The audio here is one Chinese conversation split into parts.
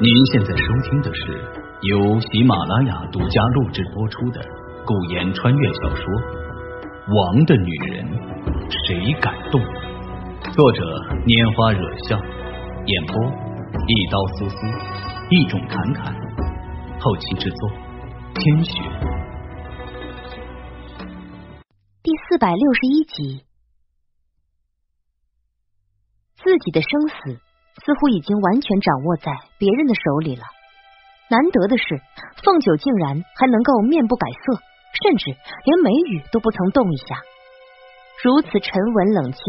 您现在收听的是由喜马拉雅独家录制播出的古言穿越小说《王的女人谁敢动》，作者拈花惹笑，演播一刀思思，一种侃侃，后期制作天雪。第四百六十一集，自己的生死。似乎已经完全掌握在别人的手里了。难得的是，凤九竟然还能够面不改色，甚至连眉宇都不曾动一下，如此沉稳冷静，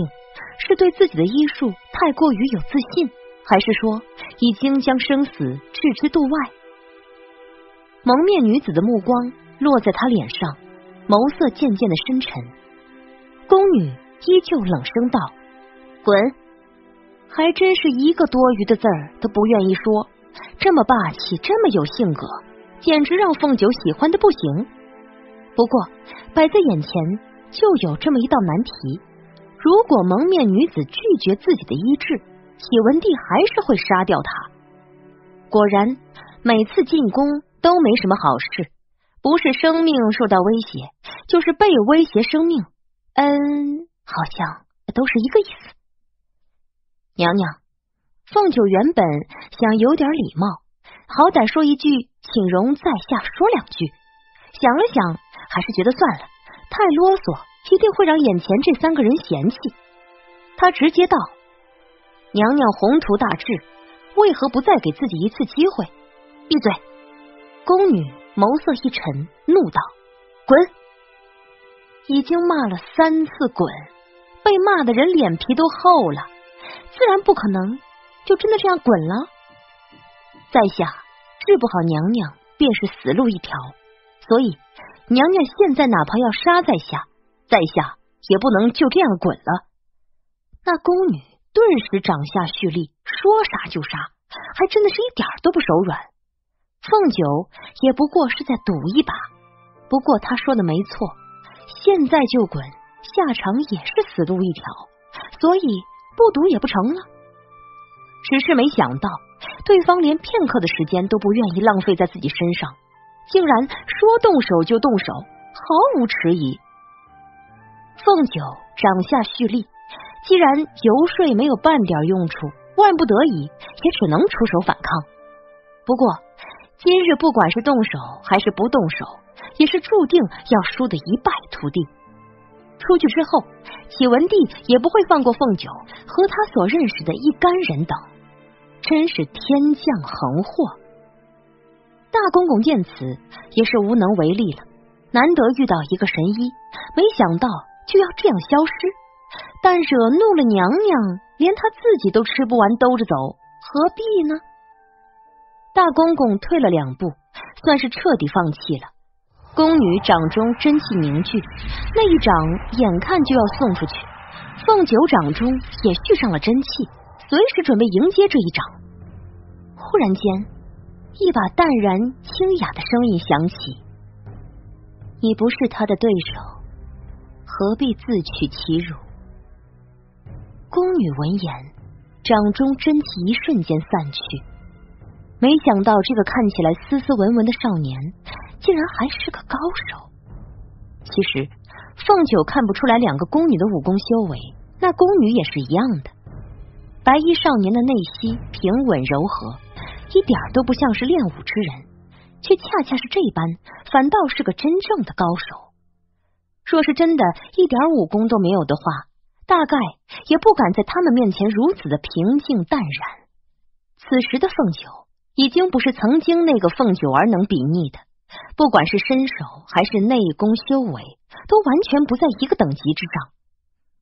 是对自己的医术太过于有自信，还是说已经将生死置之度外？蒙面女子的目光落在他脸上，眸色渐渐的深沉。宫女依旧冷声道：“滚！”还真是一个多余的字儿都不愿意说，这么霸气，这么有性格，简直让凤九喜欢的不行。不过摆在眼前就有这么一道难题：如果蒙面女子拒绝自己的医治，启文帝还是会杀掉她。果然，每次进宫都没什么好事，不是生命受到威胁，就是被威胁生命。嗯，好像都是一个意思。娘娘，凤九原本想有点礼貌，好歹说一句“请容在下说两句”，想了想，还是觉得算了，太啰嗦，一定会让眼前这三个人嫌弃。他直接道：“娘娘宏图大志，为何不再给自己一次机会？”闭嘴！宫女眸色一沉，怒道：“滚！”已经骂了三次滚，被骂的人脸皮都厚了。自然不可能，就真的这样滚了。在下治不好娘娘，便是死路一条。所以娘娘现在哪怕要杀在下，在下也不能就这样滚了。那宫女顿时掌下蓄力，说杀就杀，还真的是一点都不手软。凤九也不过是在赌一把，不过他说的没错，现在就滚，下场也是死路一条。所以。不赌也不成了，只是没想到对方连片刻的时间都不愿意浪费在自己身上，竟然说动手就动手，毫无迟疑。凤九掌下蓄力，既然游说没有半点用处，万不得已也只能出手反抗。不过今日不管是动手还是不动手，也是注定要输得一败涂地。出去之后，启文帝也不会放过凤九和他所认识的一干人等，真是天降横祸。大公公见此也是无能为力了，难得遇到一个神医，没想到就要这样消失，但惹怒了娘娘，连他自己都吃不完兜着走，何必呢？大公公退了两步，算是彻底放弃了。宫女掌中真气凝聚，那一掌眼看就要送出去。凤九掌中也蓄上了真气，随时准备迎接这一掌。忽然间，一把淡然清雅的声音响起：“你不是他的对手，何必自取其辱？”宫女闻言，掌中真气一瞬间散去。没想到这个看起来斯斯文文的少年。竟然还是个高手。其实凤九看不出来两个宫女的武功修为，那宫女也是一样的。白衣少年的内息平稳柔和，一点都不像是练武之人，却恰恰是这般，反倒是个真正的高手。若是真的一点武功都没有的话，大概也不敢在他们面前如此的平静淡然。此时的凤九已经不是曾经那个凤九儿能比拟的。不管是身手还是内功修为，都完全不在一个等级之上。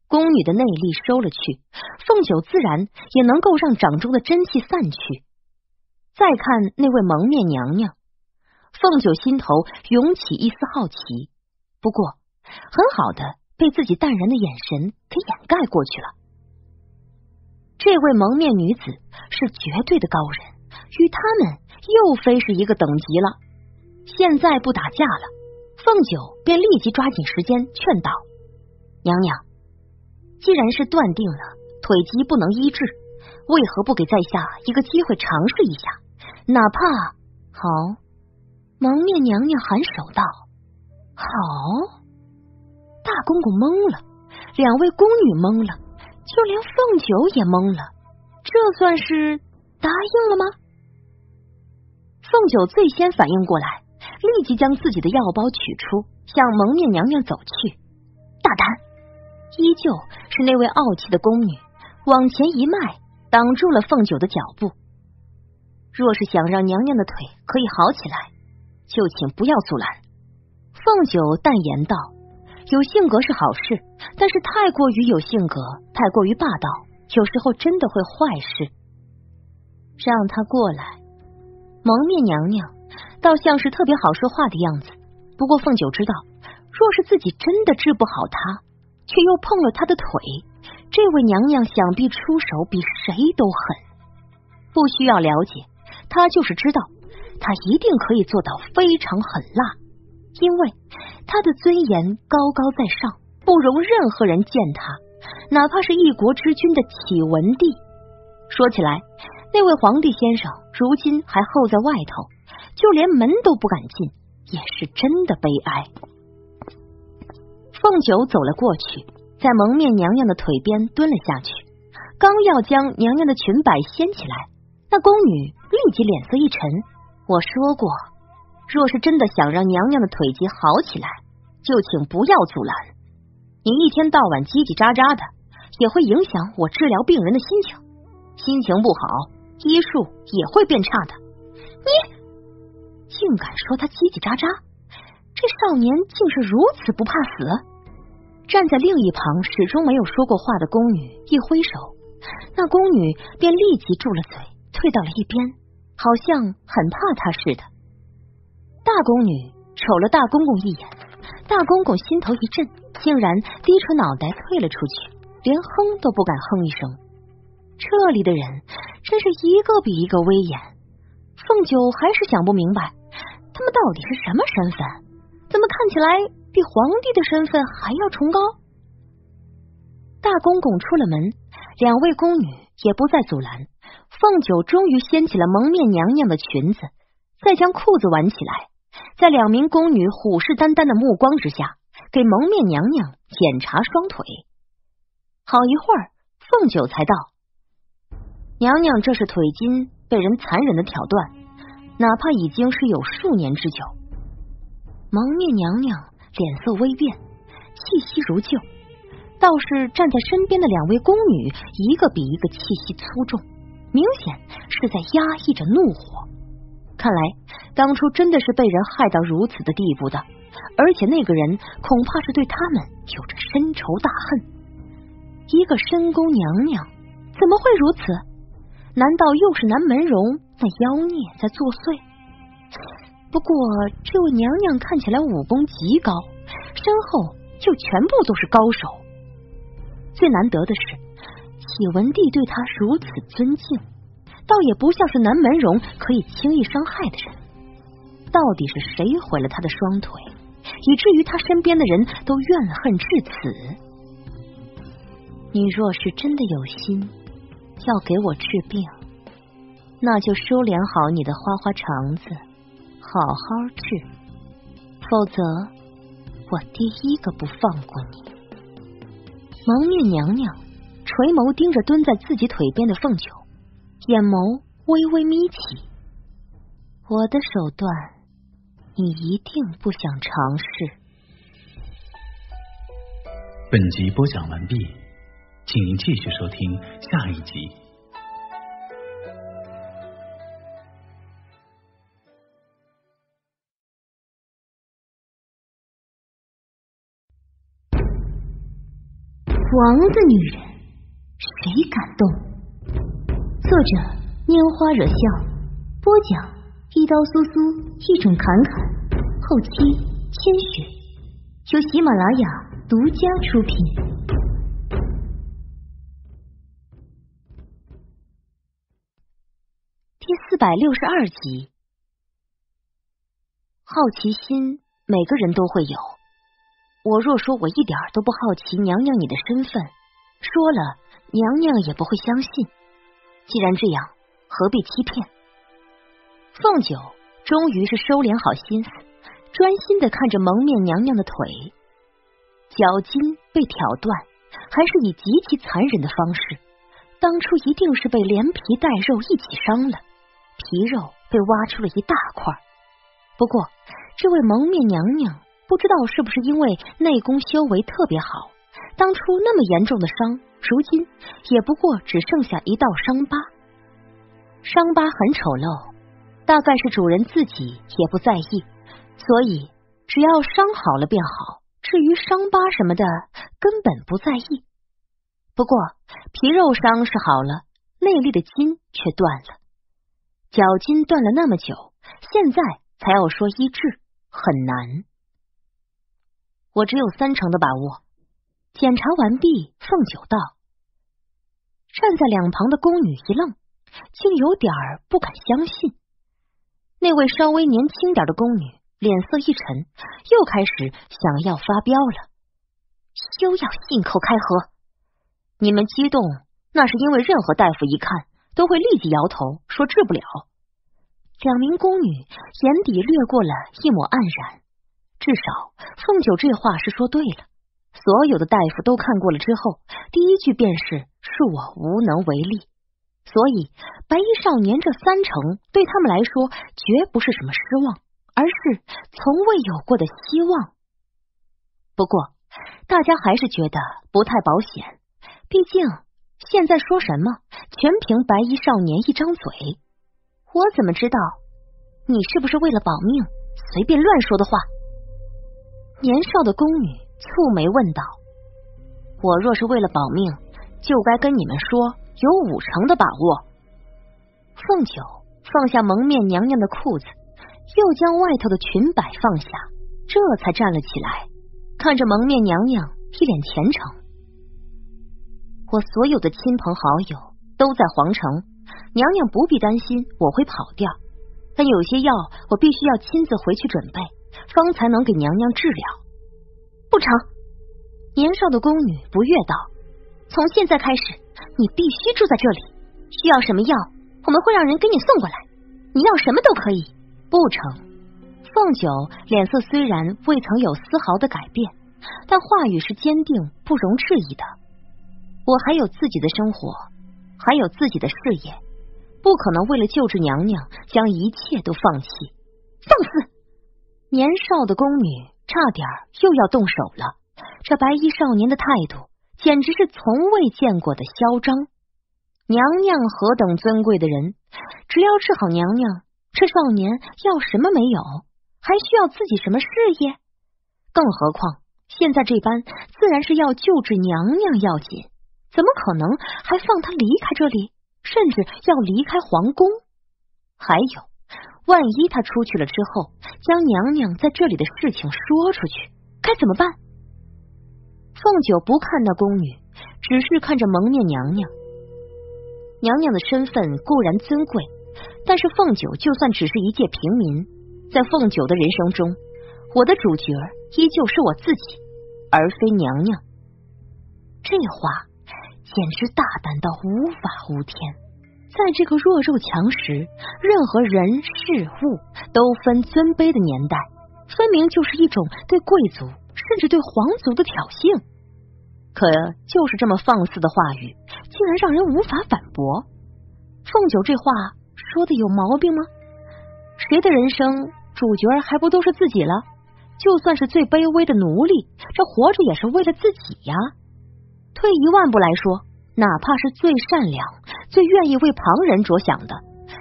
宫女的内力收了去，凤九自然也能够让掌中的真气散去。再看那位蒙面娘娘，凤九心头涌起一丝好奇，不过很好的被自己淡然的眼神给掩盖过去了。这位蒙面女子是绝对的高人，与他们又非是一个等级了。现在不打架了，凤九便立即抓紧时间劝道：“娘娘，既然是断定了腿疾不能医治，为何不给在下一个机会尝试一下？哪怕好。蒙面娘娘颔首道：“好。”大公公懵了，两位宫女懵了，就连凤九也懵了。这算是答应了吗？凤九最先反应过来，立即将自己的药包取出，向蒙面娘娘走去。大胆！依旧是那位傲气的宫女，往前一迈，挡住了凤九的脚步。若是想让娘娘的腿可以好起来，就请不要阻拦。凤九淡言道：“有性格是好事，但是太过于有性格，太过于霸道，有时候真的会坏事。让他过来。”蒙面娘娘倒像是特别好说话的样子，不过凤九知道，若是自己真的治不好他，却又碰了他的腿，这位娘娘想必出手比谁都狠。不需要了解，她就是知道，她一定可以做到非常狠辣，因为她的尊严高高在上，不容任何人践踏，哪怕是一国之君的启文帝。说起来。那位皇帝先生如今还候在外头，就连门都不敢进，也是真的悲哀。凤九走了过去，在蒙面娘娘的腿边蹲了下去，刚要将娘娘的裙摆掀起来，那宫女立即脸色一沉。我说过，若是真的想让娘娘的腿疾好起来，就请不要阻拦。你一天到晚叽叽喳喳的，也会影响我治疗病人的心情，心情不好。医术也会变差的。你竟敢说他叽叽喳喳？这少年竟是如此不怕死！站在另一旁始终没有说过话的宫女一挥手，那宫女便立即住了嘴，退到了一边，好像很怕他似的。大宫女瞅了大公公一眼，大公公心头一震，竟然低垂脑袋退了出去，连哼都不敢哼一声。这里的人真是一个比一个威严，凤九还是想不明白，他们到底是什么身份？怎么看起来比皇帝的身份还要崇高？大公公出了门，两位宫女也不再阻拦，凤九终于掀起了蒙面娘娘的裙子，再将裤子挽起来，在两名宫女虎视眈眈的目光之下，给蒙面娘娘检查双腿。好一会儿，凤九才道。娘娘，这是腿筋被人残忍的挑断，哪怕已经是有数年之久。蒙面娘娘脸色微变，气息如旧，倒是站在身边的两位宫女，一个比一个气息粗重，明显是在压抑着怒火。看来当初真的是被人害到如此的地步的，而且那个人恐怕是对他们有着深仇大恨。一个深宫娘娘怎么会如此？难道又是南门荣在妖孽，在作祟？不过这位娘娘看起来武功极高，身后又全部都是高手。最难得的是，启文帝对她如此尊敬，倒也不像是南门荣可以轻易伤害的人。到底是谁毁了他的双腿，以至于他身边的人都怨恨至此？你若是真的有心。要给我治病，那就收敛好你的花花肠子，好好治，否则我第一个不放过你。蒙面娘娘垂眸盯着蹲在自己腿边的凤九，眼眸微微眯起。我的手段，你一定不想尝试。本集播讲完毕。请您继续收听下一集。王的女人，谁敢动？作者：拈花惹笑，播讲：一刀苏苏，一种侃侃，后期：千雪，由喜马拉雅独家出品。第四百六十二集，好奇心每个人都会有。我若说我一点都不好奇娘娘你的身份，说了娘娘也不会相信。既然这样，何必欺骗？凤九终于是收敛好心思，专心的看着蒙面娘娘的腿，脚筋被挑断，还是以极其残忍的方式。当初一定是被连皮带肉一起伤了，皮肉被挖出了一大块。不过，这位蒙面娘娘不知道是不是因为内功修为特别好，当初那么严重的伤，如今也不过只剩下一道伤疤。伤疤很丑陋，大概是主人自己也不在意，所以只要伤好了便好。至于伤疤什么的，根本不在意。不过皮肉伤是好了，内力的筋却断了。脚筋断了那么久，现在才要说医治，很难。我只有三成的把握。检查完毕，凤九道：“站在两旁的宫女一愣，竟有点儿不敢相信。那位稍微年轻点的宫女脸色一沉，又开始想要发飙了：‘休要信口开河！’你们激动，那是因为任何大夫一看都会立即摇头说治不了。两名宫女眼底掠过了一抹黯然，至少凤九这话是说对了。所有的大夫都看过了之后，第一句便是恕我无能为力。所以白衣少年这三成对他们来说绝不是什么失望，而是从未有过的希望。不过大家还是觉得不太保险。毕竟现在说什么，全凭白衣少年一张嘴。我怎么知道你是不是为了保命随便乱说的话？年少的宫女蹙眉问道：“我若是为了保命，就该跟你们说有五成的把握。”凤九放下蒙面娘娘的裤子，又将外头的裙摆放下，这才站了起来，看着蒙面娘娘，一脸虔诚。我所有的亲朋好友都在皇城，娘娘不必担心我会跑掉。但有些药我必须要亲自回去准备，方才能给娘娘治疗。不成！年少的宫女不悦道：“从现在开始，你必须住在这里。需要什么药，我们会让人给你送过来。你要什么都可以。”不成！凤九脸色虽然未曾有丝毫的改变，但话语是坚定，不容置疑的。我还有自己的生活，还有自己的事业，不可能为了救治娘娘将一切都放弃。放肆！年少的宫女差点又要动手了。这白衣少年的态度简直是从未见过的嚣张。娘娘何等尊贵的人，只要治好娘娘，这少年要什么没有，还需要自己什么事业？更何况现在这般，自然是要救治娘娘要紧。怎么可能还放他离开这里，甚至要离开皇宫？还有，万一他出去了之后，将娘娘在这里的事情说出去，该怎么办？凤九不看那宫女，只是看着蒙面娘娘。娘娘的身份固然尊贵，但是凤九就算只是一介平民，在凤九的人生中，我的主角依旧是我自己，而非娘娘。这话。简直大胆到无法无天！在这个弱肉强食、任何人事物都分尊卑的年代，分明就是一种对贵族甚至对皇族的挑衅。可就是这么放肆的话语，竟然让人无法反驳。凤九这话说的有毛病吗？谁的人生主角还不都是自己了？就算是最卑微的奴隶，这活着也是为了自己呀。退一万步来说，哪怕是最善良、最愿意为旁人着想的，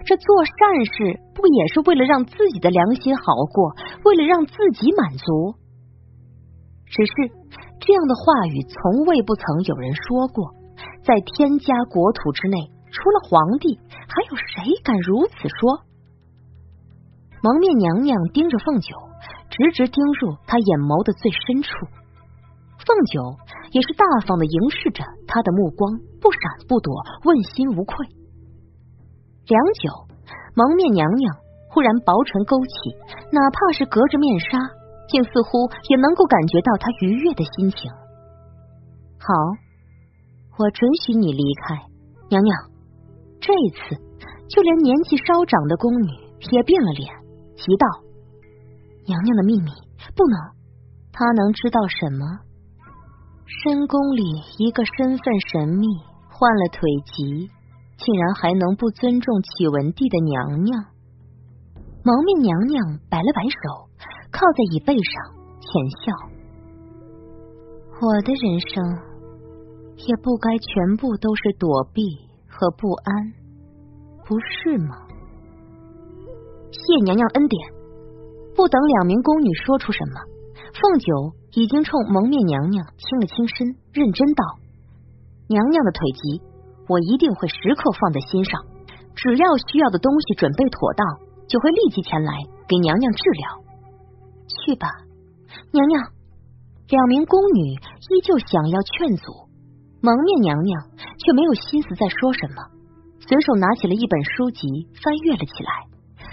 这做善事不也是为了让自己的良心好过，为了让自己满足？只是这样的话语从未不曾有人说过，在天家国土之内，除了皇帝，还有谁敢如此说？蒙面娘娘盯着凤九，直直盯入他眼眸的最深处。凤九也是大方的凝视着他的目光，不闪不躲，问心无愧。良久，蒙面娘娘忽然薄唇勾起，哪怕是隔着面纱，竟似乎也能够感觉到他愉悦的心情。好，我准许你离开，娘娘。这一次，就连年纪稍长的宫女也变了脸，急道：“娘娘的秘密不能，她能知道什么？深宫里一个身份神秘、患了腿疾，竟然还能不尊重启文帝的娘娘？”蒙面娘娘摆了摆手，靠在椅背上，浅笑：“我的人生也不该全部都是躲避和不安，不是吗？”谢娘娘恩典。不等两名宫女说出什么，凤九已经冲蒙面娘娘倾了倾身，认真道：“娘娘的腿疾，我一定会时刻放在心上。只要需要的东西准备妥当，就会立即前来给娘娘治疗。去吧，娘娘。”两名宫女依旧想要劝阻，蒙面娘娘却没有心思再说什么，随手拿起了一本书籍，翻阅了起来。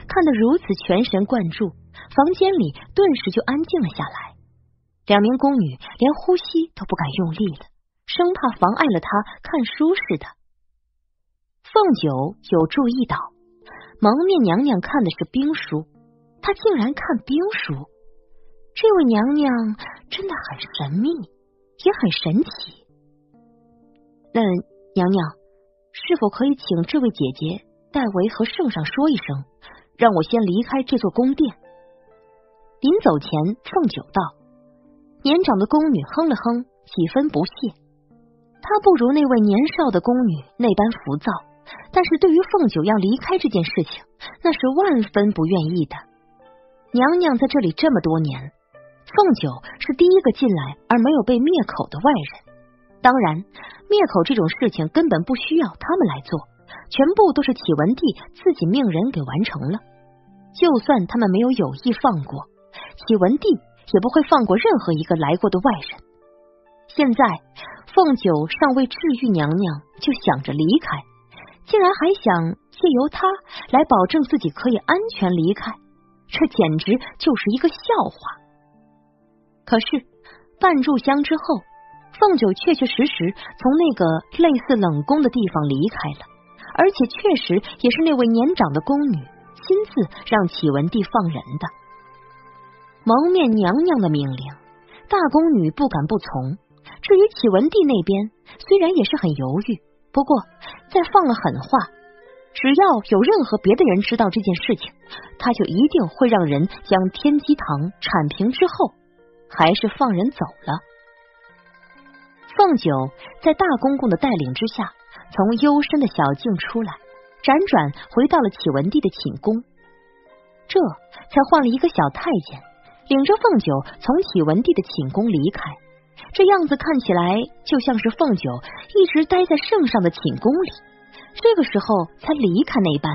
看得如此全神贯注，房间里顿时就安静了下来。两名宫女连呼吸都不敢用力了，生怕妨碍了她看书似的。凤九有注意到，蒙面娘娘看的是兵书，她竟然看兵书。这位娘娘真的很神秘，也很神奇。那娘娘是否可以请这位姐姐代为和圣上说一声？让我先离开这座宫殿。临走前，凤九道：“年长的宫女哼了哼，几分不屑。她不如那位年少的宫女那般浮躁，但是对于凤九要离开这件事情，那是万分不愿意的。娘娘在这里这么多年，凤九是第一个进来而没有被灭口的外人。当然，灭口这种事情根本不需要他们来做。”全部都是启文帝自己命人给完成了。就算他们没有有意放过启文帝，也不会放过任何一个来过的外人。现在凤九尚未治愈娘娘，就想着离开，竟然还想借由他来保证自己可以安全离开，这简直就是一个笑话。可是半炷香之后，凤九确确实实从那个类似冷宫的地方离开了。而且确实也是那位年长的宫女亲自让启文帝放人的。蒙面娘娘的命令，大宫女不敢不从。至于启文帝那边，虽然也是很犹豫，不过再放了狠话，只要有任何别的人知道这件事情，他就一定会让人将天机堂铲平。之后，还是放人走了。凤九在大公公的带领之下。从幽深的小径出来，辗转回到了启文帝的寝宫，这才换了一个小太监，领着凤九从启文帝的寝宫离开。这样子看起来，就像是凤九一直待在圣上的寝宫里，这个时候才离开那般。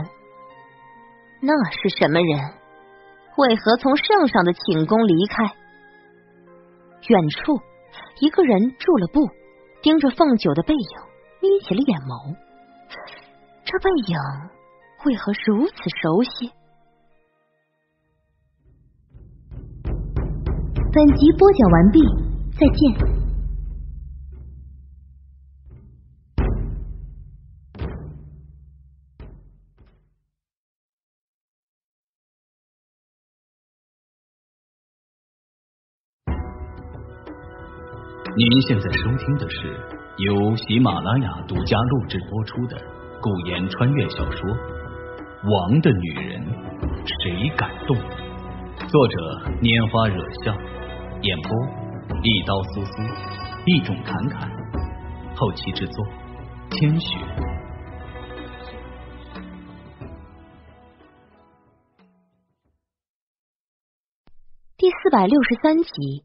那是什么人？为何从圣上的寝宫离开？远处，一个人住了步，盯着凤九的背影。眯起了眼眸，这背影为何如此熟悉？本集播讲完毕，再见。您现在收听的是。由喜马拉雅独家录制播出的古言穿越小说《王的女人谁敢动》，作者拈花惹笑，演播一刀苏苏，一种侃侃，后期制作千雪。第四百六十三集，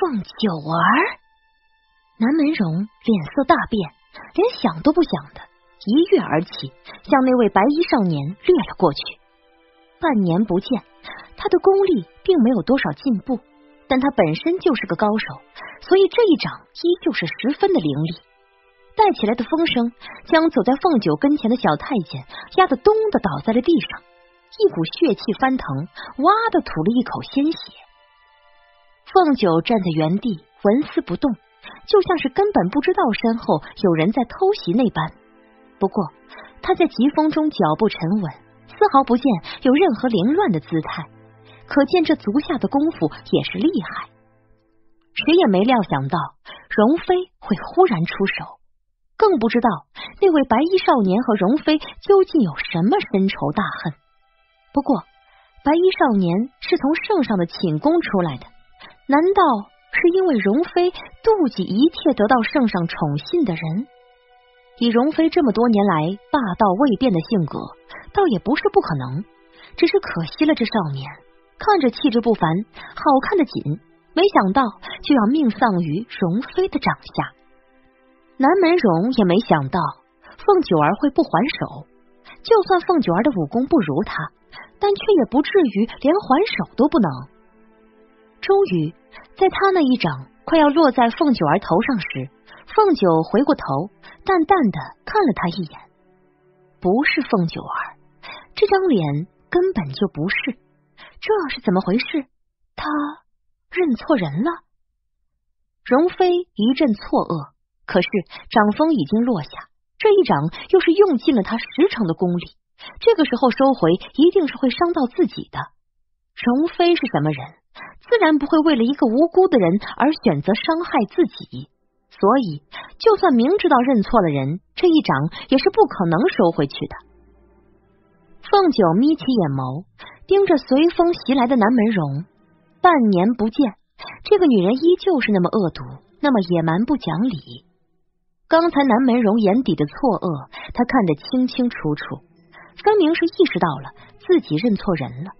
凤九儿。南门荣脸色大变，连想都不想的一跃而起，向那位白衣少年掠了过去。半年不见，他的功力并没有多少进步，但他本身就是个高手，所以这一掌依旧是十分的凌厉。带起来的风声将走在凤九跟前的小太监压得咚的倒在了地上，一股血气翻腾，哇的吐了一口鲜血。凤九站在原地纹丝不动。就像是根本不知道身后有人在偷袭那般。不过他在疾风中脚步沉稳，丝毫不见有任何凌乱的姿态，可见这足下的功夫也是厉害。谁也没料想到容妃会忽然出手，更不知道那位白衣少年和容妃究竟有什么深仇大恨。不过，白衣少年是从圣上的寝宫出来的，难道是因为容妃妒忌一切得到圣上宠信的人？以容妃这么多年来霸道未变的性格，倒也不是不可能，只是可惜了这少年，看着气质不凡，好看的紧。没想到就要命丧于容妃的掌下，南门荣也没想到凤九儿会不还手。就算凤九儿的武功不如他，但却也不至于连还手都不能。终于，在他那一掌快要落在凤九儿头上时，凤九回过头，淡淡的看了他一眼。不是凤九儿，这张脸根本就不是。这是怎么回事？他。认错人了，荣妃一阵错愕。可是掌风已经落下，这一掌又是用尽了他十成的功力，这个时候收回一定是会伤到自己的。荣妃是什么人？自然不会为了一个无辜的人而选择伤害自己。所以，就算明知道认错了人，这一掌也是不可能收回去的。凤九眯起眼眸，盯着随风袭来的南门荣。半年不见，这个女人依旧是那么恶毒，那么野蛮不讲理。刚才南门荣眼底的错愕，他看得清清楚楚，分明是意识到了自己认错人了，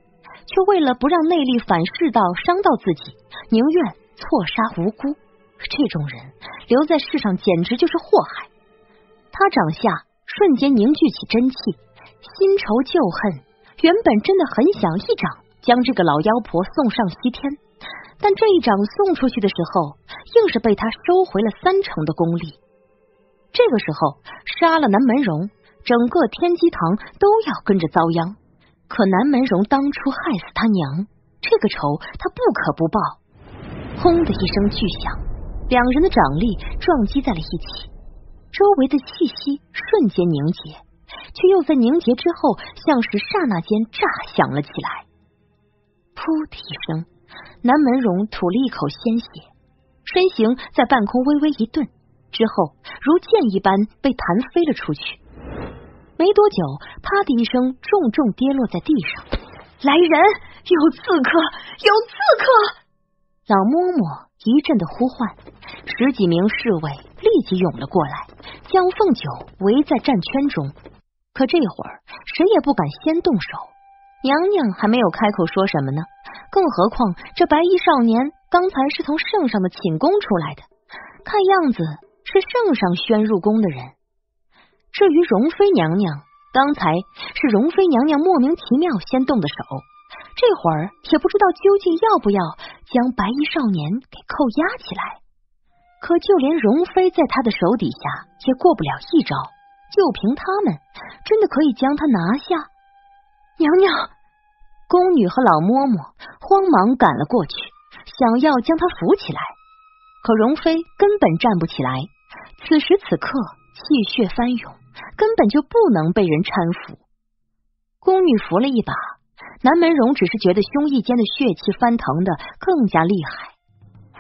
却为了不让内力反噬到伤到自己，宁愿错杀无辜。这种人留在世上简直就是祸害。他掌下瞬间凝聚起真气，新仇旧恨，原本真的很想一掌。将这个老妖婆送上西天，但这一掌送出去的时候，硬是被他收回了三成的功力。这个时候杀了南门荣，整个天机堂都要跟着遭殃。可南门荣当初害死他娘，这个仇他不可不报。轰的一声巨响，两人的掌力撞击在了一起，周围的气息瞬间凝结，却又在凝结之后，像是刹那间炸响了起来。噗的一声，南门荣吐了一口鲜血，身形在半空微微一顿，之后如箭一般被弹飞了出去。没多久，啪的一声，重重跌落在地上。来人，有刺客，有刺客！老嬷嬷一阵的呼唤，十几名侍卫立即涌了过来，将凤九围在战圈中。可这会儿，谁也不敢先动手。娘娘还没有开口说什么呢，更何况这白衣少年刚才是从圣上的寝宫出来的，看样子是圣上宣入宫的人。至于容妃娘娘，刚才是容妃娘娘莫名其妙先动的手，这会儿也不知道究竟要不要将白衣少年给扣押起来。可就连容妃在他的手底下也过不了一招，就凭他们，真的可以将他拿下？娘娘，宫女和老嬷嬷慌忙赶了过去，想要将她扶起来。可容妃根本站不起来，此时此刻气血翻涌，根本就不能被人搀扶。宫女扶了一把，南门荣只是觉得胸臆间的血气翻腾的更加厉害，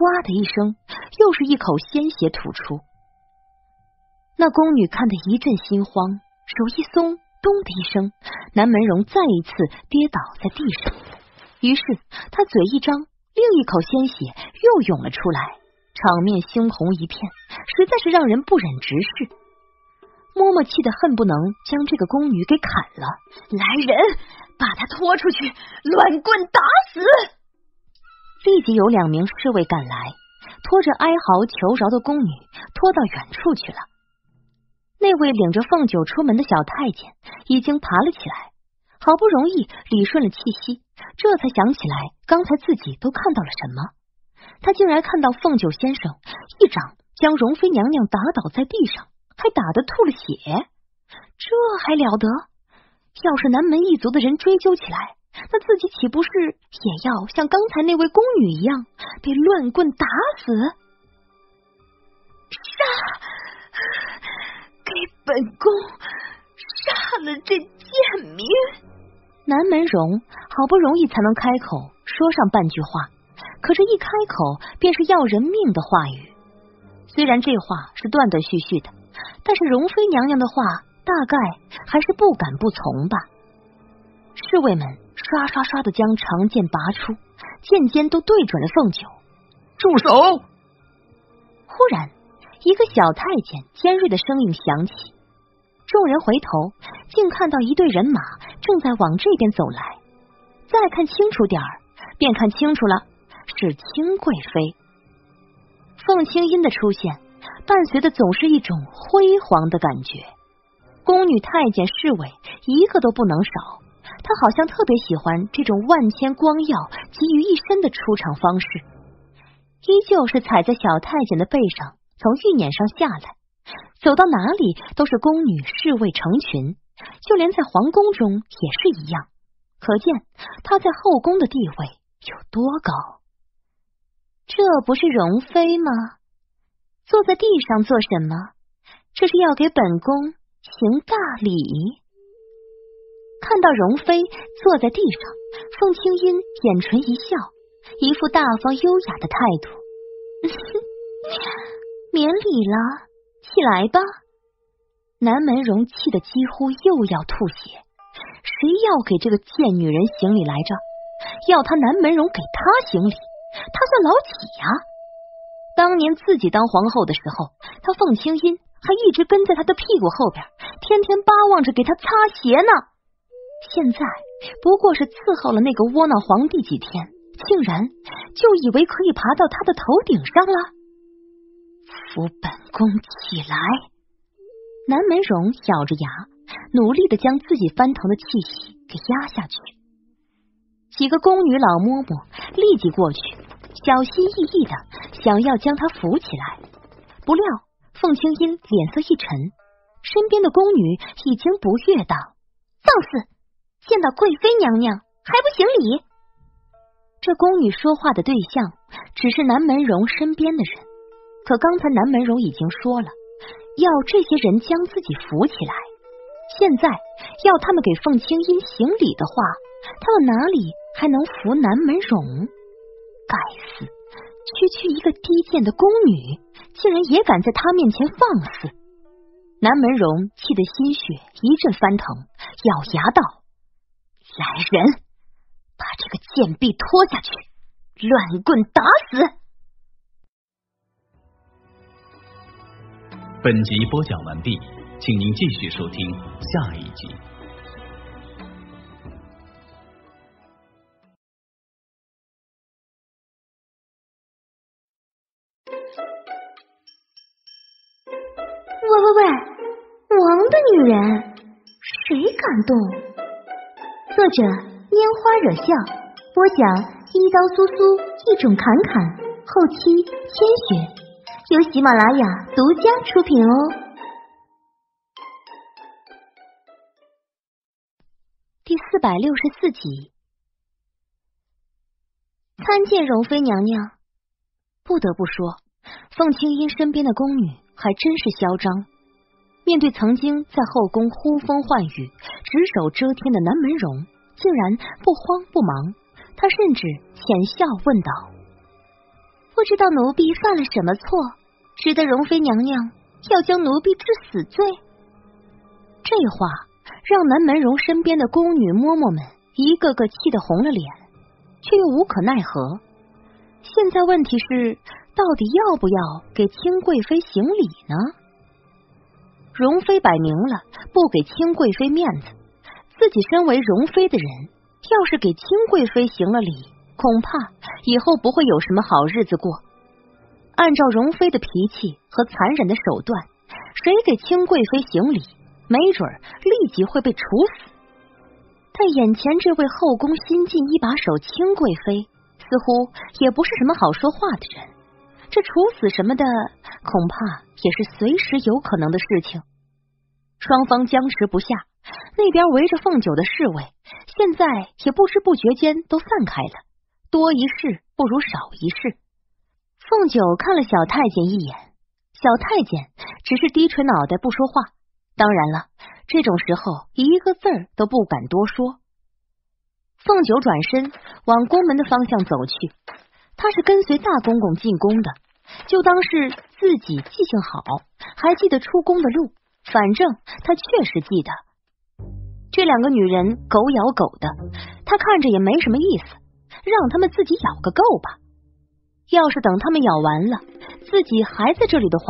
哇的一声，又是一口鲜血吐出。那宫女看得一阵心慌，手一松。咚的一声，南门荣再一次跌倒在地上。于是他嘴一张，另一口鲜血又涌了出来，场面猩红一片，实在是让人不忍直视。嬷嬷气得恨不能将这个宫女给砍了。来人，把她拖出去，乱棍打死！立即有两名侍卫赶来，拖着哀嚎求饶的宫女拖到远处去了。那位领着凤九出门的小太监已经爬了起来，好不容易理顺了气息，这才想起来刚才自己都看到了什么。他竟然看到凤九先生一掌将容妃娘娘打倒在地上，还打得吐了血，这还了得？要是南门一族的人追究起来，那自己岂不是也要像刚才那位宫女一样被乱棍打死？杀！给本宫杀！了这贱民！南门荣好不容易才能开口说上半句话，可这一开口便是要人命的话语。虽然这话是断断续续的，但是容妃娘娘的话大概还是不敢不从吧。侍卫们刷刷刷的将长剑拔出，剑尖都对准了凤九。住手！忽然，一个小太监尖锐的声音响起，众人回头，竟看到一队人马正在往这边走来。再看清楚点儿，便看清楚了，是清贵妃。凤清音的出现，伴随的总是一种辉煌的感觉。宫女、太监、侍卫，一个都不能少。他好像特别喜欢这种万千光耀集于一身的出场方式。依旧是踩在小太监的背上，从玉辇上下来，走到哪里都是宫女侍卫成群，就连在皇宫中也是一样。可见他在后宫的地位有多高。这不是容妃吗？坐在地上做什么？这是要给本宫行大礼。看到容妃坐在地上，凤清音眼唇一笑。一副大方优雅的态度，免礼了，起来吧。南门荣气得几乎又要吐血，谁要给这个贱女人行礼来着？要他南门荣给他行礼，他算老几呀？当年自己当皇后的时候，他凤清音还一直跟在他的屁股后边，天天巴望着给他擦鞋呢。现在不过是伺候了那个窝囊皇帝几天。竟然就以为可以爬到他的头顶上了！扶本宫起来！南门荣咬着牙，努力的将自己翻腾的气息给压下去。几个宫女、老嬷嬷立即过去，小心翼翼的想要将他扶起来。不料凤清音脸色一沉，身边的宫女已经不悦道：“放肆！见到贵妃娘娘还不行礼！”这宫女说话的对象只是南门荣身边的人，可刚才南门荣已经说了，要这些人将自己扶起来。现在要他们给凤清音行礼的话，他们哪里还能扶南门荣？该死，区区一个低贱的宫女，竟然也敢在他面前放肆！南门荣气得心血一阵翻腾，咬牙道：“来人！”把这个贱婢拖下去，乱棍打死！本集播讲完毕，请您继续收听下一集。喂喂，王的女人，谁敢动？作者。拈花惹笑，播讲一刀苏苏，一种侃侃，后期千雪，由喜马拉雅独家出品哦。第四百六十四集，参见容妃娘娘。不得不说，凤青音身边的宫女还真是嚣张。面对曾经在后宫呼风唤雨、只手遮天的南门荣。竟然不慌不忙，他甚至浅笑问道：“不知道奴婢犯了什么错，值得容妃娘娘要将奴婢治死罪？”这话让南门荣身边的宫女嬷嬷们一个个气得红了脸，却又无可奈何。现在问题是，到底要不要给清贵妃行礼呢？容妃摆明了不给清贵妃面子。自己身为容妃的人，要是给清贵妃行了礼，恐怕以后不会有什么好日子过。按照容妃的脾气和残忍的手段，谁给清贵妃行礼，没准立即会被处死。但眼前这位后宫新晋一把手清贵妃，似乎也不是什么好说话的人。这处死什么的，恐怕也是随时有可能的事情。双方僵持不下。那边围着凤九的侍卫，现在也不知不觉间都散开了。多一事不如少一事。凤九看了小太监一眼，小太监只是低垂脑袋不说话。当然了，这种时候一个字儿都不敢多说。凤九转身往宫门的方向走去，他是跟随大公公进宫的，就当是自己记性好，还记得出宫的路。反正他确实记得。这两个女人狗咬狗的，他看着也没什么意思，让他们自己咬个够吧。要是等他们咬完了，自己还在这里的话，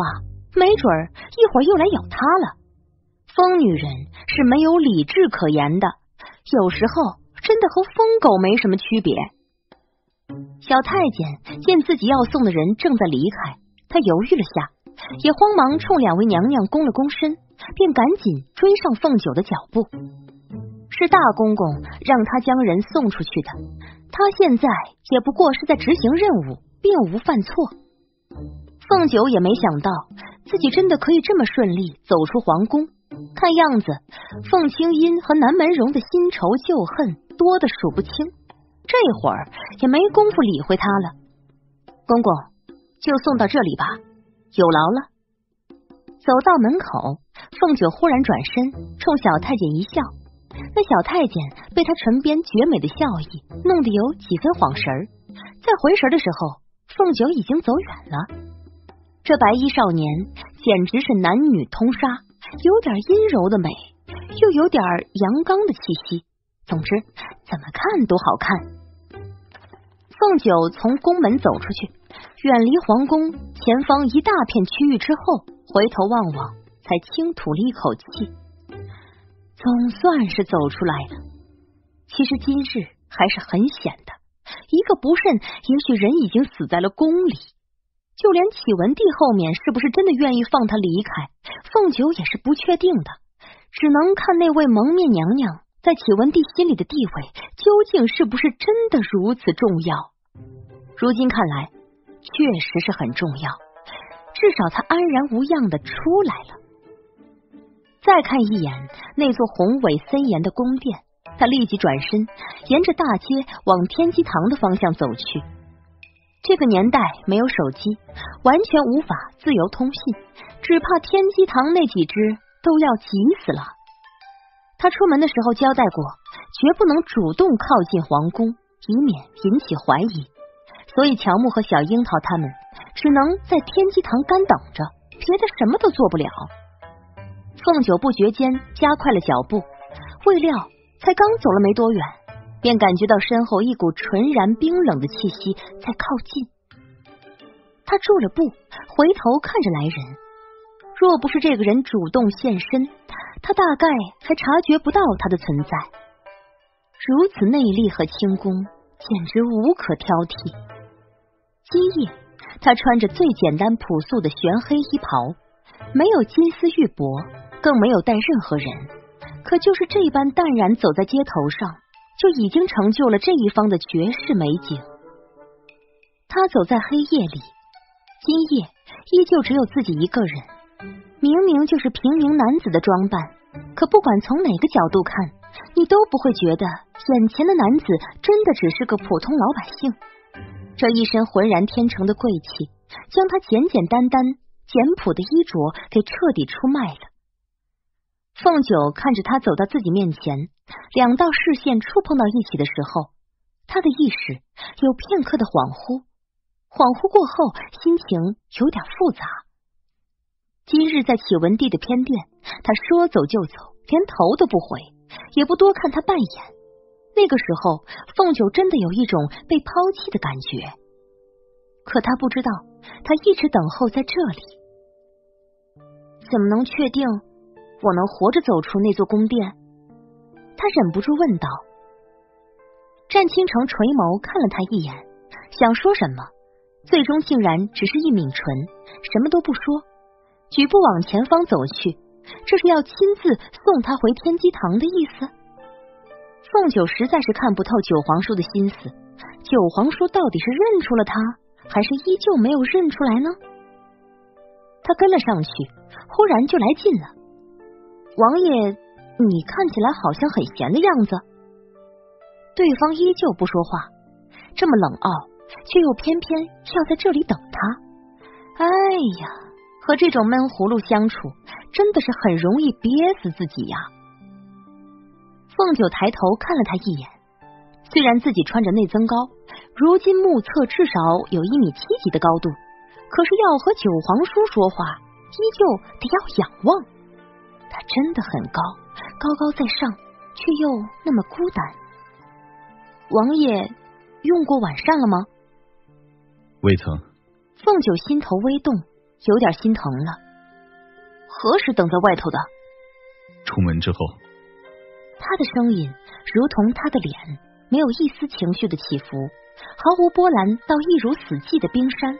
没准儿一会儿又来咬他了。疯女人是没有理智可言的，有时候真的和疯狗没什么区别。小太监见自己要送的人正在离开，他犹豫了下，也慌忙冲两位娘娘躬了躬身，便赶紧追上凤九的脚步。是大公公让他将人送出去的，他现在也不过是在执行任务，并无犯错。凤九也没想到自己真的可以这么顺利走出皇宫。看样子，凤青音和南门荣的新仇旧恨多的数不清，这会儿也没工夫理会他了。公公，就送到这里吧，有劳了。走到门口，凤九忽然转身冲小太监一笑，那小太监被他唇边绝美的笑意弄得有几分晃神儿，再回神的时候，凤九已经走远了。这白衣少年简直是男女通杀。有点阴柔的美，又有点阳刚的气息，总之怎么看都好看。凤九从宫门走出去，远离皇宫前方一大片区域之后，回头望望，才轻吐了一口气，总算是走出来了。其实今日还是很险的，一个不慎，也许人已经死在了宫里。就连启文帝后面是不是真的愿意放他离开，凤九也是不确定的。只能看那位蒙面娘娘在启文帝心里的地位究竟是不是真的如此重要。如今看来，确实是很重要。至少他安然无恙的出来了。再看一眼那座宏伟森严的宫殿，他立即转身，沿着大街往天机堂的方向走去。这个年代没有手机，完全无法自由通信，只怕天机堂那几只都要急死了。他出门的时候交代过，绝不能主动靠近皇宫，以免引起怀疑。所以乔木和小樱桃他们只能在天机堂干等着，别的什么都做不了。凤九不觉间加快了脚步，未料才刚走了没多远。便感觉到身后一股纯然冰冷的气息在靠近，他住了步，回头看着来人。若不是这个人主动现身，他大概还察觉不到他的存在。如此内力和轻功，简直无可挑剔。今夜，他穿着最简单朴素的玄黑衣袍，没有金丝玉帛，更没有带任何人，可就是这般淡然走在街头上。就已经成就了这一方的绝世美景。他走在黑夜里，今夜依旧只有自己一个人。明明就是平民男子的装扮，可不管从哪个角度看，你都不会觉得眼前的男子真的只是个普通老百姓。这一身浑然天成的贵气，将他简简单单、简朴的衣着给彻底出卖了。凤九看着他走到自己面前，两道视线触碰到一起的时候，他的意识有片刻的恍惚，恍惚过后，心情有点复杂。今日在启文帝的偏殿，他说走就走，连头都不回，也不多看他半眼。那个时候，凤九真的有一种被抛弃的感觉。可他不知道，他一直等候在这里，怎么能确定？我能活着走出那座宫殿？他忍不住问道。战倾城垂眸看了他一眼，想说什么，最终竟然只是一抿唇，什么都不说，举步往前方走去。这是要亲自送他回天机堂的意思？凤九实在是看不透九皇叔的心思，九皇叔到底是认出了他，还是依旧没有认出来呢？他跟了上去，忽然就来劲了。王爷，你看起来好像很闲的样子。对方依旧不说话，这么冷傲，却又偏偏要在这里等他。哎呀，和这种闷葫芦相处，真的是很容易憋死自己呀。凤九抬头看了他一眼，虽然自己穿着内增高，如今目测至少有一米七几的高度，可是要和九皇叔说话，依旧得要仰望。他真的很高，高高在上，却又那么孤单。王爷用过晚膳了吗？未曾。凤九心头微动，有点心疼了。何时等在外头的？出门之后。他的声音如同他的脸，没有一丝情绪的起伏，毫无波澜到一如死寂的冰山。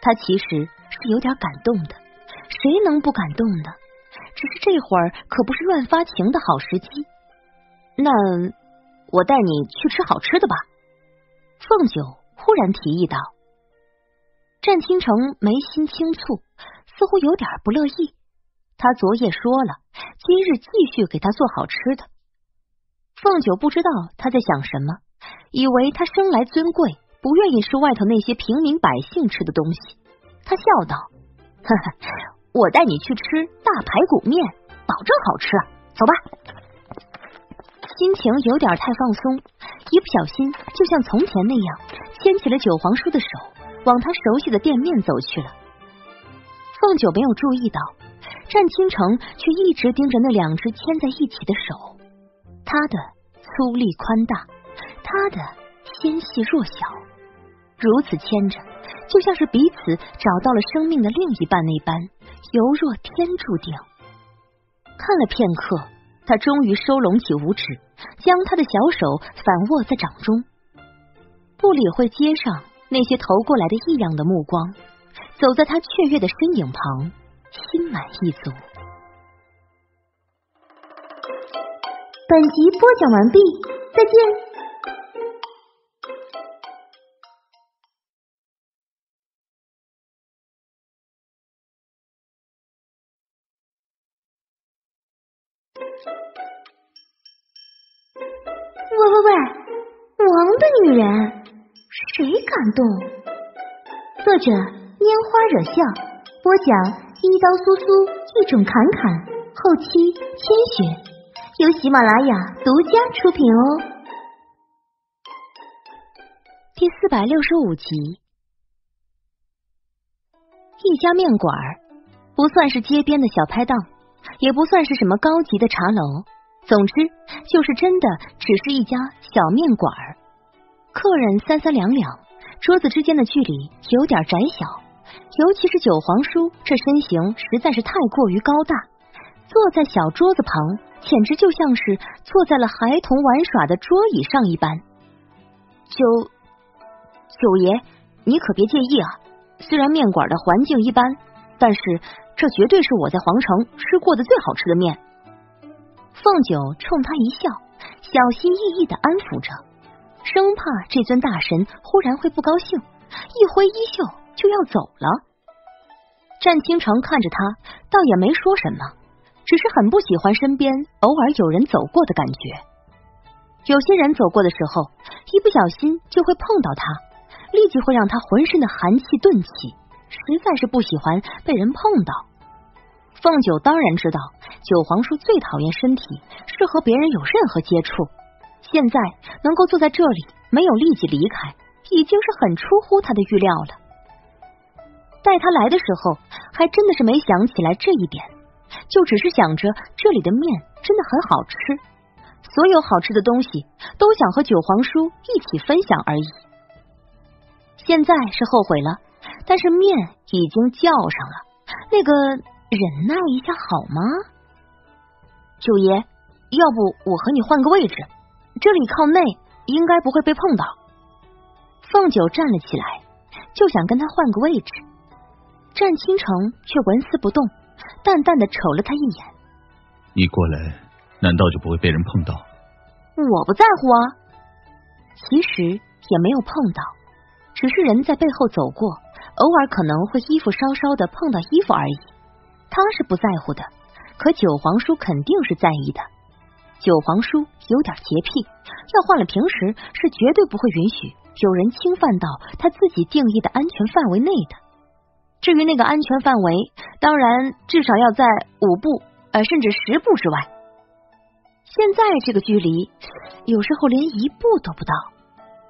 他其实是有点感动的，谁能不感动呢？只是这会儿可不是乱发情的好时机。那我带你去吃好吃的吧。凤九忽然提议道。战倾城眉心轻蹙，似乎有点不乐意。他昨夜说了，今日继续给他做好吃的。凤九不知道他在想什么，以为他生来尊贵，不愿意吃外头那些平民百姓吃的东西。他笑道：“呵呵，我带你去吃大排骨面，保证好吃。走吧。”心情有点太放松，一不小心就像从前那样牵起了九皇叔的手，往他熟悉的店面走去了。凤九没有注意到。战倾城却一直盯着那两只牵在一起的手，他的粗粝宽大，他的纤细弱小，如此牵着，就像是彼此找到了生命的另一半那般，犹若天注定。看了片刻，他终于收拢起五指，将他的小手反握在掌中，不理会街上那些投过来的异样的目光，走在他雀跃的身影旁。心满意足。本集播讲完毕，再见。动？作者：拈花惹笑，播讲。一刀苏苏，一种侃侃，后期千雪，由喜马拉雅独家出品哦。第四百六十五集，一家面馆不算是街边的小拍档，也不算是什么高级的茶楼，总之就是真的只是一家小面馆客人三三两两，桌子之间的距离有点窄小。尤其是九皇叔，这身形实在是太过于高大，坐在小桌子旁，简直就像是坐在了孩童玩耍的桌椅上一般。九九爷，你可别介意啊！虽然面馆的环境一般，但是这绝对是我在皇城吃过的最好吃的面。凤九冲他一笑，小心翼翼的安抚着，生怕这尊大神忽然会不高兴，一挥衣袖就要走了。战倾城看着他，倒也没说什么，只是很不喜欢身边偶尔有人走过的感觉。有些人走过的时候，一不小心就会碰到他，立即会让他浑身的寒气顿起，实在是不喜欢被人碰到。凤九当然知道，九皇叔最讨厌身体是和别人有任何接触。现在能够坐在这里，没有立即离开，已经是很出乎他的预料了。带他来的时候，还真的是没想起来这一点，就只是想着这里的面真的很好吃，所有好吃的东西都想和九皇叔一起分享而已。现在是后悔了，但是面已经叫上了，那个忍耐一下好吗？九爷，要不我和你换个位置，这里靠内，应该不会被碰到。凤九站了起来，就想跟他换个位置。战倾城却纹丝不动，淡淡的瞅了他一眼。你过来，难道就不会被人碰到？我不在乎啊。其实也没有碰到，只是人在背后走过，偶尔可能会衣服稍稍的碰到衣服而已。他是不在乎的，可九皇叔肯定是在意的。九皇叔有点洁癖，要换了平时是绝对不会允许有人侵犯到他自己定义的安全范围内的。至于那个安全范围，当然至少要在五步呃甚至十步之外。现在这个距离，有时候连一步都不到，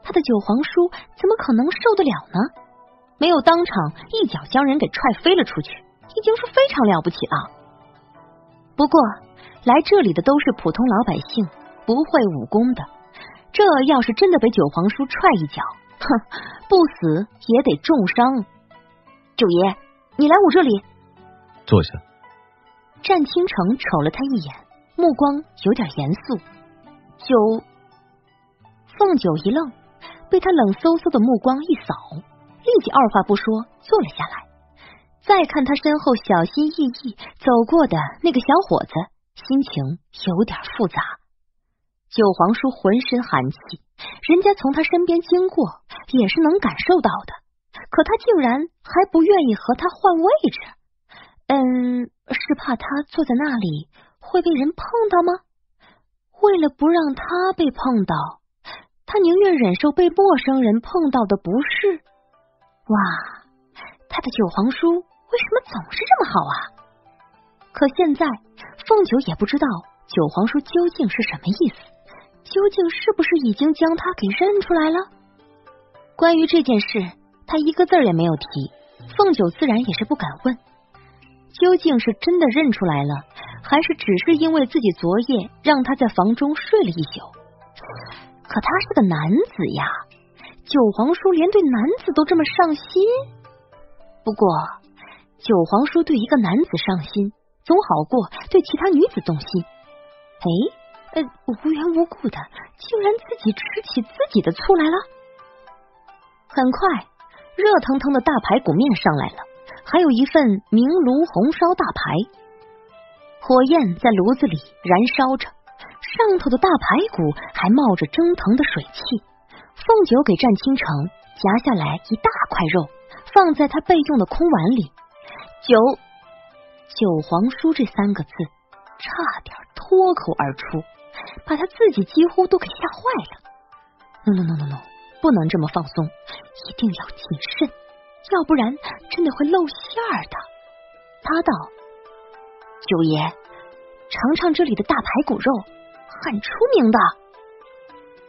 他的九皇叔怎么可能受得了呢？没有当场一脚将人给踹飞了出去，已经是非常了不起了。不过来这里的都是普通老百姓，不会武功的。这要是真的被九皇叔踹一脚，哼，不死也得重伤。九爷，你来我这里坐下。战倾城瞅了他一眼，目光有点严肃。九凤九一愣，被他冷飕飕的目光一扫，立即二话不说坐了下来。再看他身后小心翼翼走过的那个小伙子，心情有点复杂。九皇叔浑身寒气，人家从他身边经过也是能感受到的，可他竟然还不愿意和他换位置。嗯，是怕他坐在那里会被人碰到吗？为了不让他被碰到，他宁愿忍受被陌生人碰到的不适。哇，他的九皇叔为什么总是这么好啊？可现在凤九也不知道九皇叔究竟是什么意思。究竟是不是已经将他给认出来了？关于这件事，他一个字也没有提。凤九自然也是不敢问，究竟是真的认出来了，还是只是因为自己昨夜让他在房中睡了一宿？可他是个男子呀，九皇叔连对男子都这么上心。不过，九皇叔对一个男子上心，总好过对其他女子动心。哎。呃，无缘无故的，竟然自己吃起自己的醋来了。很快，热腾腾的大排骨面上来了，还有一份明炉红烧大排，火焰在炉子里燃烧着，上头的大排骨还冒着蒸腾的水汽。凤九给战倾城夹下来一大块肉，放在他备用的空碗里。九九皇叔这三个字差点脱口而出。把他自己几乎都给吓坏了。No no no no no，不能这么放松，一定要谨慎，要不然真的会露馅儿的。他道：“九爷，尝尝这里的大排骨肉，很出名的。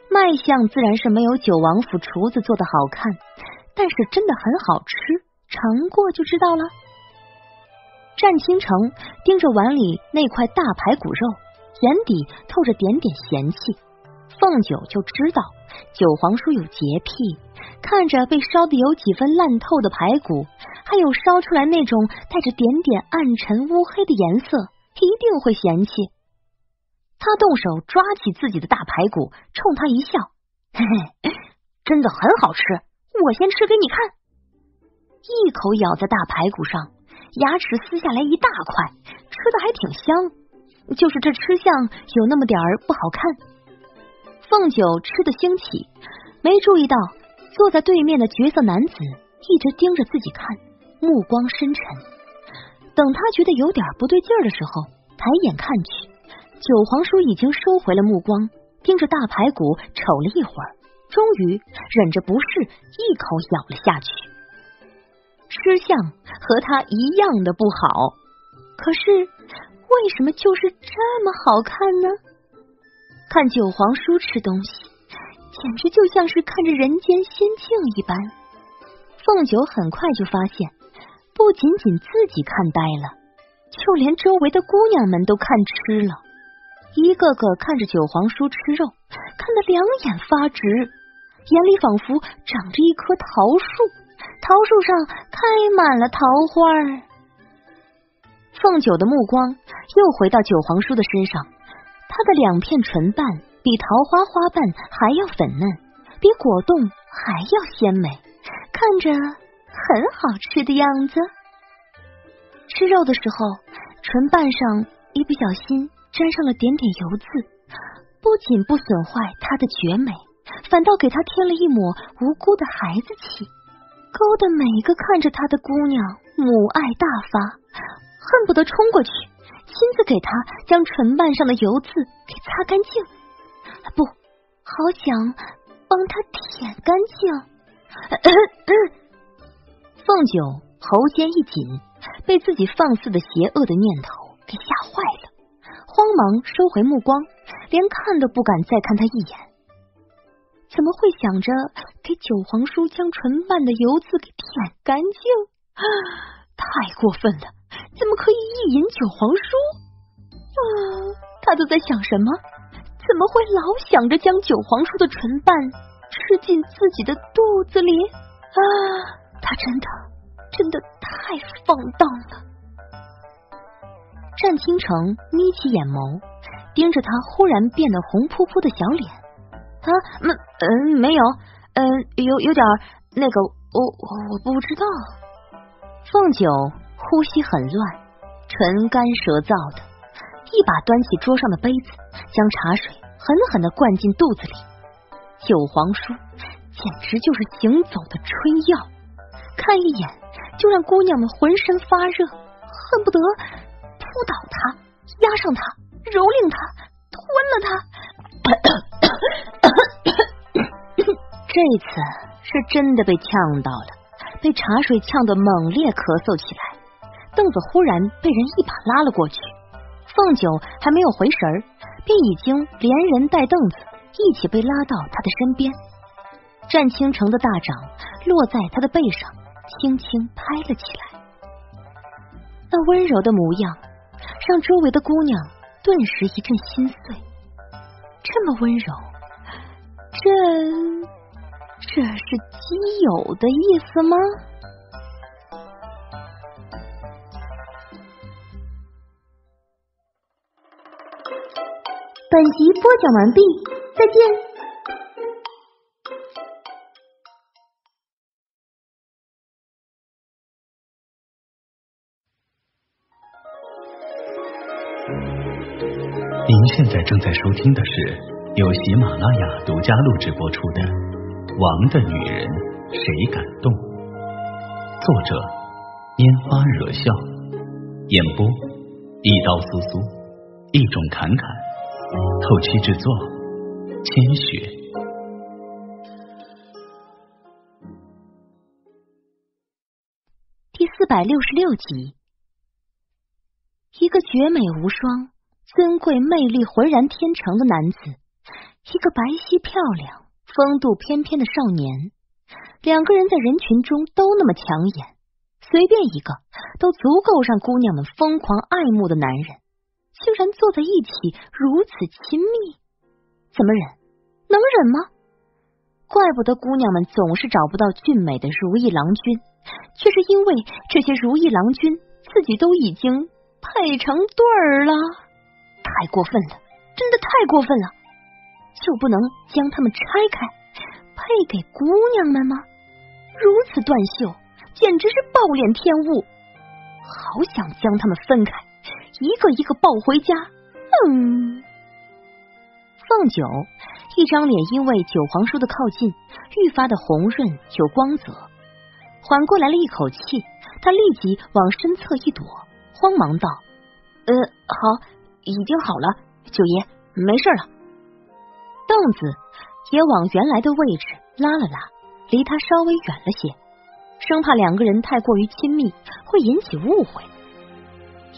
卖相自然是没有九王府厨子做的好看，但是真的很好吃，尝过就知道了。”战倾城盯着碗里那块大排骨肉。眼底透着点点嫌弃，凤九就知道九皇叔有洁癖，看着被烧的有几分烂透的排骨，还有烧出来那种带着点点暗沉乌黑的颜色，一定会嫌弃。他动手抓起自己的大排骨，冲他一笑：“嘿嘿，真的很好吃，我先吃给你看。”一口咬在大排骨上，牙齿撕下来一大块，吃的还挺香。就是这吃相有那么点儿不好看。凤九吃的兴起，没注意到坐在对面的绝色男子一直盯着自己看，目光深沉。等他觉得有点不对劲儿的时候，抬眼看去，九皇叔已经收回了目光，盯着大排骨瞅了一会儿，终于忍着不适，一口咬了下去。吃相和他一样的不好，可是。为什么就是这么好看呢？看九皇叔吃东西，简直就像是看着人间仙境一般。凤九很快就发现，不仅仅自己看呆了，就连周围的姑娘们都看吃了，一个个看着九皇叔吃肉，看得两眼发直，眼里仿佛长着一棵桃树，桃树上开满了桃花。凤九的目光又回到九皇叔的身上，他的两片唇瓣比桃花花瓣还要粉嫩，比果冻还要鲜美，看着很好吃的样子。吃肉的时候，唇瓣上一不小心沾上了点点油渍，不仅不损坏它的绝美，反倒给他添了一抹无辜的孩子气，勾得每一个看着他的姑娘母爱大发。恨不得冲过去，亲自给他将唇瓣上的油渍给擦干净。不，好想帮他舔干净。凤九喉间一紧，被自己放肆的邪恶的念头给吓坏了，慌忙收回目光，连看都不敢再看他一眼。怎么会想着给九皇叔将唇瓣的油渍给舔干净？啊太过分了！怎么可以意淫九皇叔？啊，他都在想什么？怎么会老想着将九皇叔的唇瓣吃进自己的肚子里？啊，他真的真的太放荡了！战倾城眯起眼眸，盯着他忽然变得红扑扑的小脸。啊，没，嗯，没有，嗯，有有点那个，我我我不知道。凤九呼吸很乱，唇干舌燥的，一把端起桌上的杯子，将茶水狠狠的灌进肚子里。九皇叔简直就是行走的春药，看一眼就让姑娘们浑身发热，恨不得扑倒他，压上他，蹂躏他，吞了他。这次是真的被呛到了，被茶水呛得猛烈咳嗽起来。凳子忽然被人一把拉了过去，凤九还没有回神儿，便已经连人带凳子一起被拉到他的身边。战倾城的大掌落在他的背上，轻轻拍了起来。那温柔的模样，让周围的姑娘顿时一阵心碎。这么温柔。这这是基友的意思吗？本集播讲完毕，再见。现在正在收听的是。由喜马拉雅独家录制播出的《王的女人谁敢动》，作者拈花惹笑，演播一刀苏苏，一种侃侃，后期制作千雪。第四百六十六集，一个绝美无双、尊贵魅力浑然天成的男子。一个白皙漂亮、风度翩翩的少年，两个人在人群中都那么抢眼，随便一个都足够让姑娘们疯狂爱慕的男人，竟然坐在一起如此亲密，怎么忍？能忍吗？怪不得姑娘们总是找不到俊美的如意郎君，却是因为这些如意郎君自己都已经配成对儿了，太过分了，真的太过分了！就不能将他们拆开，配给姑娘们吗？如此断袖，简直是暴殄天物。好想将他们分开，一个一个抱回家。嗯，凤九一张脸因为九皇叔的靠近，愈发的红润有光泽。缓过来了一口气，他立即往身侧一躲，慌忙道：“呃，好，已经好了，九爷，没事了。”凳子也往原来的位置拉了拉，离他稍微远了些，生怕两个人太过于亲密会引起误会。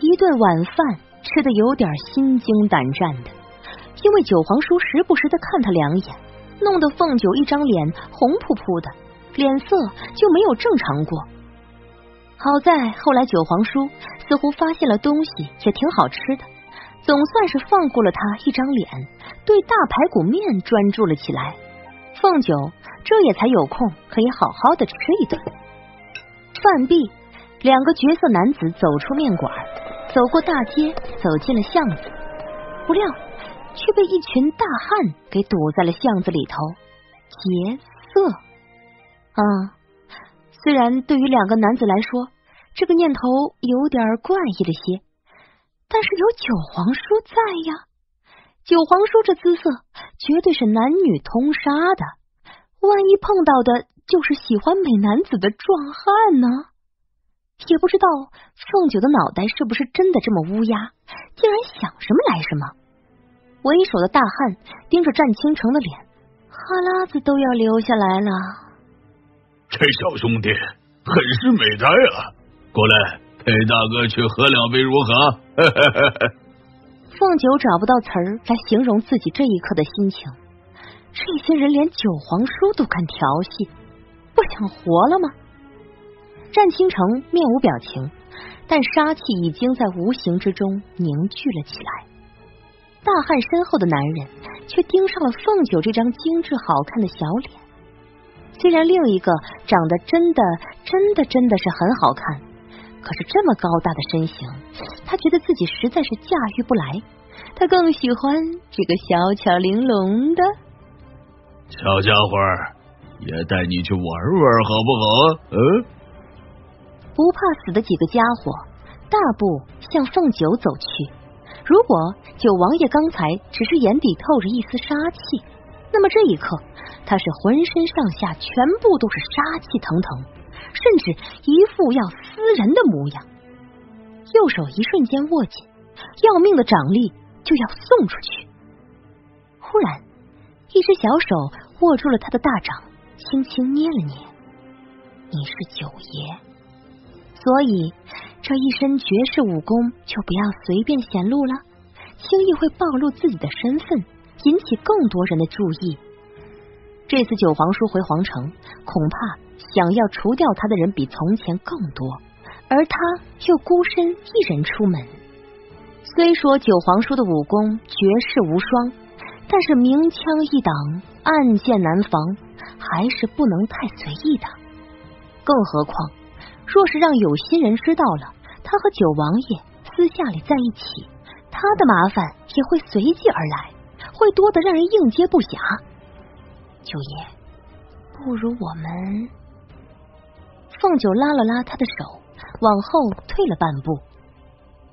一顿晚饭吃的有点心惊胆战的，因为九皇叔时不时的看他两眼，弄得凤九一张脸红扑扑的，脸色就没有正常过。好在后来九皇叔似乎发现了东西也挺好吃的。总算是放过了他一张脸，对大排骨面专注了起来。凤九这也才有空可以好好的吃一顿。饭毕，两个绝色男子走出面馆，走过大街，走进了巷子，不料却被一群大汉给堵在了巷子里头。劫色啊！虽然对于两个男子来说，这个念头有点怪异了些。但是有九皇叔在呀，九皇叔这姿色绝对是男女通杀的，万一碰到的就是喜欢美男子的壮汉呢？也不知道凤九的脑袋是不是真的这么乌鸦，竟然想什么来什么。为首的大汉盯着战倾城的脸，哈喇子都要流下来了。这小兄弟很是美呆啊！过来，陪大哥去喝两杯如何？凤九找不到词儿来形容自己这一刻的心情。这些人连九皇叔都敢调戏，不想活了吗？战倾城面无表情，但杀气已经在无形之中凝聚了起来。大汉身后的男人却盯上了凤九这张精致好看的小脸。虽然另一个长得真的、真的、真的是很好看，可是这么高大的身形，他觉得自己实在是驾驭不来。他更喜欢这个小巧玲珑的小家伙，也带你去玩玩好不好？嗯。不怕死的几个家伙大步向凤九走去。如果九王爷刚才只是眼底透着一丝杀气，那么这一刻他是浑身上下全部都是杀气腾腾，甚至一副要撕人的模样。右手一瞬间握紧，要命的掌力就要送出去。忽然，一只小手握住了他的大掌，轻轻捏了捏。你是九爷，所以。这一身绝世武功就不要随便显露了，轻易会暴露自己的身份，引起更多人的注意。这次九皇叔回皇城，恐怕想要除掉他的人比从前更多，而他又孤身一人出门。虽说九皇叔的武功绝世无双，但是明枪易挡，暗箭难防，还是不能太随意的。更何况。若是让有心人知道了他和九王爷私下里在一起，他的麻烦也会随即而来，会多得让人应接不暇。九爷，不如我们……凤九拉了拉他的手，往后退了半步。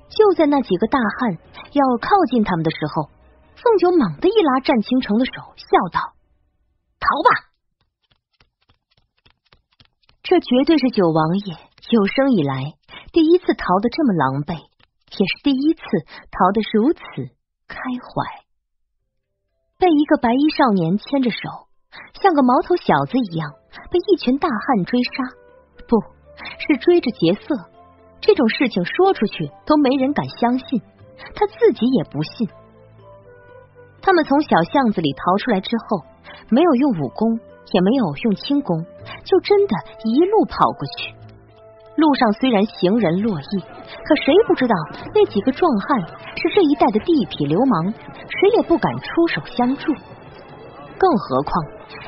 就在那几个大汉要靠近他们的时候，凤九猛地一拉战倾城的手，笑道：“逃吧！”这绝对是九王爷。有生以来第一次逃得这么狼狈，也是第一次逃得如此开怀。被一个白衣少年牵着手，像个毛头小子一样被一群大汉追杀，不是追着劫色。这种事情说出去都没人敢相信，他自己也不信。他们从小巷子里逃出来之后，没有用武功，也没有用轻功，就真的一路跑过去。路上虽然行人络绎，可谁不知道那几个壮汉是这一带的地痞流氓，谁也不敢出手相助。更何况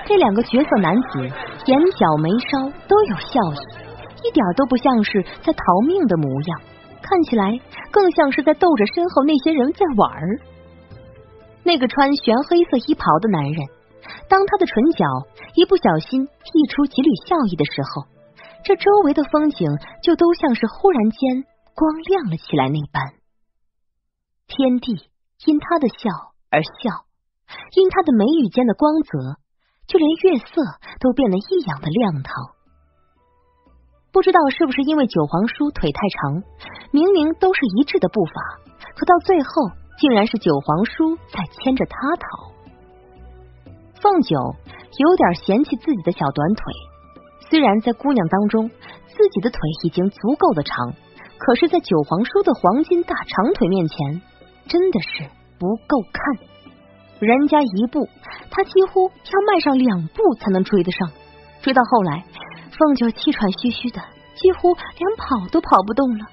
这两个绝色男子眼角眉梢都有笑意，一点都不像是在逃命的模样，看起来更像是在逗着身后那些人在玩儿。那个穿玄黑色衣袍的男人，当他的唇角一不小心溢出几缕笑意的时候。这周围的风景就都像是忽然间光亮了起来那般，天地因他的笑而笑，因他的眉宇间的光泽，就连月色都变得异样的亮堂。不知道是不是因为九皇叔腿太长，明明都是一致的步伐，可到最后竟然是九皇叔在牵着他逃。凤九有点嫌弃自己的小短腿。虽然在姑娘当中，自己的腿已经足够的长，可是，在九皇叔的黄金大长腿面前，真的是不够看。人家一步，他几乎要迈上两步才能追得上。追到后来，凤九气喘吁吁的，几乎连跑都跑不动了。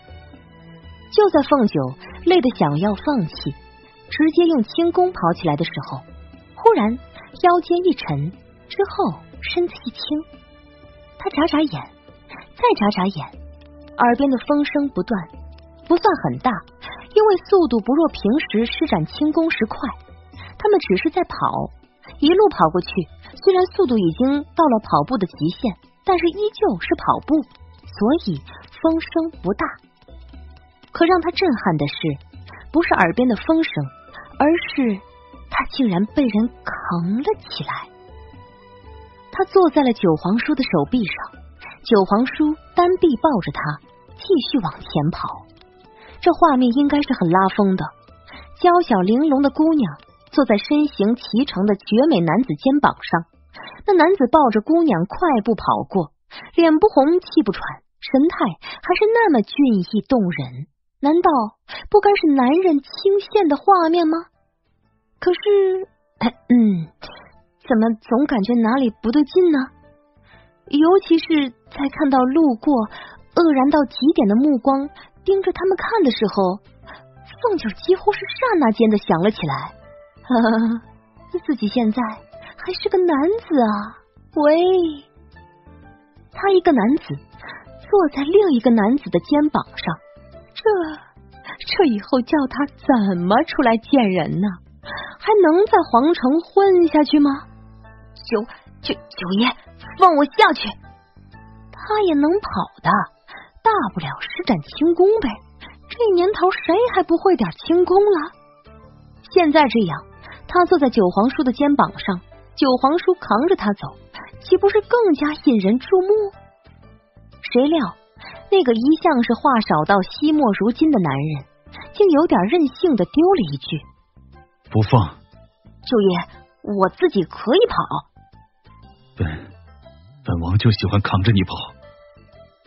就在凤九累得想要放弃，直接用轻功跑起来的时候，忽然腰间一沉，之后身子一轻。他眨眨眼，再眨眨眼，耳边的风声不断，不算很大，因为速度不若平时施展轻功时快。他们只是在跑，一路跑过去，虽然速度已经到了跑步的极限，但是依旧是跑步，所以风声不大。可让他震撼的是，不是耳边的风声，而是他竟然被人扛了起来。他坐在了九皇叔的手臂上，九皇叔单臂抱着他，继续往前跑。这画面应该是很拉风的。娇小玲珑的姑娘坐在身形颀长的绝美男子肩膀上，那男子抱着姑娘快步跑过，脸不红气不喘，神态还是那么俊逸动人。难道不该是男人倾羡的画面吗？可是，嗯，怎么总感觉哪里不对劲呢？尤其是在看到路过愕然到极点的目光盯着他们看的时候，凤九几乎是刹那间的想了起来。呵，自己现在还是个男子啊！喂，他一个男子坐在另一个男子的肩膀上。这这以后叫他怎么出来见人呢？还能在皇城混下去吗？九九九爷，放我下去！他也能跑的，大不了施展轻功呗。这年头谁还不会点轻功了？现在这样，他坐在九皇叔的肩膀上，九皇叔扛着他走，岂不是更加引人注目？谁料。那个一向是话少到惜墨如金的男人，竟有点任性的丢了一句：“不放。”舅爷，我自己可以跑。本本王就喜欢扛着你跑。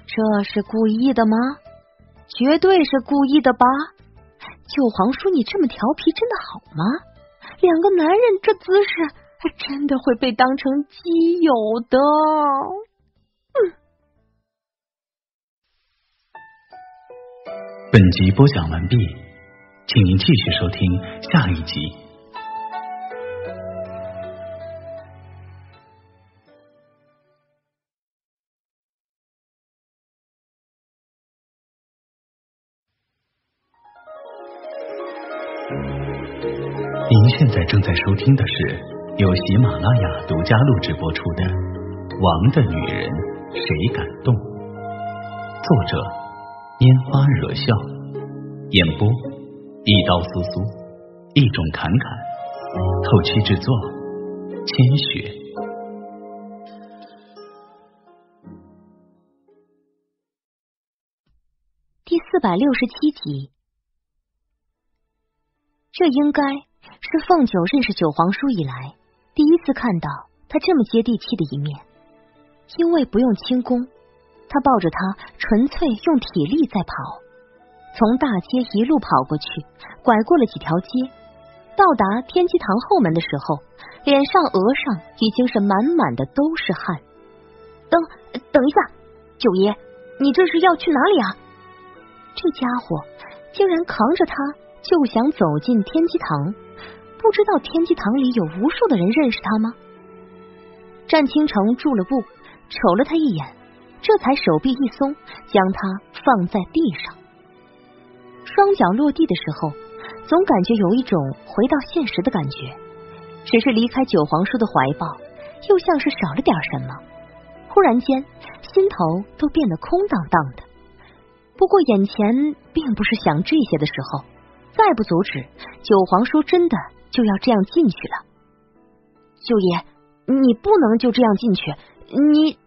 这是故意的吗？绝对是故意的吧！九皇叔，你这么调皮，真的好吗？两个男人这姿势，还真的会被当成基友的。本集播讲完毕，请您继续收听下一集。在正在收听的是由喜马拉雅独家录制播出的《王的女人谁敢动》，作者。拈花惹笑，演播一刀苏苏，一种侃侃，后期制作千雪。第四百六十七集，这应该是凤九认识九皇叔以来第一次看到他这么接地气的一面，因为不用轻功。他抱着他，纯粹用体力在跑，从大街一路跑过去，拐过了几条街，到达天机堂后门的时候，脸上、额上已经是满满的都是汗。等等一下，九爷，你这是要去哪里啊？这家伙竟然扛着他就想走进天机堂，不知道天机堂里有无数的人认识他吗？战倾城住了步，瞅了他一眼。这才手臂一松，将他放在地上。双脚落地的时候，总感觉有一种回到现实的感觉。只是离开九皇叔的怀抱，又像是少了点什么。忽然间，心头都变得空荡荡的。不过眼前并不是想这些的时候，再不阻止，九皇叔真的就要这样进去了。九爷，你不能就这样进去，你。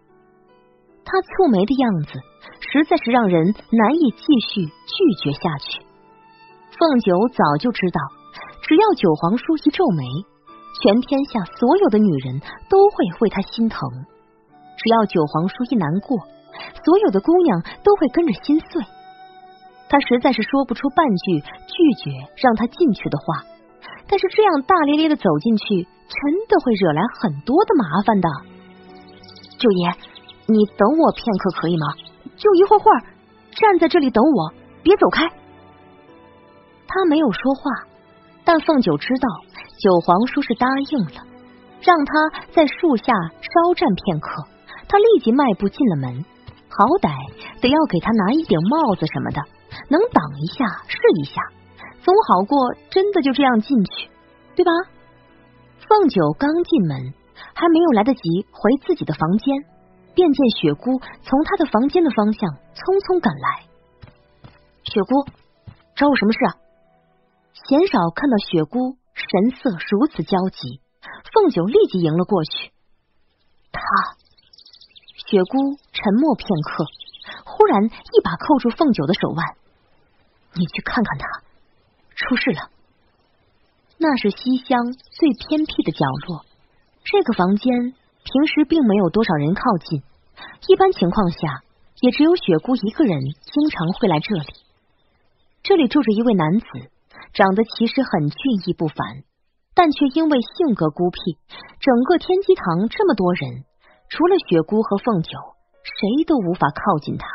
他蹙眉的样子，实在是让人难以继续拒绝下去。凤九早就知道，只要九皇叔一皱眉，全天下所有的女人都会为他心疼；只要九皇叔一难过，所有的姑娘都会跟着心碎。他实在是说不出半句拒绝让他进去的话，但是这样大咧咧的走进去，真的会惹来很多的麻烦的。九爷。你等我片刻可以吗？就一会儿会儿，站在这里等我，别走开。他没有说话，但凤九知道九皇叔是答应了，让他在树下稍站片刻。他立即迈步进了门，好歹得要给他拿一顶帽子什么的，能挡一下是一下，总好过真的就这样进去，对吧？凤九刚进门，还没有来得及回自己的房间。便见雪姑从他的房间的方向匆匆赶来。雪姑，找我什么事啊？鲜少看到雪姑神色如此焦急，凤九立即迎了过去。他，雪姑沉默片刻，忽然一把扣住凤九的手腕：“你去看看他，出事了。”那是西厢最偏僻的角落，这个房间。平时并没有多少人靠近，一般情况下，也只有雪姑一个人经常会来这里。这里住着一位男子，长得其实很俊逸不凡，但却因为性格孤僻，整个天机堂这么多人，除了雪姑和凤九，谁都无法靠近他。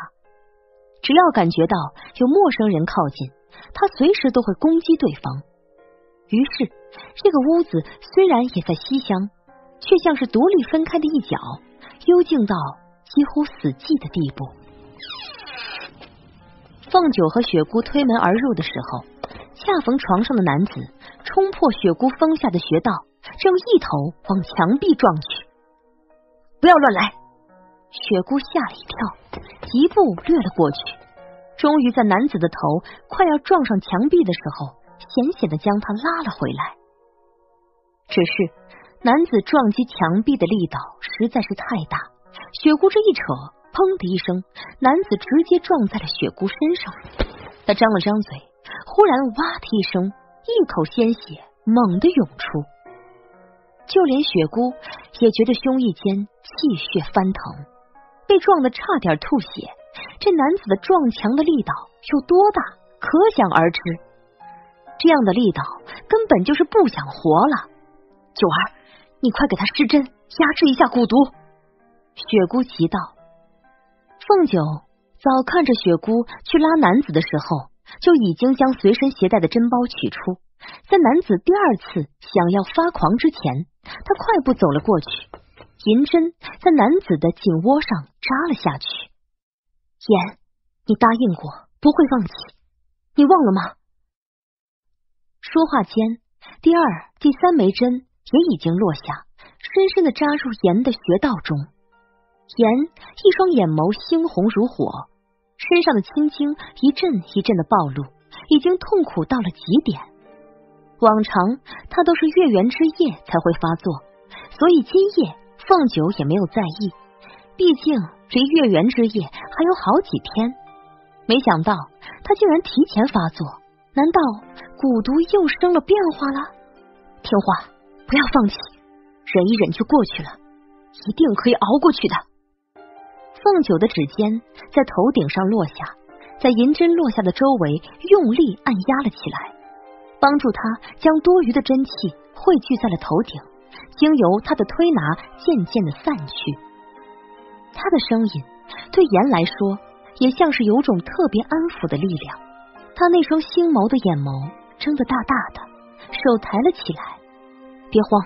只要感觉到有陌生人靠近，他随时都会攻击对方。于是，这个屋子虽然也在西厢，却像是独立分开的一角，幽静到几乎死寂的地步。凤九和雪姑推门而入的时候，恰逢床上的男子冲破雪姑封下的穴道，正一头往墙壁撞去。不要乱来！雪姑吓了一跳，疾步掠了过去，终于在男子的头快要撞上墙壁的时候。险险的将他拉了回来，只是男子撞击墙壁的力道实在是太大，雪姑这一扯，砰的一声，男子直接撞在了雪姑身上。他张了张嘴，忽然哇的一声，一口鲜血猛地涌出，就连雪姑也觉得胸臆间气血翻腾，被撞的差点吐血。这男子的撞墙的力道有多大，可想而知。这样的力道根本就是不想活了，九儿，你快给他施针压制一下蛊毒。雪姑急道。凤九早看着雪姑去拉男子的时候，就已经将随身携带的针包取出，在男子第二次想要发狂之前，他快步走了过去，银针在男子的颈窝上扎了下去。言，你答应过不会放弃，你忘了吗？说话间，第二、第三枚针也已经落下，深深的扎入盐的穴道中。盐一双眼眸猩红如火，身上的青筋一阵一阵的暴露，已经痛苦到了极点。往常他都是月圆之夜才会发作，所以今夜凤九也没有在意，毕竟离月圆之夜还有好几天。没想到他竟然提前发作。难道蛊毒又生了变化了？听话，不要放弃，忍一忍就过去了，一定可以熬过去的。凤九的指尖在头顶上落下，在银针落下的周围用力按压了起来，帮助他将多余的真气汇聚在了头顶，经由他的推拿渐渐的散去。他的声音对颜来说，也像是有种特别安抚的力量。他那双星眸的眼眸睁得大大的，手抬了起来。别慌，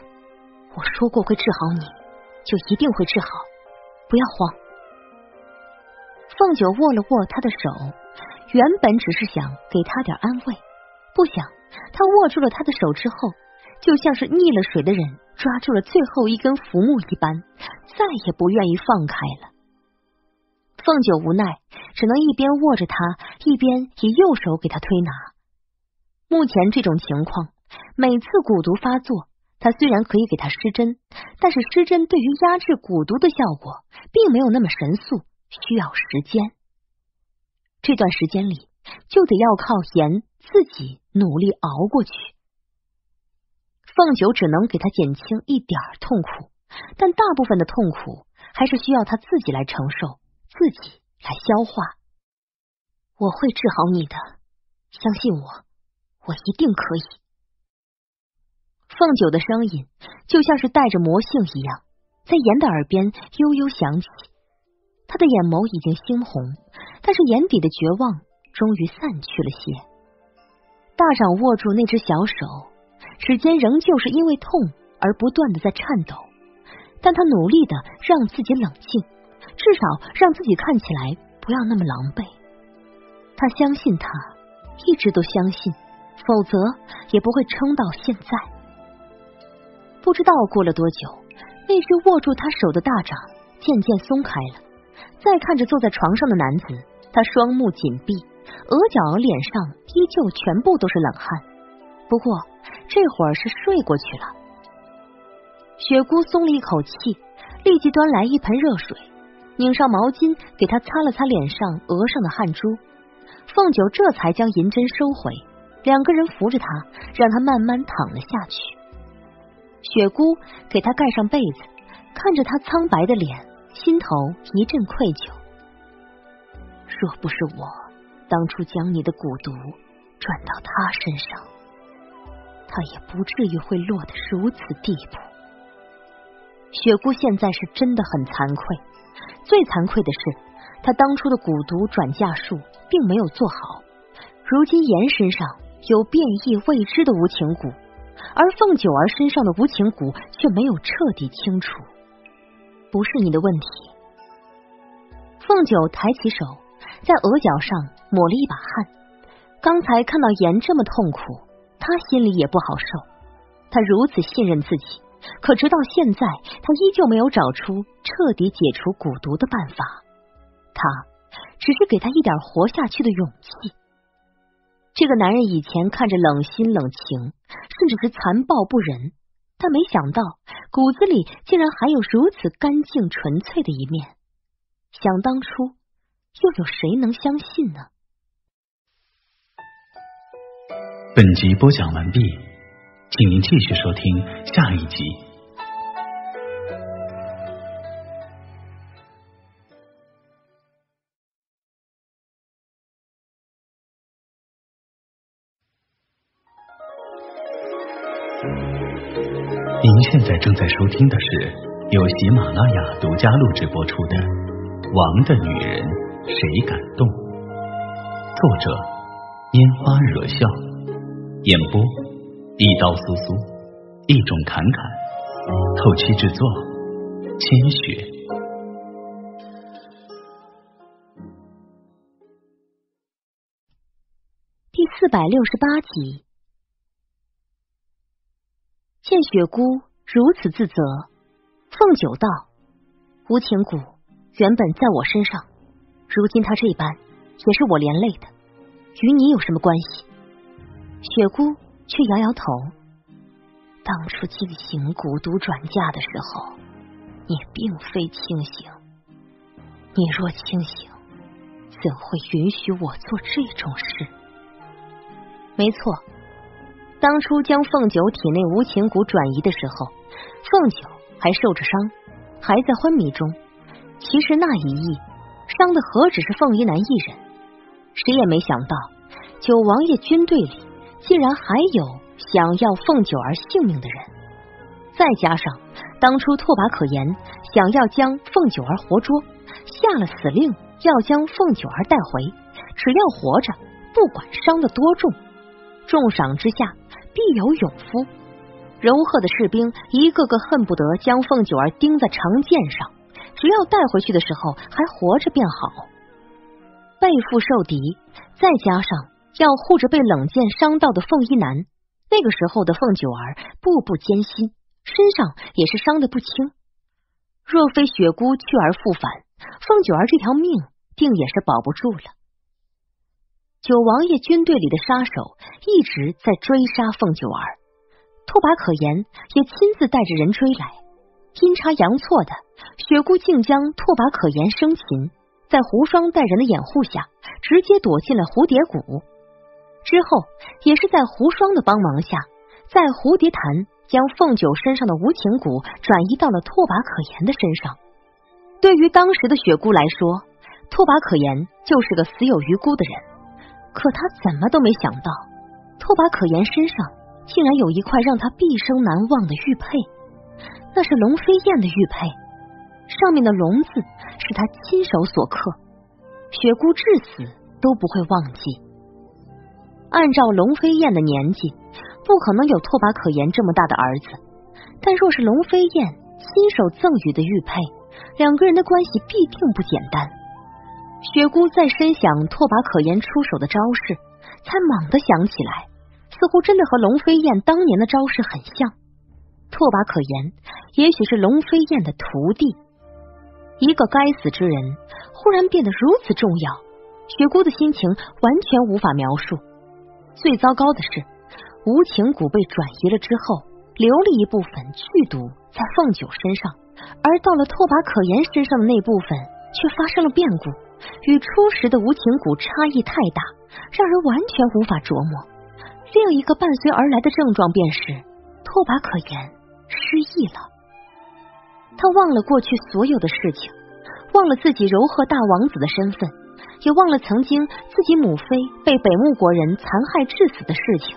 我说过会治好你，就一定会治好。不要慌。凤九握了握他的手，原本只是想给他点安慰，不想他握住了他的手之后，就像是溺了水的人抓住了最后一根浮木一般，再也不愿意放开了。凤九无奈，只能一边握着他，一边以右手给他推拿。目前这种情况，每次蛊毒发作，他虽然可以给他施针，但是施针对于压制蛊毒的效果，并没有那么神速，需要时间。这段时间里，就得要靠盐自己努力熬过去。凤九只能给他减轻一点痛苦，但大部分的痛苦还是需要他自己来承受。自己来消化，我会治好你的，相信我，我一定可以。凤九的声音就像是带着魔性一样，在严的耳边悠悠响起。他的眼眸已经猩红，但是眼底的绝望终于散去了些。大掌握住那只小手，指尖仍旧是因为痛而不断的在颤抖，但他努力的让自己冷静。至少让自己看起来不要那么狼狈。他相信他，一直都相信，否则也不会撑到现在。不知道过了多久，那只握住他手的大掌渐渐松开了。再看着坐在床上的男子，他双目紧闭，额角、脸上依旧全部都是冷汗。不过这会儿是睡过去了。雪姑松了一口气，立即端来一盆热水。拧上毛巾，给他擦了擦脸上、额上的汗珠。凤九这才将银针收回，两个人扶着他，让他慢慢躺了下去。雪姑给他盖上被子，看着他苍白的脸，心头一阵愧疚。若不是我当初将你的蛊毒转到他身上，他也不至于会落得如此地步。雪姑现在是真的很惭愧，最惭愧的是，他当初的蛊毒转嫁术并没有做好，如今颜身上有变异未知的无情蛊，而凤九儿身上的无情蛊却没有彻底清除。不是你的问题。凤九抬起手，在额角上抹了一把汗。刚才看到颜这么痛苦，他心里也不好受。他如此信任自己，可直到现在，他依旧没有找出彻底解除蛊毒的办法。他只是给他一点活下去的勇气。这个男人以前看着冷心冷情，甚至是残暴不仁。但没想到骨子里竟然还有如此干净纯粹的一面。想当初，又有谁能相信呢？本集播讲完毕，请您继续收听下一集。您现在正在收听的是由喜马拉雅独家录制播出的《王的女人谁敢动》，作者烟花惹笑，演播一刀苏苏，一种侃侃，后期制作千雪。第四百六十八集。见雪姑如此自责，凤九道：“无情蛊原本在我身上，如今他这般也是我连累的，与你有什么关系？”雪姑却摇摇头：“当初进行蛊毒转嫁的时候，你并非清醒。你若清醒，怎会允许我做这种事？”没错。当初将凤九体内无情蛊转移的时候，凤九还受着伤，还在昏迷中。其实那一役伤的何止是凤一男一人，谁也没想到九王爷军队里竟然还有想要凤九儿性命的人。再加上当初拓跋可言想要将凤九儿活捉，下了死令要将凤九儿带回，只要活着，不管伤的多重，重赏之下。必有勇夫，柔和的士兵一个个恨不得将凤九儿钉在长剑上，只要带回去的时候还活着便好。背负受敌，再加上要护着被冷箭伤到的凤一男，那个时候的凤九儿步步艰辛，身上也是伤的不轻。若非雪姑去而复返，凤九儿这条命定也是保不住了。九王爷军队里的杀手一直在追杀凤九儿，拓跋可言也亲自带着人追来。阴差阳错的，雪姑竟将拓跋可言生擒，在胡双带人的掩护下，直接躲进了蝴蝶谷。之后，也是在胡双的帮忙下，在蝴蝶潭将凤九身上的无情蛊转移到了拓跋可言的身上。对于当时的雪姑来说，拓跋可言就是个死有余辜的人。可他怎么都没想到，拓跋可言身上竟然有一块让他毕生难忘的玉佩，那是龙飞燕的玉佩，上面的龙字是他亲手所刻，雪姑至死都不会忘记。按照龙飞燕的年纪，不可能有拓跋可言这么大的儿子，但若是龙飞燕亲手赠予的玉佩，两个人的关系必定不简单。雪姑再深想拓跋可言出手的招式，才猛地想起来，似乎真的和龙飞燕当年的招式很像。拓跋可言也许是龙飞燕的徒弟，一个该死之人忽然变得如此重要，雪姑的心情完全无法描述。最糟糕的是，无情蛊被转移了之后，留了一部分剧毒在凤九身上，而到了拓跋可言身上的那部分却发生了变故。与初时的无情蛊差异太大，让人完全无法琢磨。另一个伴随而来的症状便是拓跋可言失忆了。他忘了过去所有的事情，忘了自己柔和大王子的身份，也忘了曾经自己母妃被北穆国人残害致死的事情。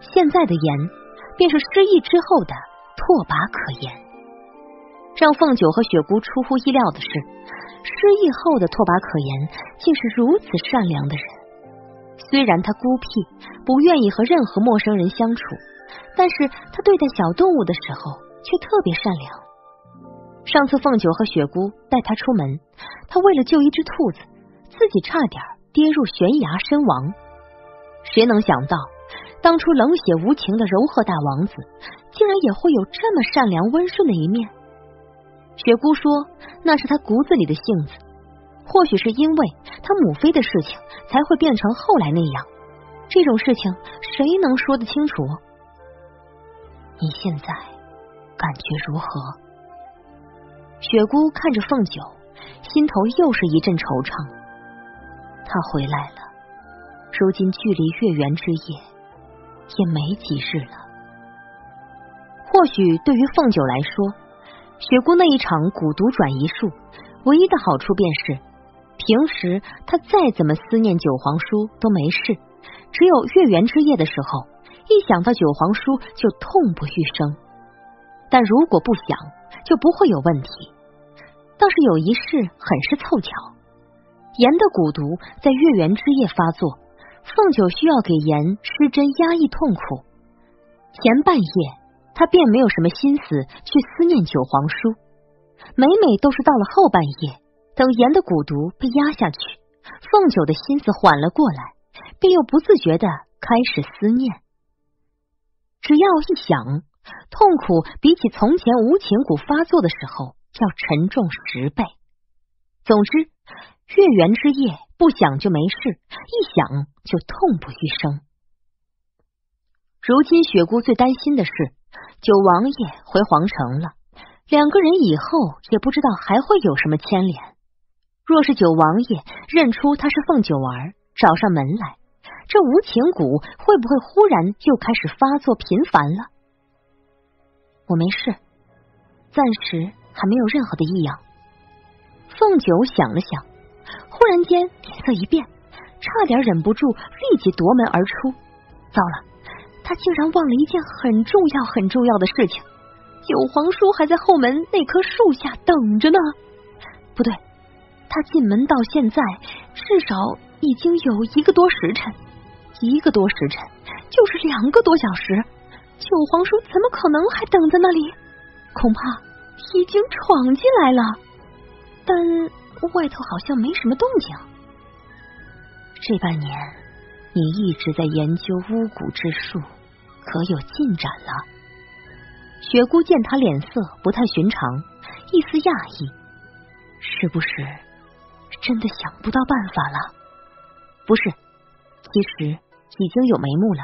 现在的颜，便是失忆之后的拓跋可言。让凤九和雪姑出乎意料的是，失忆后的拓跋可言竟是如此善良的人。虽然他孤僻，不愿意和任何陌生人相处，但是他对待小动物的时候却特别善良。上次凤九和雪姑带他出门，他为了救一只兔子，自己差点跌入悬崖身亡。谁能想到，当初冷血无情的柔和大王子，竟然也会有这么善良温顺的一面？雪姑说：“那是他骨子里的性子，或许是因为他母妃的事情，才会变成后来那样。这种事情谁能说得清楚？你现在感觉如何？”雪姑看着凤九，心头又是一阵惆怅。他回来了，如今距离月圆之夜也没几日了。或许对于凤九来说，雪姑那一场蛊毒转移术，唯一的好处便是，平时她再怎么思念九皇叔都没事，只有月圆之夜的时候，一想到九皇叔就痛不欲生。但如果不想，就不会有问题。倒是有一事很是凑巧，盐的蛊毒在月圆之夜发作，凤九需要给盐施针压抑痛苦，前半夜。他便没有什么心思去思念九皇叔，每每都是到了后半夜，等盐的蛊毒被压下去，凤九的心思缓了过来，便又不自觉的开始思念。只要一想，痛苦比起从前无情蛊发作的时候要沉重十倍。总之，月圆之夜不想就没事，一想就痛不欲生。如今雪姑最担心的是。九王爷回皇城了，两个人以后也不知道还会有什么牵连。若是九王爷认出他是凤九儿，找上门来，这无情蛊会不会忽然又开始发作频繁了？我没事，暂时还没有任何的异样。凤九想了想，忽然间脸色一变，差点忍不住立即夺门而出。糟了！他竟然忘了一件很重要、很重要的事情，九皇叔还在后门那棵树下等着呢。不对，他进门到现在至少已经有一个多时辰，一个多时辰就是两个多小时。九皇叔怎么可能还等在那里？恐怕已经闯进来了，但外头好像没什么动静。这半年。你一直在研究巫蛊之术，可有进展了？雪姑见他脸色不太寻常，一丝讶异，是不是真的想不到办法了？不是，其实已经有眉目了，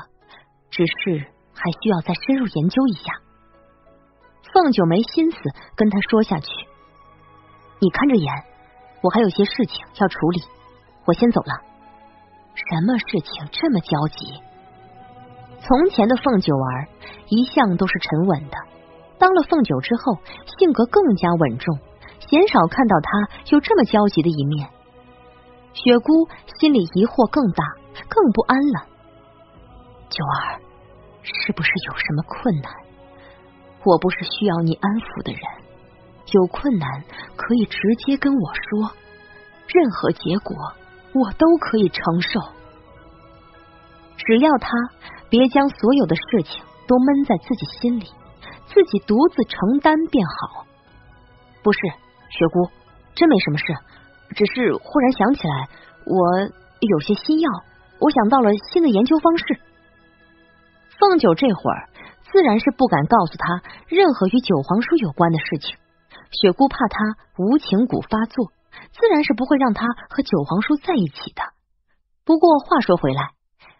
只是还需要再深入研究一下。凤九没心思跟他说下去，你看着演，我还有些事情要处理，我先走了。什么事情这么焦急？从前的凤九儿一向都是沉稳的，当了凤九之后，性格更加稳重，鲜少看到她有这么焦急的一面。雪姑心里疑惑更大，更不安了。九儿，是不是有什么困难？我不是需要你安抚的人，有困难可以直接跟我说，任何结果。我都可以承受，只要他别将所有的事情都闷在自己心里，自己独自承担便好。不是雪姑，真没什么事，只是忽然想起来，我有些新药，我想到了新的研究方式。凤九这会儿自然是不敢告诉他任何与九皇叔有关的事情，雪姑怕他无情蛊发作。自然是不会让他和九皇叔在一起的。不过话说回来，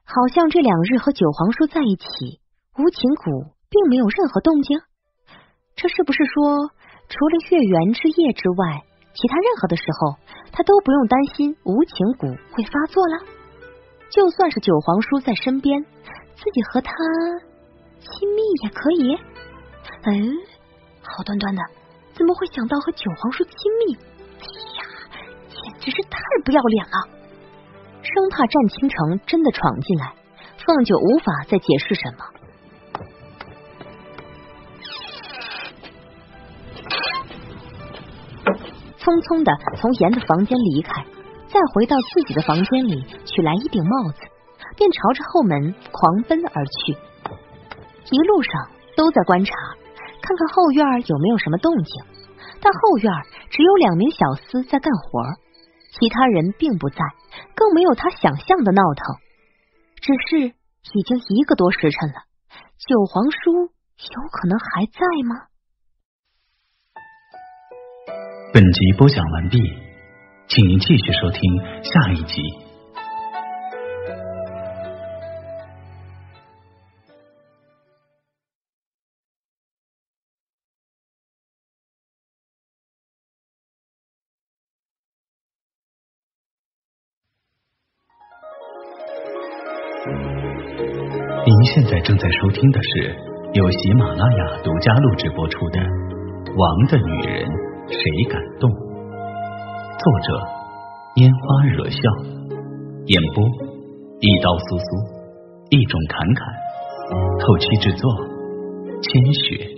好像这两日和九皇叔在一起，无情蛊并没有任何动静。这是不是说，除了月圆之夜之外，其他任何的时候，他都不用担心无情蛊会发作了？就算是九皇叔在身边，自己和他亲密也可以。嗯，好端端的，怎么会想到和九皇叔亲密？哎呀！简直是太不要脸了。生怕战倾城真的闯进来，凤九无法再解释什么。匆匆的从严的房间离开，再回到自己的房间里取来一顶帽子，便朝着后门狂奔而去。一路上都在观察，看看后院有没有什么动静。但后院只有两名小厮在干活，其他人并不在，更没有他想象的闹腾。只是已经一个多时辰了，九皇叔有可能还在吗？本集播讲完毕，请您继续收听下一集。现在正在收听的是由喜马拉雅独家录制播出的《王的女人》。谁敢动？作者：拈花惹笑，演播：一刀苏苏，一种侃侃，后期制作：千雪。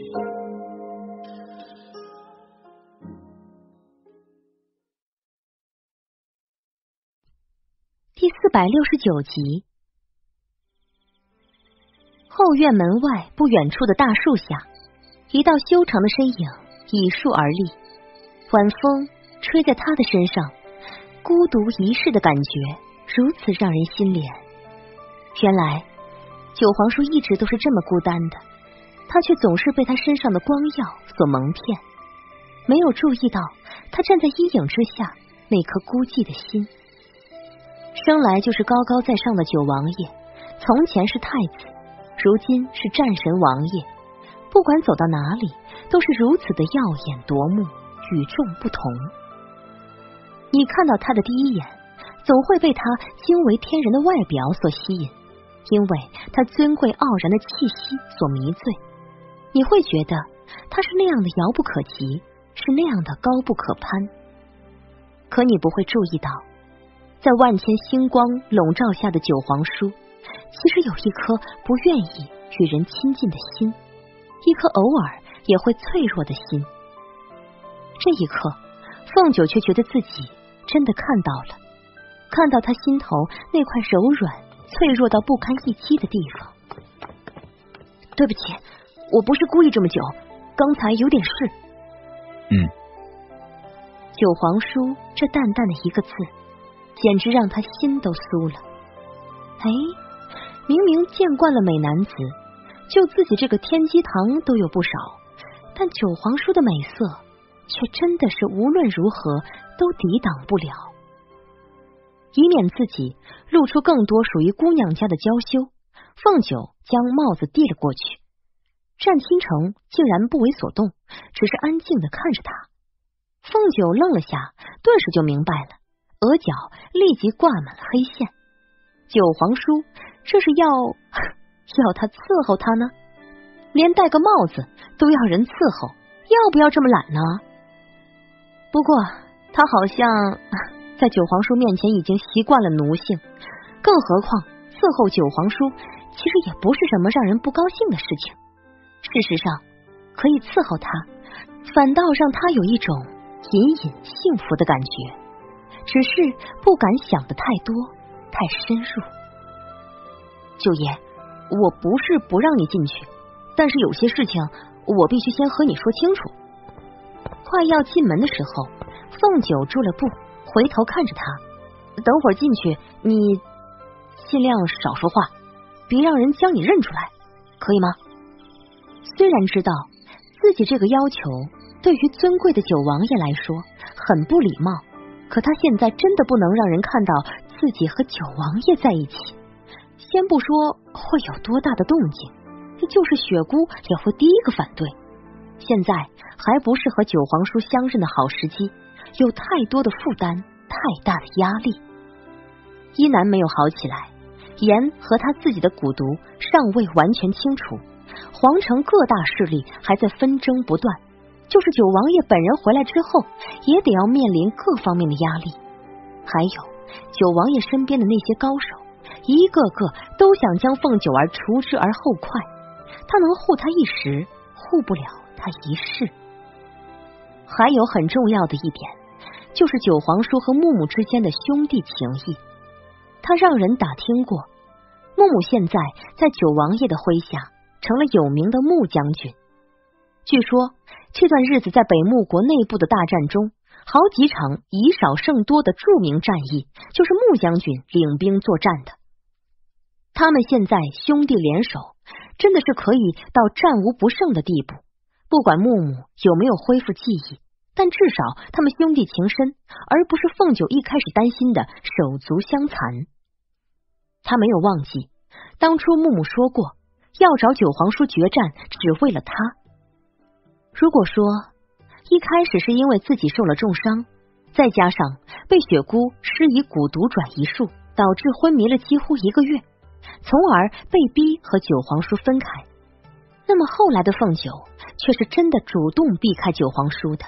第四百六十九集，后院门外不远处的大树下，一道修长的身影倚树而立。晚风吹在他的身上，孤独一世的感觉如此让人心怜。原来九皇叔一直都是这么孤单的，他却总是被他身上的光耀所蒙骗，没有注意到他站在阴影之下那颗孤寂的心。生来就是高高在上的九王爷，从前是太子，如今是战神王爷，不管走到哪里，都是如此的耀眼夺目。与众不同。你看到他的第一眼，总会被他惊为天人的外表所吸引，因为他尊贵傲然的气息所迷醉。你会觉得他是那样的遥不可及，是那样的高不可攀。可你不会注意到，在万千星光笼罩下的九皇叔，其实有一颗不愿意与人亲近的心，一颗偶尔也会脆弱的心。这一刻，凤九却觉得自己真的看到了，看到他心头那块柔软、脆弱到不堪一击的地方。对不起，我不是故意这么久，刚才有点事。嗯。九皇叔这淡淡的一个字，简直让他心都酥了。哎，明明见惯了美男子，就自己这个天机堂都有不少，但九皇叔的美色。却真的是无论如何都抵挡不了，以免自己露出更多属于姑娘家的娇羞，凤九将帽子递了过去。战倾城竟然不为所动，只是安静的看着他。凤九愣了下，顿时就明白了，额角立即挂满了黑线。九皇叔这是要 要他伺候他呢？连戴个帽子都要人伺候，要不要这么懒呢？不过，他好像在九皇叔面前已经习惯了奴性，更何况伺候九皇叔其实也不是什么让人不高兴的事情。事实上，可以伺候他，反倒让他有一种隐隐幸福的感觉，只是不敢想的太多太深入。九爷，我不是不让你进去，但是有些事情我必须先和你说清楚。快要进门的时候，凤九住了步，回头看着他。等会儿进去，你尽量少说话，别让人将你认出来，可以吗？虽然知道自己这个要求对于尊贵的九王爷来说很不礼貌，可他现在真的不能让人看到自己和九王爷在一起。先不说会有多大的动静，就是雪姑也会第一个反对。现在还不是和九皇叔相认的好时机，有太多的负担，太大的压力。一南没有好起来，言和他自己的蛊毒尚未完全清除，皇城各大势力还在纷争不断，就是九王爷本人回来之后，也得要面临各方面的压力。还有九王爷身边的那些高手，一个个都想将凤九儿除之而后快。他能护他一时，护不了他一世。还有很重要的一点，就是九皇叔和木木之间的兄弟情谊。他让人打听过，木木现在在九王爷的麾下，成了有名的木将军。据说这段日子在北木国内部的大战中，好几场以少胜多的著名战役，就是木将军领兵作战的。他们现在兄弟联手，真的是可以到战无不胜的地步。不管木木有没有恢复记忆，但至少他们兄弟情深，而不是凤九一开始担心的手足相残。他没有忘记当初木木说过要找九皇叔决战，只为了他。如果说一开始是因为自己受了重伤，再加上被雪姑施以蛊毒转移术，导致昏迷了几乎一个月，从而被逼和九皇叔分开，那么后来的凤九却是真的主动避开九皇叔的，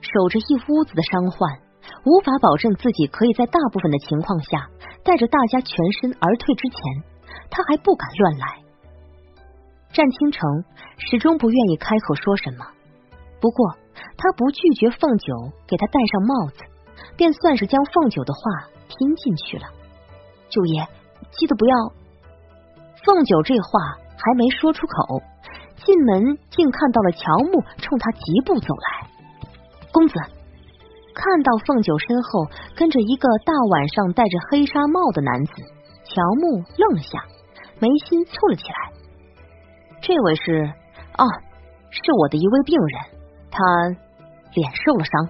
守着一屋子的伤患，无法保证自己可以在大部分的情况下带着大家全身而退之前，他还不敢乱来。战倾城始终不愿意开口说什么，不过他不拒绝凤九给他戴上帽子，便算是将凤九的话听进去了。九爷，记得不要。凤九这话还没说出口，进门竟看到了乔木冲他疾步走来。公子看到凤九身后跟着一个大晚上戴着黑纱帽的男子，乔木愣了下，眉心蹙了起来。这位是啊，是我的一位病人，他脸受了伤。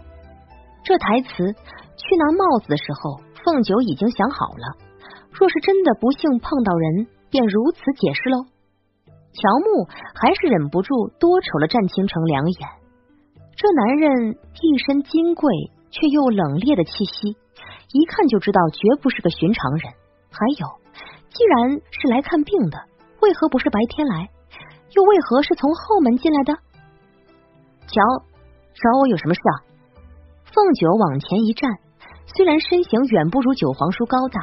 这台词去拿帽子的时候，凤九已经想好了。若是真的不幸碰到人，便如此解释喽。乔木还是忍不住多瞅了战倾城两眼。这男人一身金贵却又冷冽的气息，一看就知道绝不是个寻常人。还有，既然是来看病的，为何不是白天来？又为何是从后门进来的？乔，找我有什么事啊？凤九往前一站，虽然身形远不如九皇叔高大，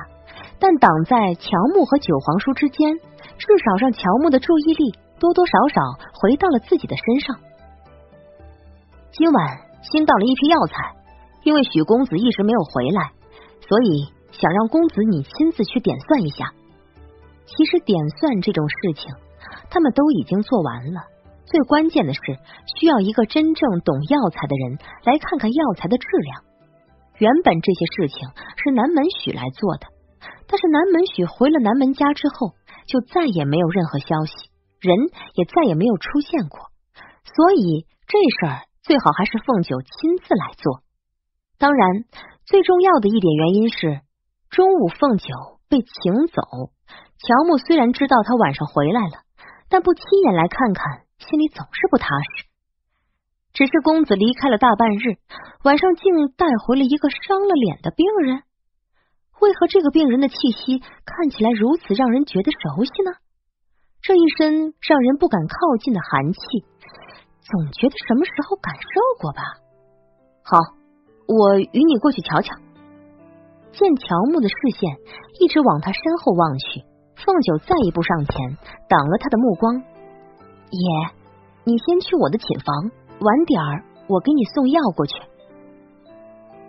但挡在乔木和九皇叔之间，至少让乔木的注意力多多少少回到了自己的身上。今晚新到了一批药材，因为许公子一直没有回来，所以想让公子你亲自去点算一下。其实点算这种事情。他们都已经做完了，最关键的是需要一个真正懂药材的人来看看药材的质量。原本这些事情是南门许来做的，但是南门许回了南门家之后，就再也没有任何消息，人也再也没有出现过。所以这事儿最好还是凤九亲自来做。当然，最重要的一点原因是中午凤九被请走，乔木虽然知道他晚上回来了。但不亲眼来看看，心里总是不踏实。只是公子离开了大半日，晚上竟带回了一个伤了脸的病人。为何这个病人的气息看起来如此让人觉得熟悉呢？这一身让人不敢靠近的寒气，总觉得什么时候感受过吧？好，我与你过去瞧瞧。见乔木的视线一直往他身后望去。凤九再一步上前，挡了他的目光。爷，你先去我的寝房，晚点儿我给你送药过去。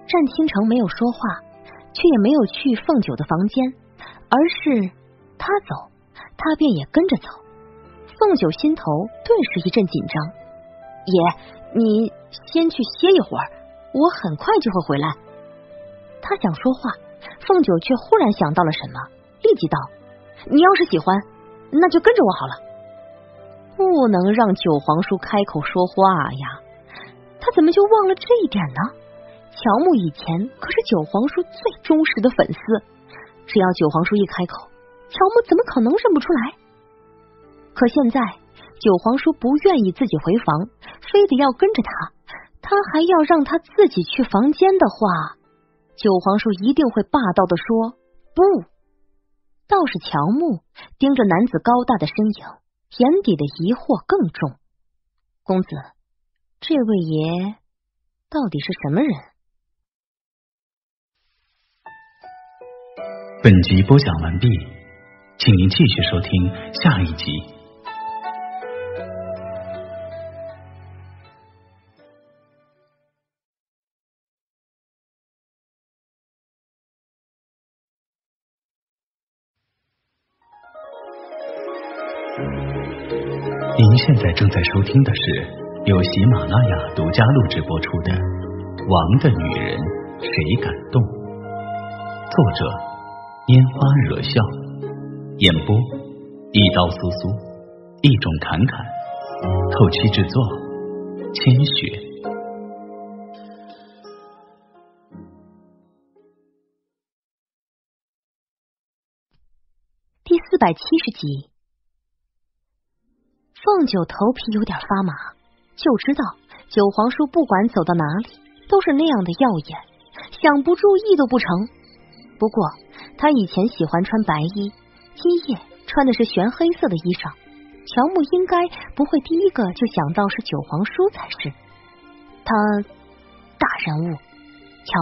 战倾城没有说话，却也没有去凤九的房间，而是他走，他便也跟着走。凤九心头顿时一阵紧张。爷，你先去歇一会儿，我很快就会回来。他想说话，凤九却忽然想到了什么，立即道。你要是喜欢，那就跟着我好了。不能让九皇叔开口说话呀！他怎么就忘了这一点呢？乔木以前可是九皇叔最忠实的粉丝，只要九皇叔一开口，乔木怎么可能认不出来？可现在九皇叔不愿意自己回房，非得要跟着他，他还要让他自己去房间的话，九皇叔一定会霸道的说不。倒是乔木盯着男子高大的身影，眼底的疑惑更重。公子，这位爷到底是什么人？本集播讲完毕，请您继续收听下一集。您现在正在收听的是由喜马拉雅独家录制播出的《王的女人谁敢动》，作者。拈花惹笑，演播一刀苏苏，一种侃侃，后期制作千雪。第四百七十集，凤九头皮有点发麻，就知道九皇叔不管走到哪里都是那样的耀眼，想不注意都不成。不过。他以前喜欢穿白衣，今夜穿的是玄黑色的衣裳。乔木应该不会第一个就想到是九皇叔才是。他大人物，乔，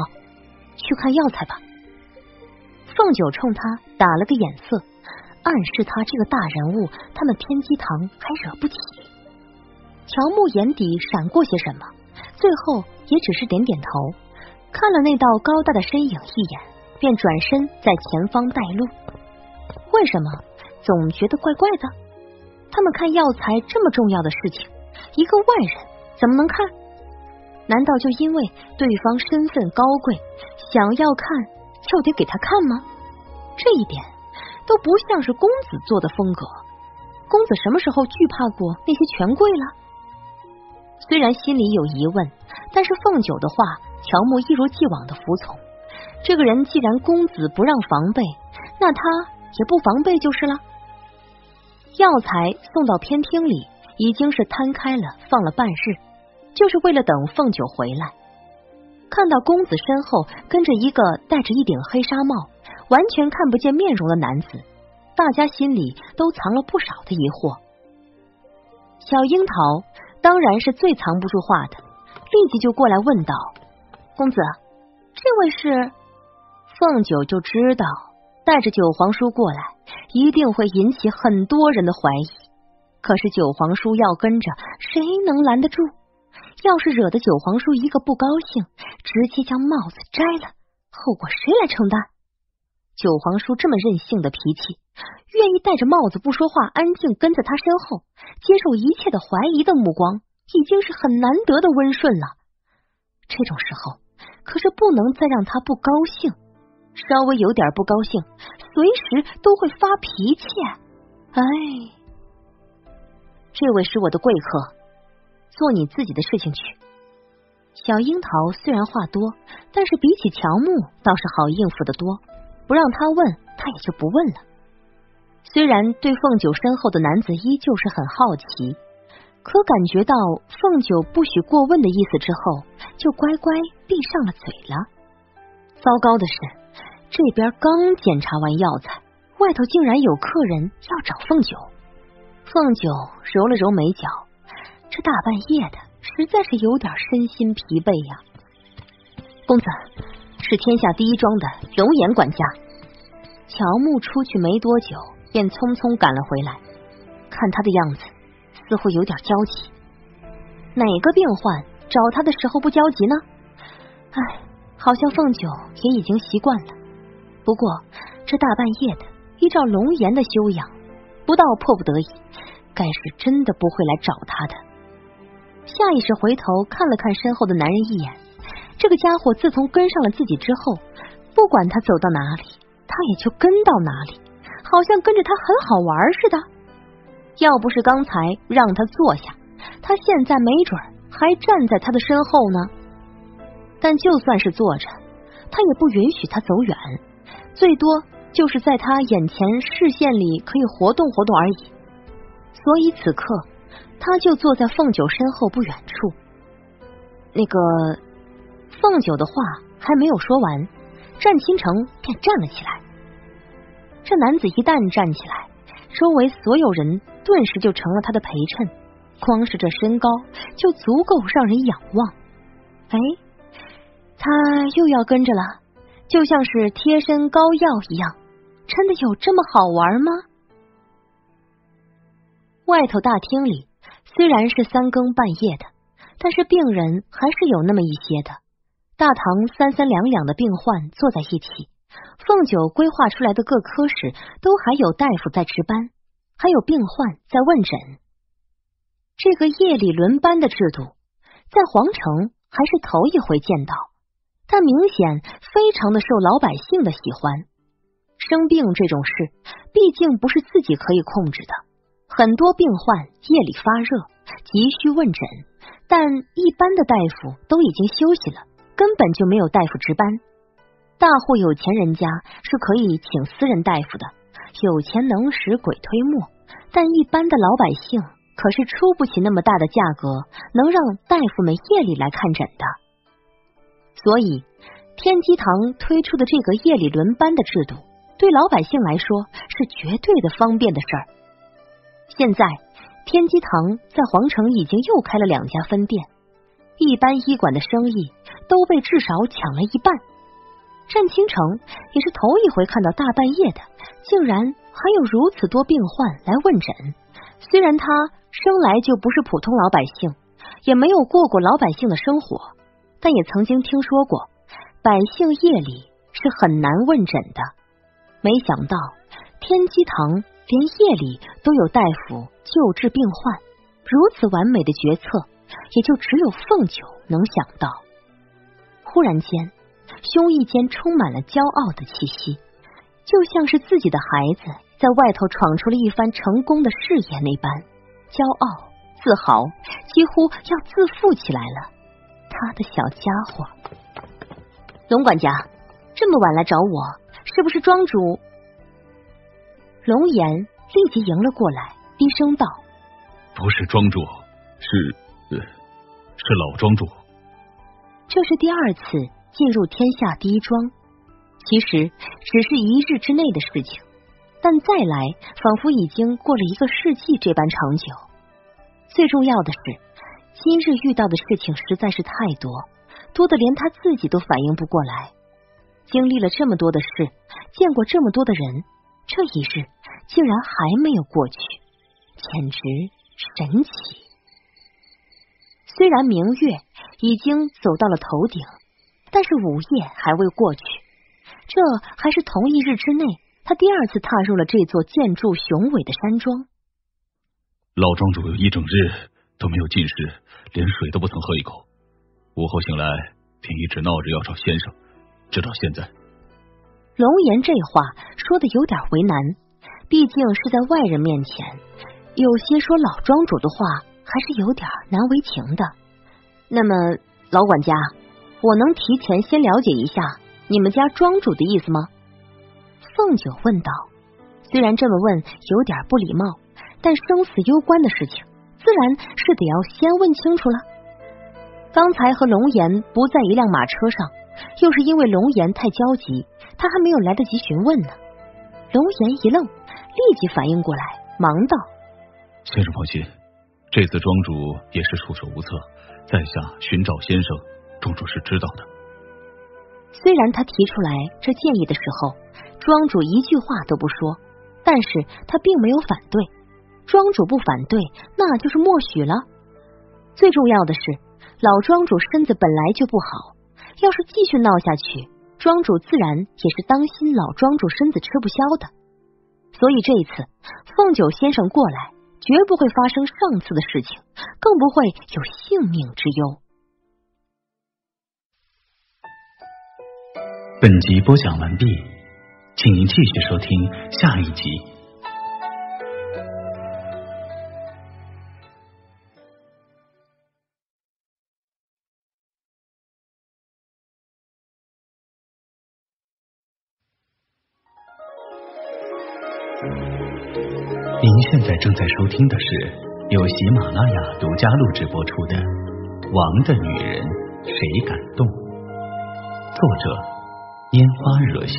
去看药材吧。凤九冲他打了个眼色，暗示他这个大人物，他们天机堂还惹不起。乔木眼底闪过些什么，最后也只是点点头，看了那道高大的身影一眼。便转身在前方带路。为什么总觉得怪怪的？他们看药材这么重要的事情，一个外人怎么能看？难道就因为对方身份高贵，想要看就得给他看吗？这一点都不像是公子做的风格。公子什么时候惧怕过那些权贵了？虽然心里有疑问，但是凤九的话，乔木一如既往的服从。这个人既然公子不让防备，那他也不防备就是了。药材送到偏厅里，已经是摊开了放了半日，就是为了等凤九回来。看到公子身后跟着一个戴着一顶黑纱帽、完全看不见面容的男子，大家心里都藏了不少的疑惑。小樱桃当然是最藏不住话的，立即就过来问道：“公子，这位是？”凤九就知道带着九皇叔过来，一定会引起很多人的怀疑。可是九皇叔要跟着，谁能拦得住？要是惹得九皇叔一个不高兴，直接将帽子摘了，后果谁来承担？九皇叔这么任性的脾气，愿意戴着帽子不说话，安静跟在他身后，接受一切的怀疑的目光，已经是很难得的温顺了。这种时候，可是不能再让他不高兴。稍微有点不高兴，随时都会发脾气。哎，这位是我的贵客，做你自己的事情去。小樱桃虽然话多，但是比起乔木倒是好应付的多。不让他问，他也就不问了。虽然对凤九身后的男子依旧是很好奇，可感觉到凤九不许过问的意思之后，就乖乖闭上了嘴了。糟糕的是。这边刚检查完药材，外头竟然有客人要找凤九。凤九揉了揉眉角，这大半夜的，实在是有点身心疲惫呀。公子是天下第一庄的龙颜管家。乔木出去没多久，便匆匆赶了回来。看他的样子，似乎有点焦急。哪个病患找他的时候不焦急呢？唉，好像凤九也已经习惯了。不过这大半夜的，依照龙颜的修养，不到迫不得已，该是真的不会来找他的。下意识回头看了看身后的男人一眼，这个家伙自从跟上了自己之后，不管他走到哪里，他也就跟到哪里，好像跟着他很好玩似的。要不是刚才让他坐下，他现在没准还站在他的身后呢。但就算是坐着，他也不允许他走远。最多就是在他眼前视线里可以活动活动而已，所以此刻他就坐在凤九身后不远处。那个凤九的话还没有说完，战倾城便站了起来。这男子一旦站起来，周围所有人顿时就成了他的陪衬，光是这身高就足够让人仰望。哎，他又要跟着了。就像是贴身膏药一样，真的有这么好玩吗？外头大厅里虽然是三更半夜的，但是病人还是有那么一些的。大堂三三两两的病患坐在一起，凤九规划出来的各科室都还有大夫在值班，还有病患在问诊。这个夜里轮班的制度，在皇城还是头一回见到，但明显非常的受老百姓的喜欢。生病这种事，毕竟不是自己可以控制的。很多病患夜里发热，急需问诊，但一般的大夫都已经休息了，根本就没有大夫值班。大户有钱人家是可以请私人大夫的，有钱能使鬼推磨，但一般的老百姓可是出不起那么大的价格，能让大夫们夜里来看诊的。所以，天机堂推出的这个夜里轮班的制度。对老百姓来说是绝对的方便的事儿。现在天机堂在皇城已经又开了两家分店，一般医馆的生意都被至少抢了一半。战清城也是头一回看到大半夜的，竟然还有如此多病患来问诊。虽然他生来就不是普通老百姓，也没有过过老百姓的生活，但也曾经听说过百姓夜里是很难问诊的。没想到天机堂连夜里都有大夫救治病患，如此完美的决策，也就只有凤九能想到。忽然间，胸臆间充满了骄傲的气息，就像是自己的孩子在外头闯出了一番成功的事业那般，骄傲、自豪，几乎要自负起来了。他的小家伙，龙管家这么晚来找我。是不是庄主？龙岩立即迎了过来，低声道：“不是庄主，是是老庄主。”这是第二次进入天下第一庄，其实只是一日之内的事情，但再来仿佛已经过了一个世纪这般长久。最重要的是，今日遇到的事情实在是太多，多的连他自己都反应不过来。经历了这么多的事，见过这么多的人，这一日竟然还没有过去，简直神奇。虽然明月已经走到了头顶，但是午夜还未过去。这还是同一日之内，他第二次踏入了这座建筑雄伟的山庄。老庄主一整日都没有进食，连水都不曾喝一口。午后醒来，便一直闹着要找先生。直到现在，龙岩这话说的有点为难，毕竟是在外人面前，有些说老庄主的话还是有点难为情的。那么，老管家，我能提前先了解一下你们家庄主的意思吗？凤九问道。虽然这么问有点不礼貌，但生死攸关的事情，自然是得要先问清楚了。刚才和龙岩不在一辆马车上。又是因为龙岩太焦急，他还没有来得及询问呢。龙岩一愣，立即反应过来，忙道：“先生放心，这次庄主也是束手无策，在下寻找先生，庄主是知道的。”虽然他提出来这建议的时候，庄主一句话都不说，但是他并没有反对。庄主不反对，那就是默许了。最重要的是，老庄主身子本来就不好。要是继续闹下去，庄主自然也是当心老庄主身子吃不消的。所以这一次，凤九先生过来，绝不会发生上次的事情，更不会有性命之忧。本集播讲完毕，请您继续收听下一集。您现在正在收听的是由喜马拉雅独家录制播出的《王的女人谁敢动》，作者烟花惹笑，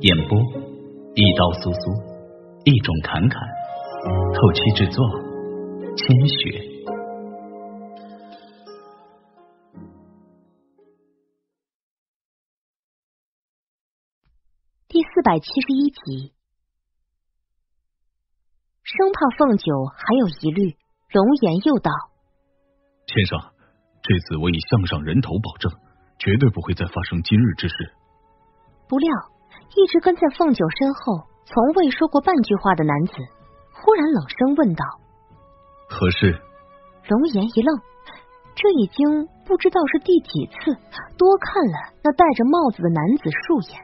演播一刀苏苏，一种侃侃，后期制作千雪。第四百七十一集，生怕凤九还有疑虑，龙颜又道：“先生，这次我以项上人头保证，绝对不会再发生今日之事。”不料，一直跟在凤九身后，从未说过半句话的男子，忽然冷声问道：“何事？”龙颜一愣，这已经不知道是第几次多看了那戴着帽子的男子数眼。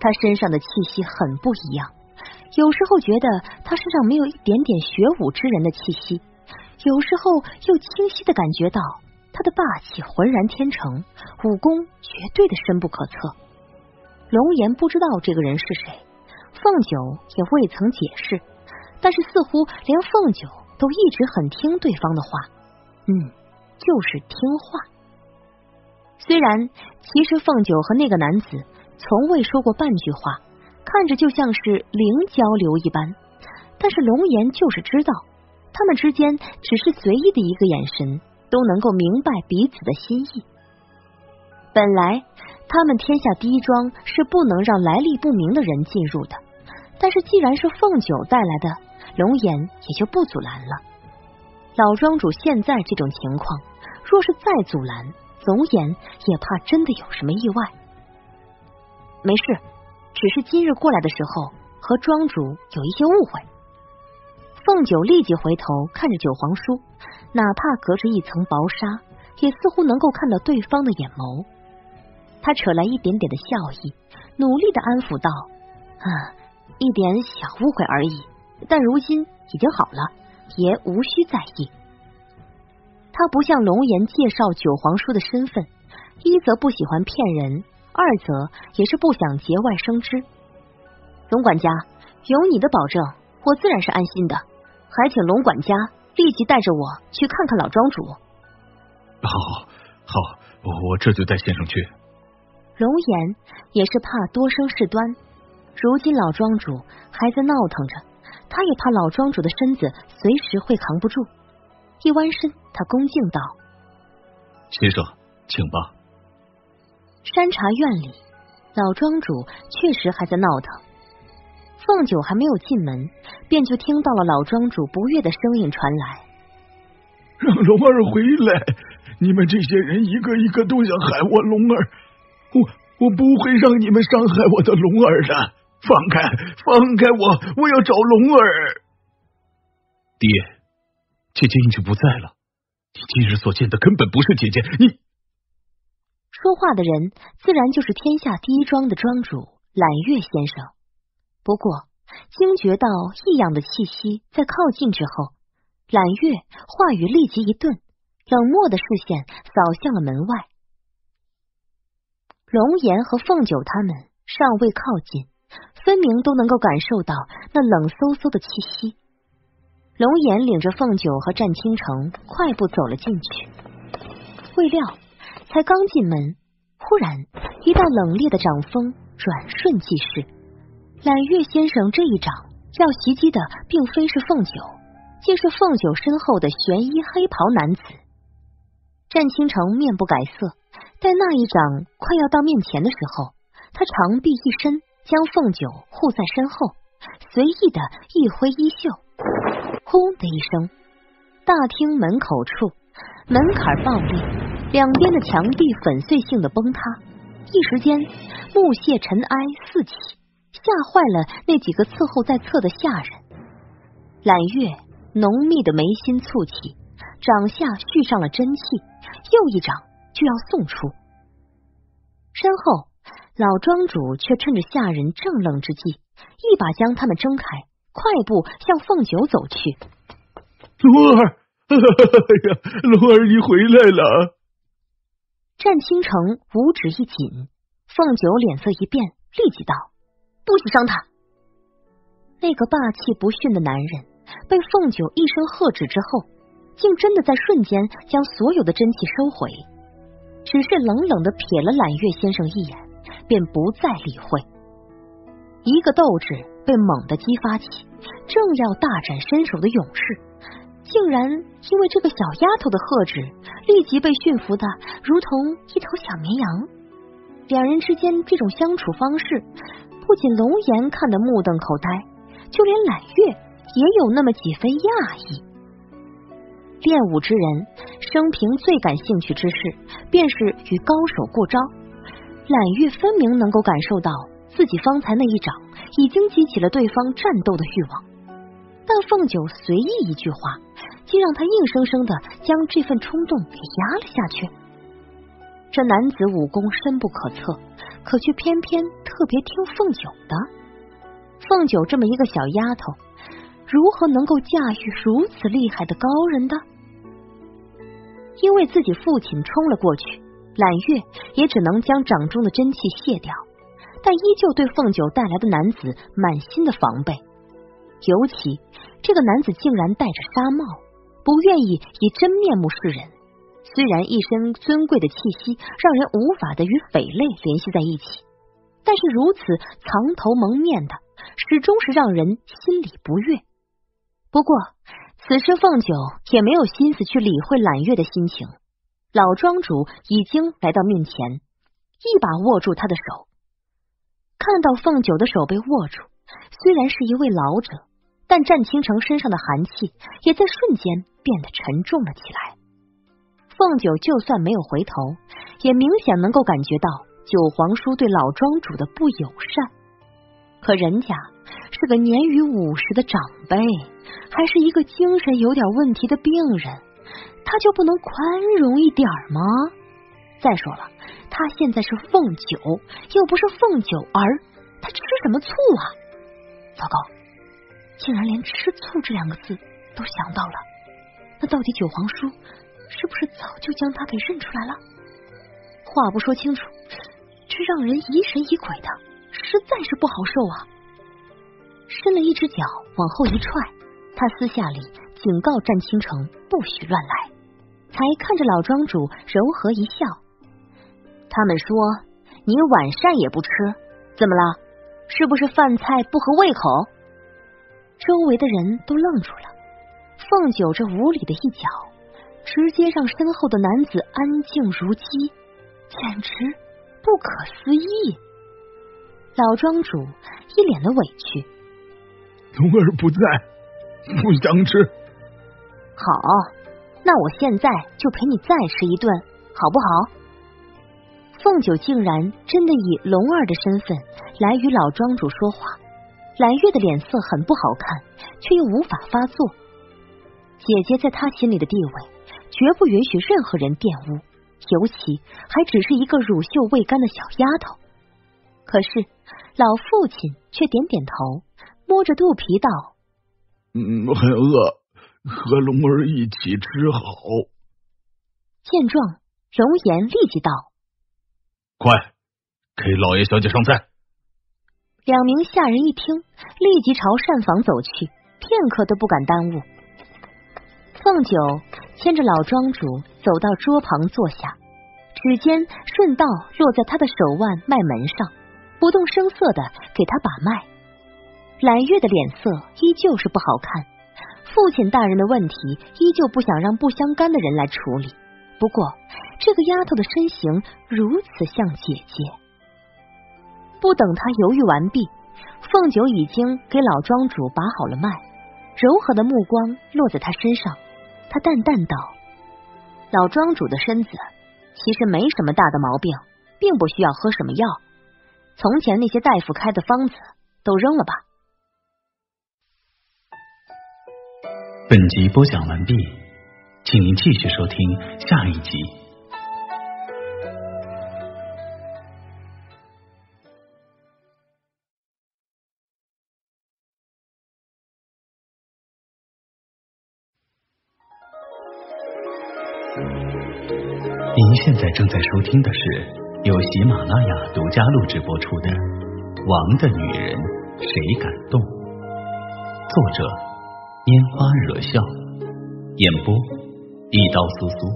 他身上的气息很不一样，有时候觉得他身上没有一点点学武之人的气息，有时候又清晰的感觉到他的霸气浑然天成，武功绝对的深不可测。龙岩不知道这个人是谁，凤九也未曾解释，但是似乎连凤九都一直很听对方的话，嗯，就是听话。虽然其实凤九和那个男子。从未说过半句话，看着就像是零交流一般。但是龙岩就是知道，他们之间只是随意的一个眼神，都能够明白彼此的心意。本来他们天下第一庄是不能让来历不明的人进入的，但是既然是凤九带来的，龙岩也就不阻拦了。老庄主现在这种情况，若是再阻拦，龙岩也怕真的有什么意外。没事，只是今日过来的时候和庄主有一些误会。凤九立即回头看着九皇叔，哪怕隔着一层薄纱，也似乎能够看到对方的眼眸。他扯来一点点的笑意，努力的安抚道：“啊，一点小误会而已，但如今已经好了，爷无需在意。”他不向龙颜介绍九皇叔的身份，一则不喜欢骗人。二则也是不想节外生枝。龙管家有你的保证，我自然是安心的。还请龙管家立即带着我去看看老庄主。好，好，我我这就带先生去。龙岩也是怕多生事端，如今老庄主还在闹腾着，他也怕老庄主的身子随时会扛不住。一弯身，他恭敬道：“先生，请吧。”山茶院里，老庄主确实还在闹腾。凤九还没有进门，便就听到了老庄主不悦的声音传来：“让龙儿回来！你们这些人一个一个都想害我龙儿，我我不会让你们伤害我的龙儿的！放开，放开我！我要找龙儿。”爹，姐姐已经不在了。你今日所见的根本不是姐姐，你。说话的人自然就是天下第一庄的庄主揽月先生。不过，惊觉到异样的气息在靠近之后，揽月话语立即一顿，冷漠的视线扫向了门外。龙岩和凤九他们尚未靠近，分明都能够感受到那冷飕飕的气息。龙岩领着凤九和战倾城快步走了进去，未料。才刚进门，忽然一道冷冽的掌风转瞬即逝。揽月先生这一掌要袭击的，并非是凤九，竟是凤九身后的玄衣黑袍男子。战倾城面不改色，待那一掌快要到面前的时候，他长臂一伸，将凤九护在身后，随意的一挥衣袖，轰的一声，大厅门口处门槛爆裂。两边的墙壁粉碎性的崩塌，一时间木屑尘埃四起，吓坏了那几个伺候在侧的下人。揽月浓密的眉心蹙起，掌下蓄上了真气，又一掌就要送出。身后老庄主却趁着下人正愣之际，一把将他们挣开，快步向凤九走去。龙儿，哎呀，龙儿，你回来了。战倾城五指一紧，凤九脸色一变，立即道：“不许伤他！”那个霸气不逊的男人被凤九一声喝止之后，竟真的在瞬间将所有的真气收回，只是冷冷的瞥了揽月先生一眼，便不再理会。一个斗志被猛地激发起，正要大展身手的勇士。竟然因为这个小丫头的喝止，立即被驯服的如同一头小绵羊。两人之间这种相处方式，不仅龙颜看得目瞪口呆，就连揽月也有那么几分讶异。练武之人生平最感兴趣之事，便是与高手过招。揽月分明能够感受到自己方才那一掌已经激起了对方战斗的欲望，但凤九随意一句话，竟让他硬生生的将这份冲动给压了下去。这男子武功深不可测，可却偏偏特别听凤九的。凤九这么一个小丫头，如何能够驾驭如此厉害的高人的？因为自己父亲冲了过去。揽月也只能将掌中的真气卸掉，但依旧对凤九带来的男子满心的防备。尤其这个男子竟然戴着纱帽，不愿意以真面目示人。虽然一身尊贵的气息让人无法的与匪类联系在一起，但是如此藏头蒙面的，始终是让人心里不悦。不过此时凤九也没有心思去理会揽月的心情。老庄主已经来到面前，一把握住他的手。看到凤九的手被握住，虽然是一位老者，但战倾城身上的寒气也在瞬间变得沉重了起来。凤九就算没有回头，也明显能够感觉到九皇叔对老庄主的不友善。可人家是个年逾五十的长辈，还是一个精神有点问题的病人。他就不能宽容一点吗？再说了，他现在是凤九，又不是凤九儿，他吃什么醋啊？糟糕，竟然连吃醋这两个字都想到了。那到底九皇叔是不是早就将他给认出来了？话不说清楚，这让人疑神疑鬼的，实在是不好受啊！伸了一只脚往后一踹，他私下里警告战倾城不许乱来。才看着老庄主柔和一笑，他们说你晚膳也不吃，怎么了？是不是饭菜不合胃口？周围的人都愣住了。凤九这无理的一脚，直接让身后的男子安静如鸡，简直不可思议。老庄主一脸的委屈，龙儿不在，不想吃。好。那我现在就陪你再吃一顿，好不好？凤九竟然真的以龙儿的身份来与老庄主说话，蓝月的脸色很不好看，却又无法发作。姐姐在他心里的地位，绝不允许任何人玷污，尤其还只是一个乳臭未干的小丫头。可是老父亲却点点头，摸着肚皮道：“嗯，很饿。”和龙儿一起吃好。见状，龙颜立即道：“快，给老爷小姐上菜。”两名下人一听，立即朝膳房走去，片刻都不敢耽误。凤九牵着老庄主走到桌旁坐下，指尖顺道落在他的手腕脉门上，不动声色的给他把脉。揽月的脸色依旧是不好看。父亲大人的问题，依旧不想让不相干的人来处理。不过，这个丫头的身形如此像姐姐。不等他犹豫完毕，凤九已经给老庄主把好了脉，柔和的目光落在他身上。他淡淡道：“老庄主的身子其实没什么大的毛病，并不需要喝什么药。从前那些大夫开的方子都扔了吧。”本集播讲完毕，请您继续收听下一集。您现在正在收听的是由喜马拉雅独家录制播出的《王的女人谁敢动》，作者。拈花惹笑，演播一刀苏苏，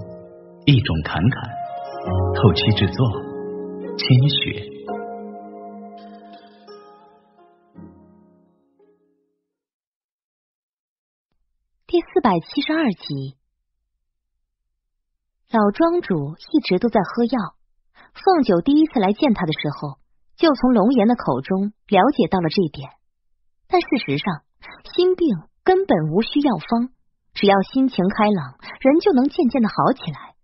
一种侃侃，后期制作千雪。第四百七十二集，老庄主一直都在喝药。凤九第一次来见他的时候，就从龙岩的口中了解到了这点。但事实上，心病根本无需药方，只要心情开朗，人就能渐渐的好起来。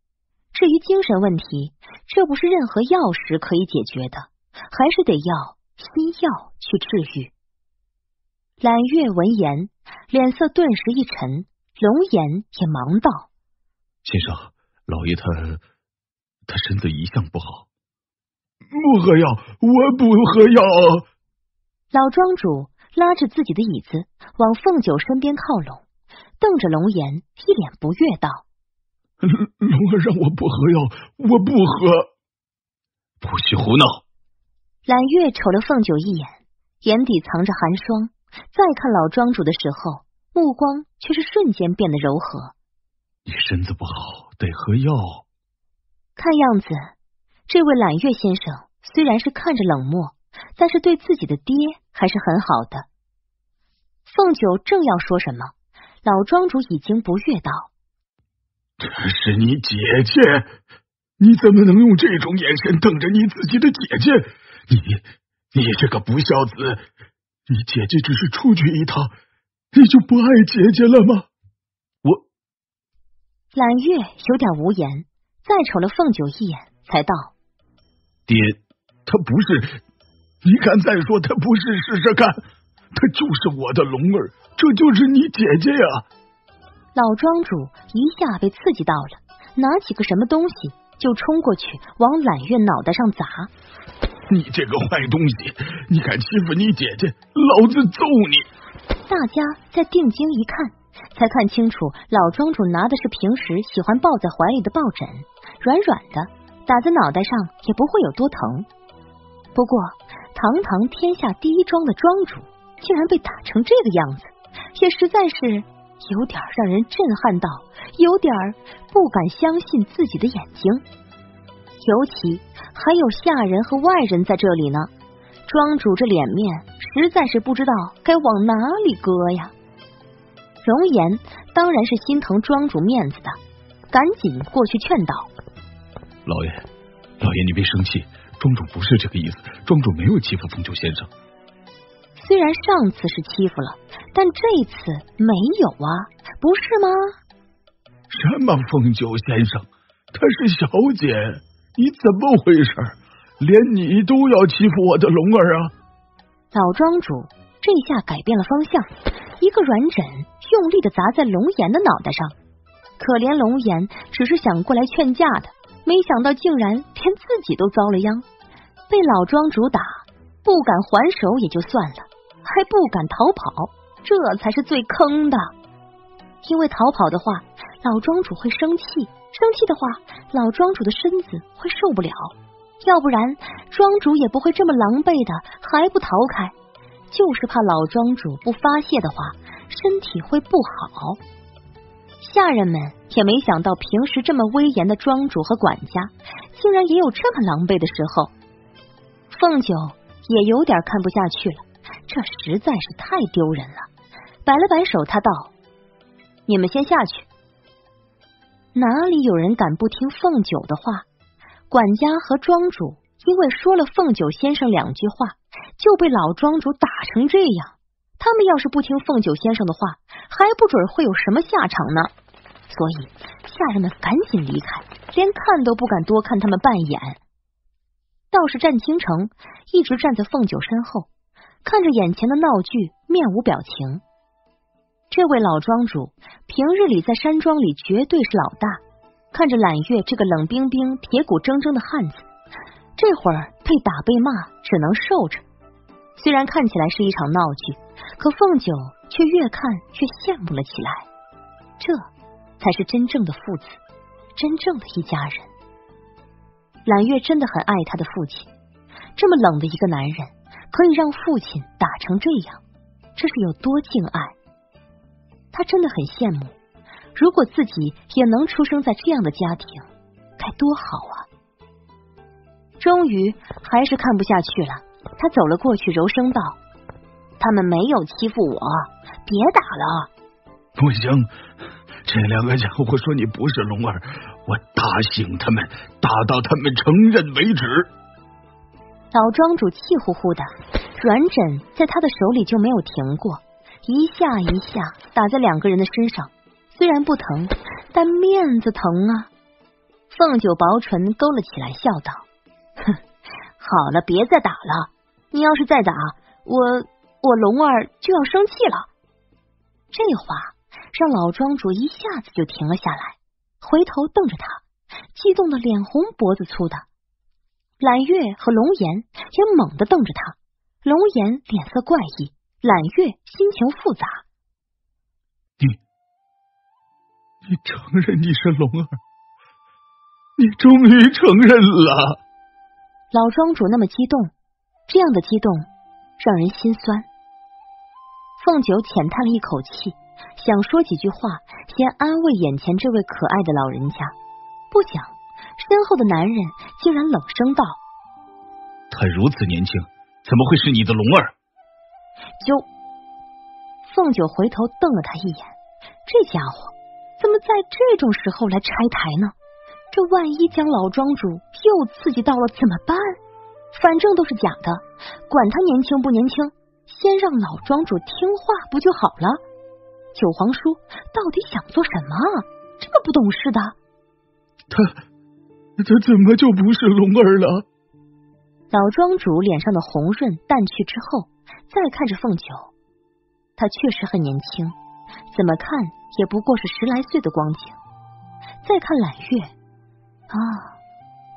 至于精神问题，这不是任何药食可以解决的，还是得要心药去治愈。揽月闻言，脸色顿时一沉，龙颜也忙道：“先生，老爷他他身子一向不好，不喝药，我不喝药。”老庄主拉着自己的椅子往凤九身边靠拢，瞪着龙颜，一脸不悦道：“龙儿让我不喝药，我不喝。”不许胡闹！揽月瞅了凤九一眼，眼底藏着寒霜。再看老庄主的时候，目光却是瞬间变得柔和。你身子不好，得喝药。看样子，这位揽月先生虽然是看着冷漠，但是对自己的爹还是很好的。凤九正要说什么，老庄主已经不悦道：“这是你姐姐，你怎么能用这种眼神瞪着你自己的姐姐？你，你这个不孝子！”你姐姐只是出去一趟，你就不爱姐姐了吗？我揽月有点无言，再瞅了凤九一眼，才道：“爹，他不是，你敢再说他不是，试试看，他就是我的龙儿，这就是你姐姐呀！”老庄主一下被刺激到了，拿起个什么东西就冲过去往揽月脑袋上砸。你这个坏东西，你敢欺负你姐姐，老子揍你！大家再定睛一看，才看清楚，老庄主拿的是平时喜欢抱在怀里的抱枕，软软的，打在脑袋上也不会有多疼。不过，堂堂天下第一庄的庄主，竟然被打成这个样子，也实在是有点让人震撼到，有点不敢相信自己的眼睛。尤其还有下人和外人在这里呢，庄主这脸面实在是不知道该往哪里搁呀。容颜当然是心疼庄主面子的，赶紧过去劝导：“老爷，老爷你别生气，庄主不是这个意思，庄主没有欺负凤九先生。虽然上次是欺负了，但这次没有啊，不是吗？”什么凤九先生？她是小姐。你怎么回事？连你都要欺负我的龙儿啊！老庄主这下改变了方向，一个软枕用力的砸在龙岩的脑袋上。可怜龙岩只是想过来劝架的，没想到竟然连自己都遭了殃，被老庄主打，不敢还手也就算了，还不敢逃跑，这才是最坑的。因为逃跑的话，老庄主会生气。生气的话，老庄主的身子会受不了；要不然，庄主也不会这么狼狈的还不逃开。就是怕老庄主不发泄的话，身体会不好。下人们也没想到，平时这么威严的庄主和管家，竟然也有这么狼狈的时候。凤九也有点看不下去了，这实在是太丢人了。摆了摆手，他道：“你们先下去。”哪里有人敢不听凤九的话？管家和庄主因为说了凤九先生两句话，就被老庄主打成这样。他们要是不听凤九先生的话，还不准会有什么下场呢。所以下人们赶紧离开，连看都不敢多看他们半眼。道士战倾城一直站在凤九身后，看着眼前的闹剧，面无表情。这位老庄主平日里在山庄里绝对是老大，看着揽月这个冷冰冰、铁骨铮铮的汉子，这会儿被打被骂，只能受着。虽然看起来是一场闹剧，可凤九却越看越羡慕了起来。这才是真正的父子，真正的一家人。揽月真的很爱他的父亲，这么冷的一个男人，可以让父亲打成这样，这是有多敬爱？他真的很羡慕，如果自己也能出生在这样的家庭，该多好啊！终于还是看不下去了，他走了过去，柔声道：“他们没有欺负我，别打了。”不行，这两个家伙说你不是龙儿，我打醒他们，打到他们承认为止。老庄主气呼呼的，软枕在他的手里就没有停过，一下一下打在两个人的身上，虽然不疼，但面子疼啊。凤九薄唇勾了起来，笑道：“哼，好了，别再打了。你要是再打，我我龙儿就要生气了。”这话让老庄主一下子就停了下来，回头瞪着他，激动的脸红脖子粗的。揽月和龙颜也猛地瞪着他，龙颜脸色怪异，揽月心情复杂。你，你承认你是龙儿？你终于承认了！老庄主那么激动，这样的激动让人心酸。凤九浅叹了一口气，想说几句话，先安慰眼前这位可爱的老人家，不想身后的男人竟然冷声道：“他如此年轻，怎么会是你的龙儿？”就凤九回头瞪了他一眼，这家伙怎么在这种时候来拆台呢？这万一将老庄主又刺激到了怎么办？反正都是假的，管他年轻不年轻，先让老庄主听话不就好了？九皇叔到底想做什么？这么不懂事的？他他怎么就不是龙儿了？老庄主脸上的红润淡去之后，再看着凤九，他确实很年轻，怎么看也不过是十来岁的光景。再看揽月。啊，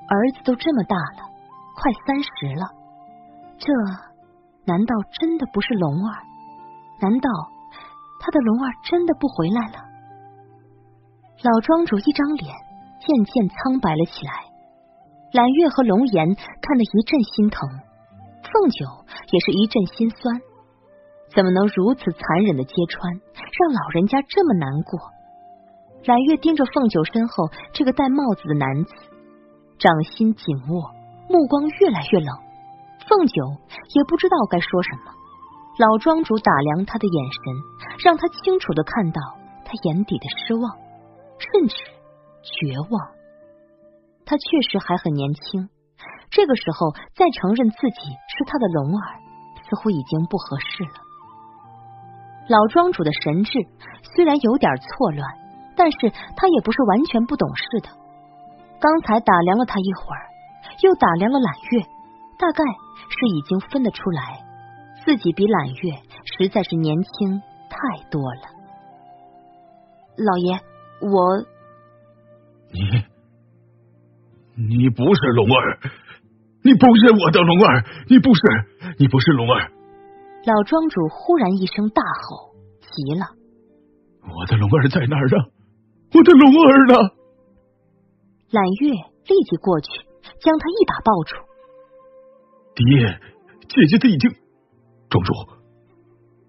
儿子都这么大了，快三十了，这难道真的不是龙儿？难道他的龙儿真的不回来了？老庄主一张脸渐渐苍白了起来，揽月和龙颜看得一阵心疼，凤九也是一阵心酸，怎么能如此残忍的揭穿，让老人家这么难过？揽月盯着凤九身后这个戴帽子的男子，掌心紧握，目光越来越冷。凤九也不知道该说什么。老庄主打量他的眼神，让他清楚的看到他眼底的失望，甚至绝望。他确实还很年轻，这个时候再承认自己是他的龙儿，似乎已经不合适了。老庄主的神智虽然有点错乱。但是他也不是完全不懂事的，刚才打量了他一会儿，又打量了揽月，大概是已经分得出来，自己比揽月实在是年轻太多了。老爷，我，你，你不是龙儿，你不是我的龙儿，你不是，你不是龙儿！老庄主忽然一声大吼，急了：“我的龙儿在哪儿呢？”我的龙儿呢？揽月立即过去，将他一把抱住。爹，姐姐她已经……庄主。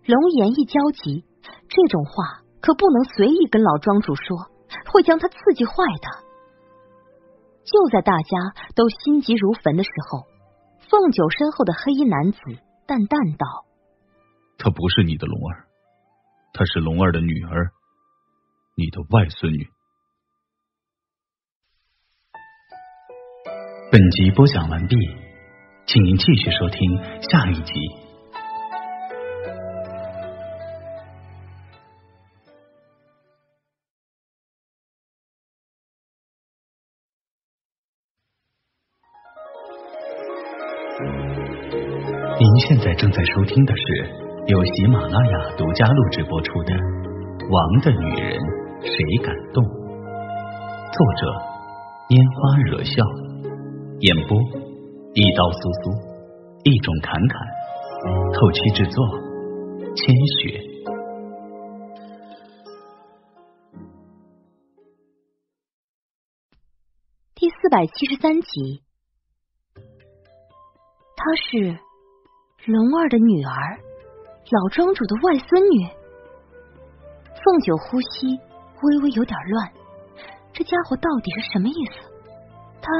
龙颜一焦急，这种话可不能随意跟老庄主说，会将他刺激坏的。就在大家都心急如焚的时候，凤九身后的黑衣男子淡淡道：“他不是你的龙儿，她是龙儿的女儿。”你的外孙女。本集播讲完毕，请您继续收听下一集。现在正在收听的是由喜马拉雅独家录制播出的《王的女人》。谁敢动？作者：拈花惹笑，演播：一刀苏苏，一种侃侃，后期制作：千雪。第四百七十三集，她是龙儿的女儿，老庄主的外孙女。凤九呼吸。微微有点乱，这家伙到底是什么意思？他……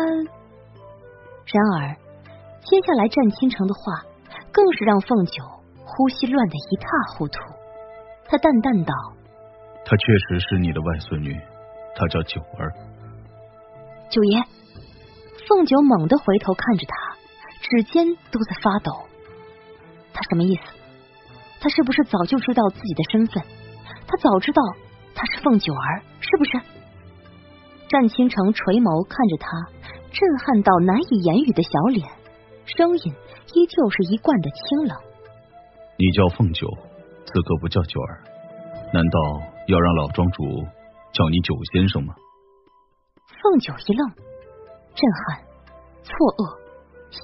然而，接下来战倾城的话更是让凤九呼吸乱得一塌糊涂。他淡淡道：“她确实是你的外孙女，她叫九儿。”九爷，凤九猛地回头看着他，指尖都在发抖。他什么意思？他是不是早就知道自己的身份？他早知道他是凤九儿，是不是？战倾城垂眸看着他，震撼到难以言语的小脸，声音依旧是一贯的清冷。你叫凤九，此刻不叫九儿，难道要让老庄主叫你九先生吗？凤九一愣，震撼、错愕，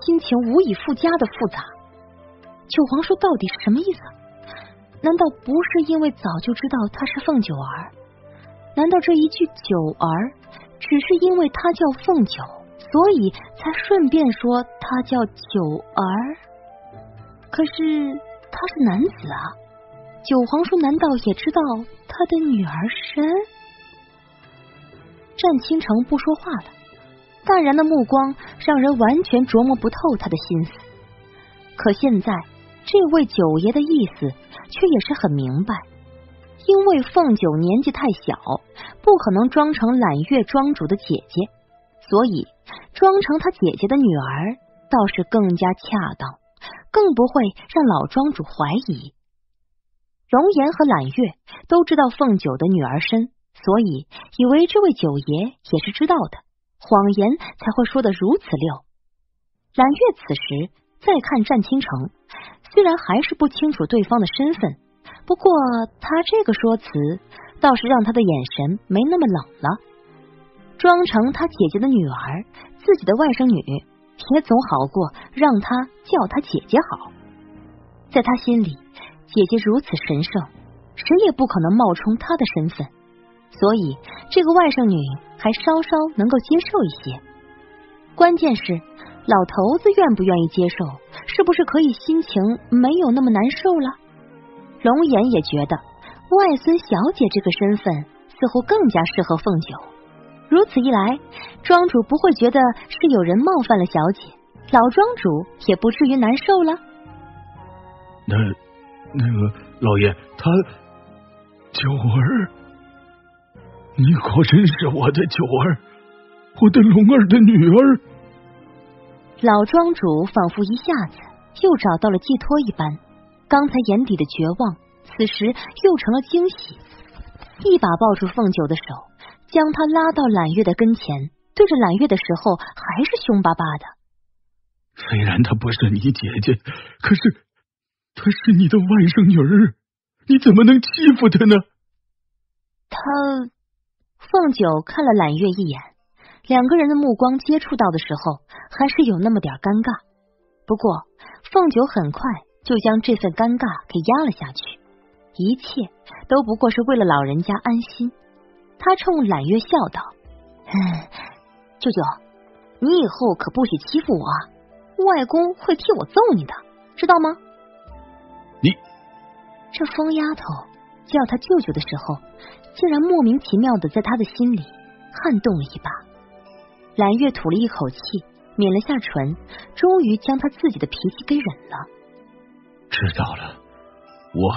心情无以复加的复杂。九皇叔到底是什么意思？难道不是因为早就知道他是凤九儿？难道这一句九儿只是因为他叫凤九，所以才顺便说他叫九儿？可是他是男子啊！九皇叔难道也知道他的女儿身？战倾城不说话了，淡然的目光让人完全琢磨不透他的心思。可现在，这位九爷的意思却也是很明白，因为凤九年纪太小，不可能装成揽月庄主的姐姐，所以装成他姐姐的女儿倒是更加恰当，更不会让老庄主怀疑。容颜和揽月都知道凤九的女儿身。所以，以为这位九爷也是知道的，谎言才会说的如此溜。揽月此时再看战倾城，虽然还是不清楚对方的身份，不过他这个说辞倒是让他的眼神没那么冷了。装成他姐姐的女儿，自己的外甥女，也总好过让他叫他姐姐好。在他心里，姐姐如此神圣，谁也不可能冒充她的身份。所以，这个外甥女还稍稍能够接受一些。关键是，老头子愿不愿意接受？是不是可以心情没有那么难受了？龙岩也觉得，外孙小姐这个身份似乎更加适合凤九。如此一来，庄主不会觉得是有人冒犯了小姐，老庄主也不至于难受了。那那个老爷，他九儿。你果真是我的九儿，我的龙儿的女儿。老庄主仿佛一下子又找到了寄托一般，刚才眼底的绝望，此时又成了惊喜，一把抱住凤九的手，将她拉到揽月的跟前，对着揽月的时候还是凶巴巴的。虽然她不是你姐姐，可是她是你的外甥女儿，你怎么能欺负她呢？她。凤九看了揽月一眼，两个人的目光接触到的时候，还是有那么点尴尬。不过，凤九很快就将这份尴尬给压了下去，一切都不过是为了老人家安心。他冲揽月笑道：“舅舅，你以后可不许欺负我，外公会替我揍你的，知道吗？”你这疯丫头叫他舅舅的时候。竟然莫名其妙的在他的心里撼动了一把。蓝月吐了一口气，抿了下唇，终于将他自己的脾气给忍了。知道了，我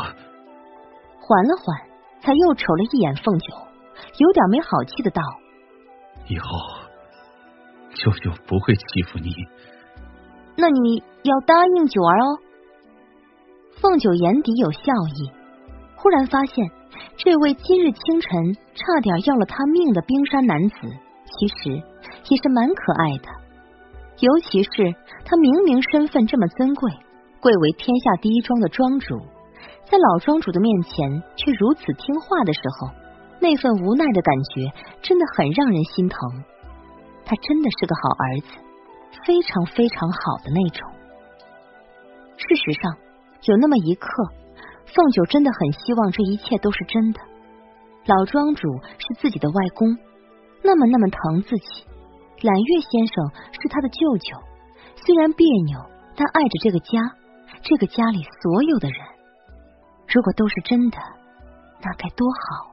缓了缓，才又瞅了一眼凤九，有点没好气的道：“以后舅舅不会欺负你。那你要答应九儿哦。”凤九眼底有笑意，忽然发现。这位今日清晨差点要了他命的冰山男子，其实也是蛮可爱的。尤其是他明明身份这么尊贵，贵为天下第一庄的庄主，在老庄主的面前却如此听话的时候，那份无奈的感觉真的很让人心疼。他真的是个好儿子，非常非常好的那种。事实上，有那么一刻。凤九真的很希望这一切都是真的。老庄主是自己的外公，那么那么疼自己。揽月先生是他的舅舅，虽然别扭，但爱着这个家，这个家里所有的人。如果都是真的，那该多好！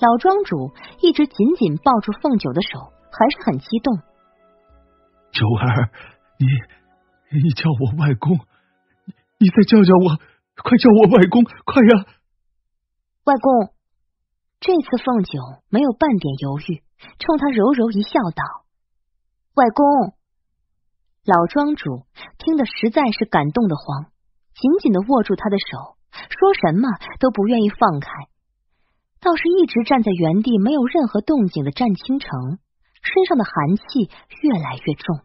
老庄主一直紧紧抱住凤九的手，还是很激动。九儿，你你叫我外公，你再叫叫我。快叫我外公，快呀！外公，这次凤九没有半点犹豫，冲他柔柔一笑，道：“外公。”老庄主听得实在是感动的慌，紧紧的握住他的手，说什么都不愿意放开。倒是一直站在原地没有任何动静的战倾城，身上的寒气越来越重，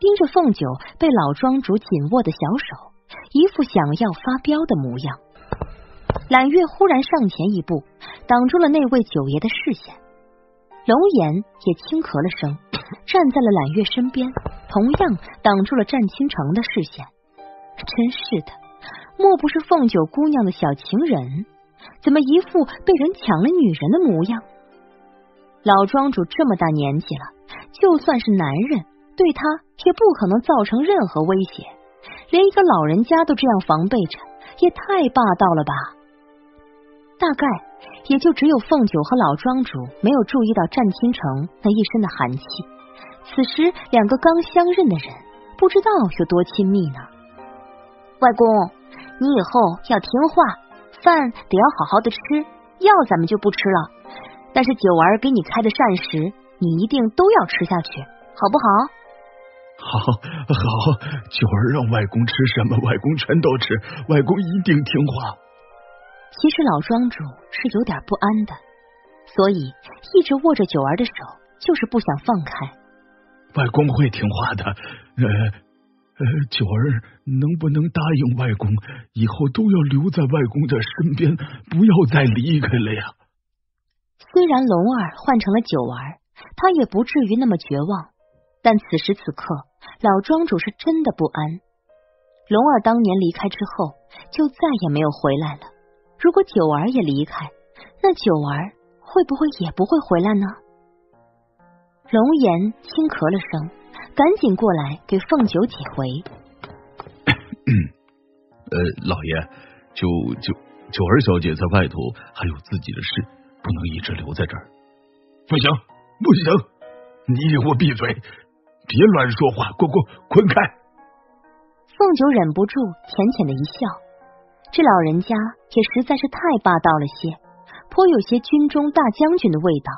盯着凤九被老庄主紧握的小手，一副想要发飙的模样。揽月忽然上前一步，挡住了那位九爷的视线。龙颜也轻咳了声，站在了揽月身边，同样挡住了战倾城的视线。真是的，莫不是凤九姑娘的小情人？怎么一副被人抢了女人的模样？老庄主这么大年纪了，就算是男人，对他也不可能造成任何威胁。连一个老人家都这样防备着，也太霸道了吧！大概也就只有凤九和老庄主没有注意到战倾城那一身的寒气。此时两个刚相认的人，不知道有多亲密呢。外公，你以后要听话。饭得要好好的吃，药咱们就不吃了。但是九儿给你开的膳食，你一定都要吃下去，好不好？好，好，九儿让外公吃什么，外公全都吃，外公一定听话。其实老庄主是有点不安的，所以一直握着九儿的手，就是不想放开。外公会听话的。呃。呃，九儿能不能答应外公，以后都要留在外公的身边，不要再离开了呀？虽然龙儿换成了九儿，他也不至于那么绝望，但此时此刻，老庄主是真的不安。龙儿当年离开之后，就再也没有回来了。如果九儿也离开，那九儿会不会也不会回来呢？龙颜轻咳了声。赶紧过来给凤九解围。呃，老爷，九九九儿小姐在外头还有自己的事，不能一直留在这儿。不行，不行！你给我闭嘴，别乱说话，滚滚滚开！凤九忍不住浅浅的一笑，这老人家也实在是太霸道了些，颇有些军中大将军的味道。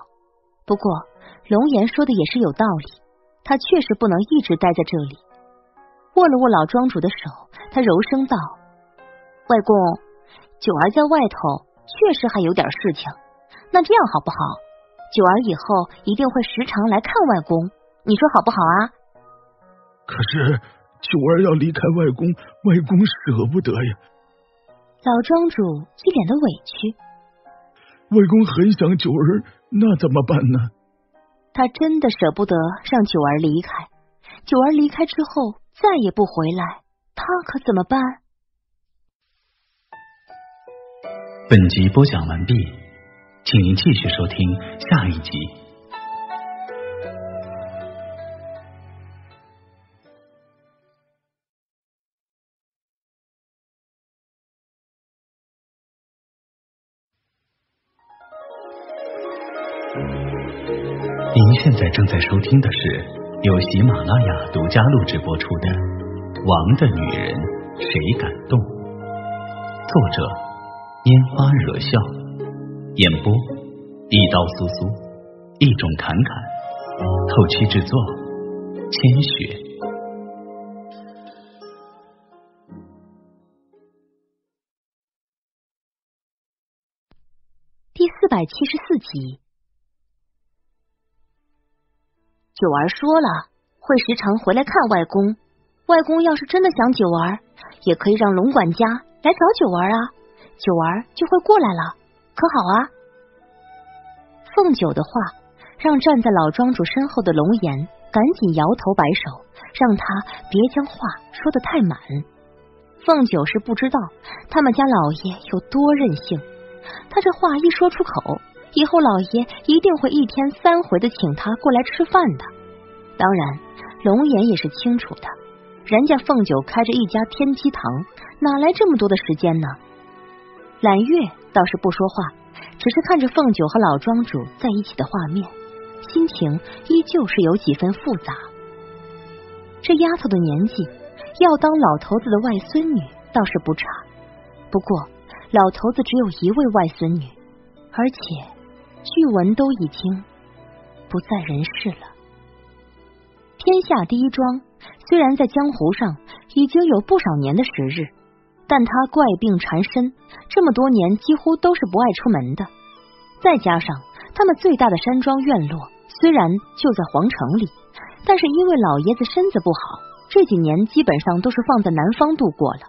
不过龙颜说的也是有道理。他确实不能一直待在这里。握了握老庄主的手，他柔声道：“外公，九儿在外头确实还有点事情。那这样好不好？九儿以后一定会时常来看外公，你说好不好啊？”可是九儿要离开外公，外公舍不得呀。老庄主一脸的委屈。外公很想九儿，那怎么办呢？他真的舍不得让九儿离开，九儿离开之后再也不回来，他可怎么办？本集播讲完毕，请您继续收听下一集。正在收听的是由喜马拉雅独家录制播出的《王的女人谁敢动》，作者拈花惹笑，演播一刀苏苏，一种侃侃，后期制作千雪。第四百七十四集。九儿说了，会时常回来看外公。外公要是真的想九儿，也可以让龙管家来找九儿啊，九儿就会过来了，可好啊？凤九的话让站在老庄主身后的龙颜赶紧摇头摆手，让他别将话说的太满。凤九是不知道他们家老爷有多任性，他这话一说出口。以后老爷一定会一天三回的请他过来吃饭的。当然，龙颜也是清楚的，人家凤九开着一家天机堂，哪来这么多的时间呢？揽月倒是不说话，只是看着凤九和老庄主在一起的画面，心情依旧是有几分复杂。这丫头的年纪，要当老头子的外孙女倒是不差。不过，老头子只有一位外孙女，而且。据闻都已经不在人世了。天下第一庄虽然在江湖上已经有不少年的时日，但他怪病缠身，这么多年几乎都是不爱出门的。再加上他们最大的山庄院落虽然就在皇城里，但是因为老爷子身子不好，这几年基本上都是放在南方度过了。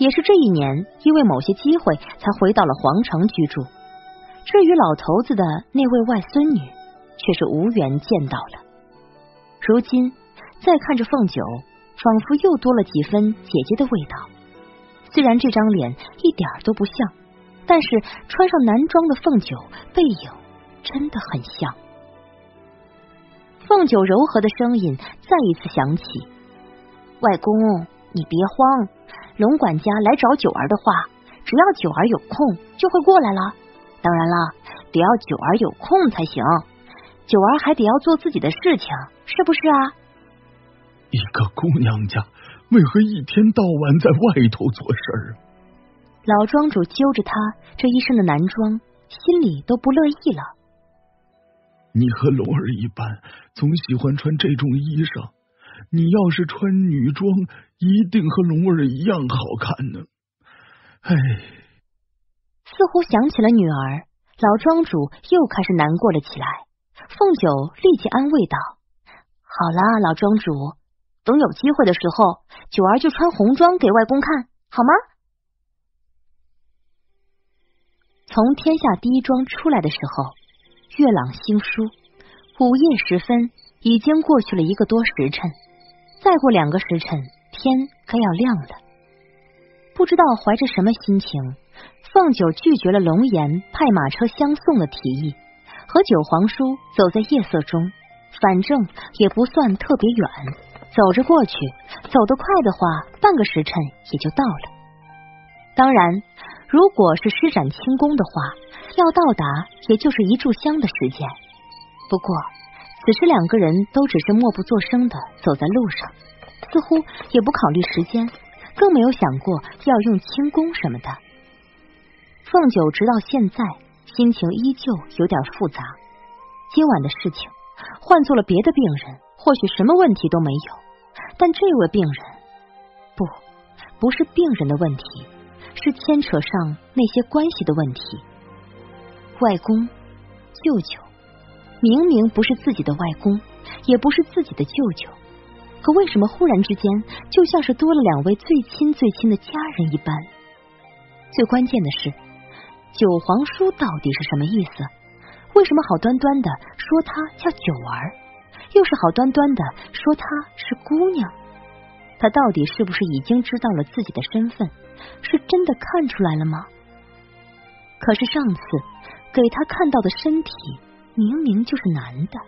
也是这一年，因为某些机会才回到了皇城居住。至于老头子的那位外孙女，却是无缘见到了。如今再看着凤九，仿佛又多了几分姐姐的味道。虽然这张脸一点都不像，但是穿上男装的凤九背影真的很像。凤九柔和的声音再一次响起：“外公，你别慌，龙管家来找九儿的话，只要九儿有空就会过来了。当然了，得要九儿有空才行。”九儿还得要做自己的事情，是不是啊？一个姑娘家，为何一天到晚在外头做事儿？老庄主揪着他这一身的男装，心里都不乐意了。你和龙儿一般，总喜欢穿这种衣裳。你要是穿女装，一定和龙儿一样好看呢。唉，似乎想起了女儿，老庄主又开始难过了起来。凤九立即安慰道：“好了，老庄主，等有机会的时候，九儿就穿红装给外公看好吗？”从天下第一庄出来的时候，月朗星疏，午夜时分已经过去了一个多时辰，再过两个时辰，天该要亮了。不知道怀着什么心情，凤九拒绝了龙颜派马车相送的提议。和九皇叔走在夜色中，反正也不算特别远，走着过去，走得快的话，半个时辰也就到了。当然，如果是施展轻功的话，要到达也就是一炷香的时间。不过，此时两个人都只是默不作声的走在路上，似乎也不考虑时间，更没有想过要用轻功什么的。凤九直到现在。心情依旧有点复杂。今晚的事情换做了别的病人，或许什么问题都没有。但这位病人，不，不是病人的问题，是牵扯上那些关系的问题。外公、舅舅，明明不是自己的外公，也不是自己的舅舅，可为什么忽然之间就像是多了两位最亲最亲的家人一般？最关键的是。九皇叔到底是什么意思？为什么好端端的说他叫九儿，又是好端端的说他是姑娘？他到底是不是已经知道了自己的身份？是真的看出来了吗？可是上次给他看到的身体明明就是男的。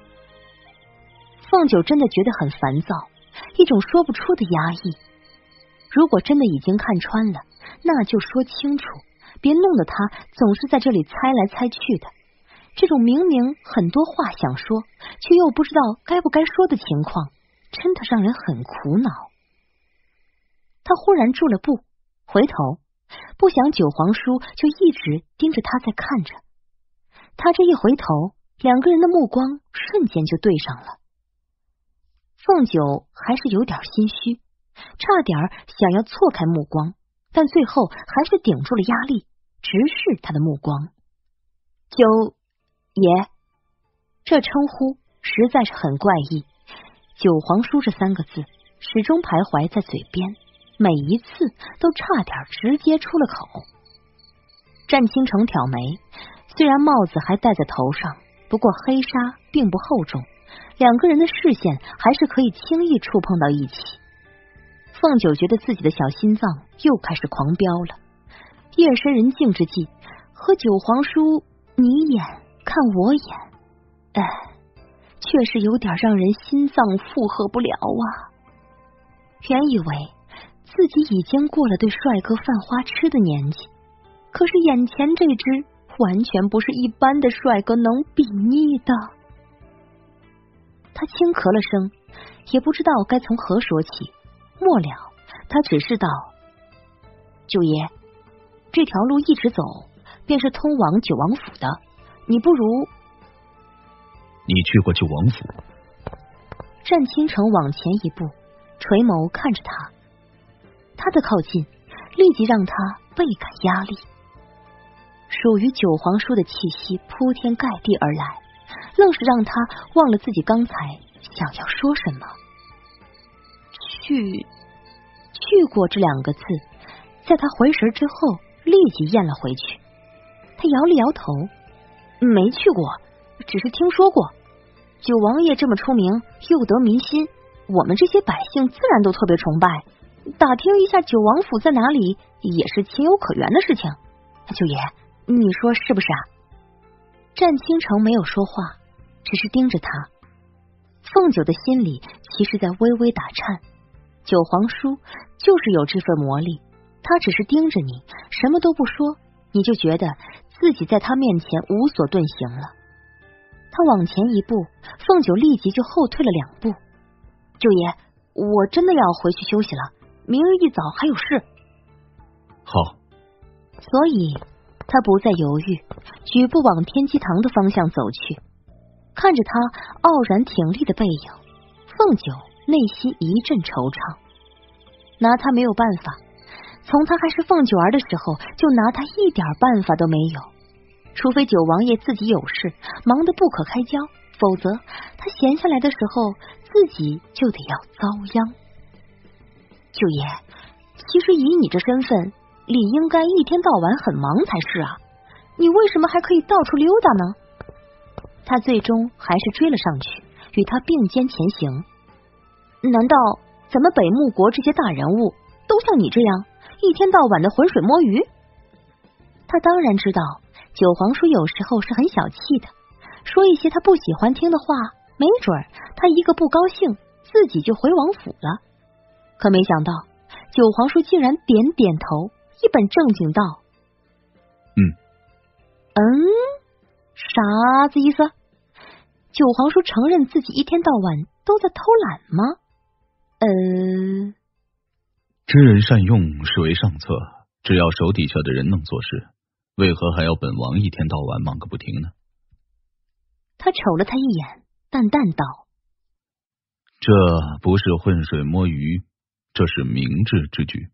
凤九真的觉得很烦躁，一种说不出的压抑。如果真的已经看穿了，那就说清楚。别弄得他总是在这里猜来猜去的，这种明明很多话想说，却又不知道该不该说的情况，真的让人很苦恼。他忽然住了步，回头，不想九皇叔就一直盯着他在看着。他这一回头，两个人的目光瞬间就对上了。凤九还是有点心虚，差点想要错开目光。但最后还是顶住了压力，直视他的目光。九爷，这称呼实在是很怪异。九皇叔这三个字始终徘徊在嘴边，每一次都差点直接出了口。战倾城挑眉，虽然帽子还戴在头上，不过黑纱并不厚重，两个人的视线还是可以轻易触碰到一起。凤九觉得自己的小心脏又开始狂飙了。夜深人静之际，和九皇叔你眼看我眼，哎，确实有点让人心脏负荷不了啊。原以为自己已经过了对帅哥犯花痴的年纪，可是眼前这只完全不是一般的帅哥能比拟的。他轻咳了声，也不知道该从何说起。末了，他只是道：“九爷，这条路一直走，便是通往九王府的。你不如……你去过九王府？”战倾城往前一步，垂眸看着他。他的靠近立即让他倍感压力，属于九皇叔的气息铺天盖地而来，愣是让他忘了自己刚才想要说什么。去，去过这两个字，在他回神之后立即咽了回去。他摇了摇头，没去过，只是听说过。九王爷这么出名，又得民心，我们这些百姓自然都特别崇拜。打听一下九王府在哪里，也是情有可原的事情。九爷，你说是不是啊？战倾城没有说话，只是盯着他。凤九的心里其实在微微打颤。九皇叔就是有这份魔力，他只是盯着你，什么都不说，你就觉得自己在他面前无所遁形了。他往前一步，凤九立即就后退了两步。九爷，我真的要回去休息了，明日一早还有事。好。所以他不再犹豫，举步往天机堂的方向走去。看着他傲然挺立的背影，凤九内心一阵惆怅。拿他没有办法，从他还是凤九儿的时候，就拿他一点办法都没有。除非九王爷自己有事，忙得不可开交，否则他闲下来的时候，自己就得要遭殃。九爷，其实以你这身份，理应该一天到晚很忙才是啊，你为什么还可以到处溜达呢？他最终还是追了上去，与他并肩前行。难道咱们北木国这些大人物都像你这样，一天到晚的浑水摸鱼？他当然知道。九皇叔有时候是很小气的，说一些他不喜欢听的话，没准儿他一个不高兴，自己就回王府了。可没想到，九皇叔竟然点点头，一本正经道：“嗯，嗯，啥子意思？”九皇叔承认自己一天到晚都在偷懒吗？呃，知人善用是为上策，只要手底下的人能做事。为何还要本王一天到晚忙个不停呢？他瞅了他一眼，淡淡道：“这不是浑水摸鱼，这是明智之举。”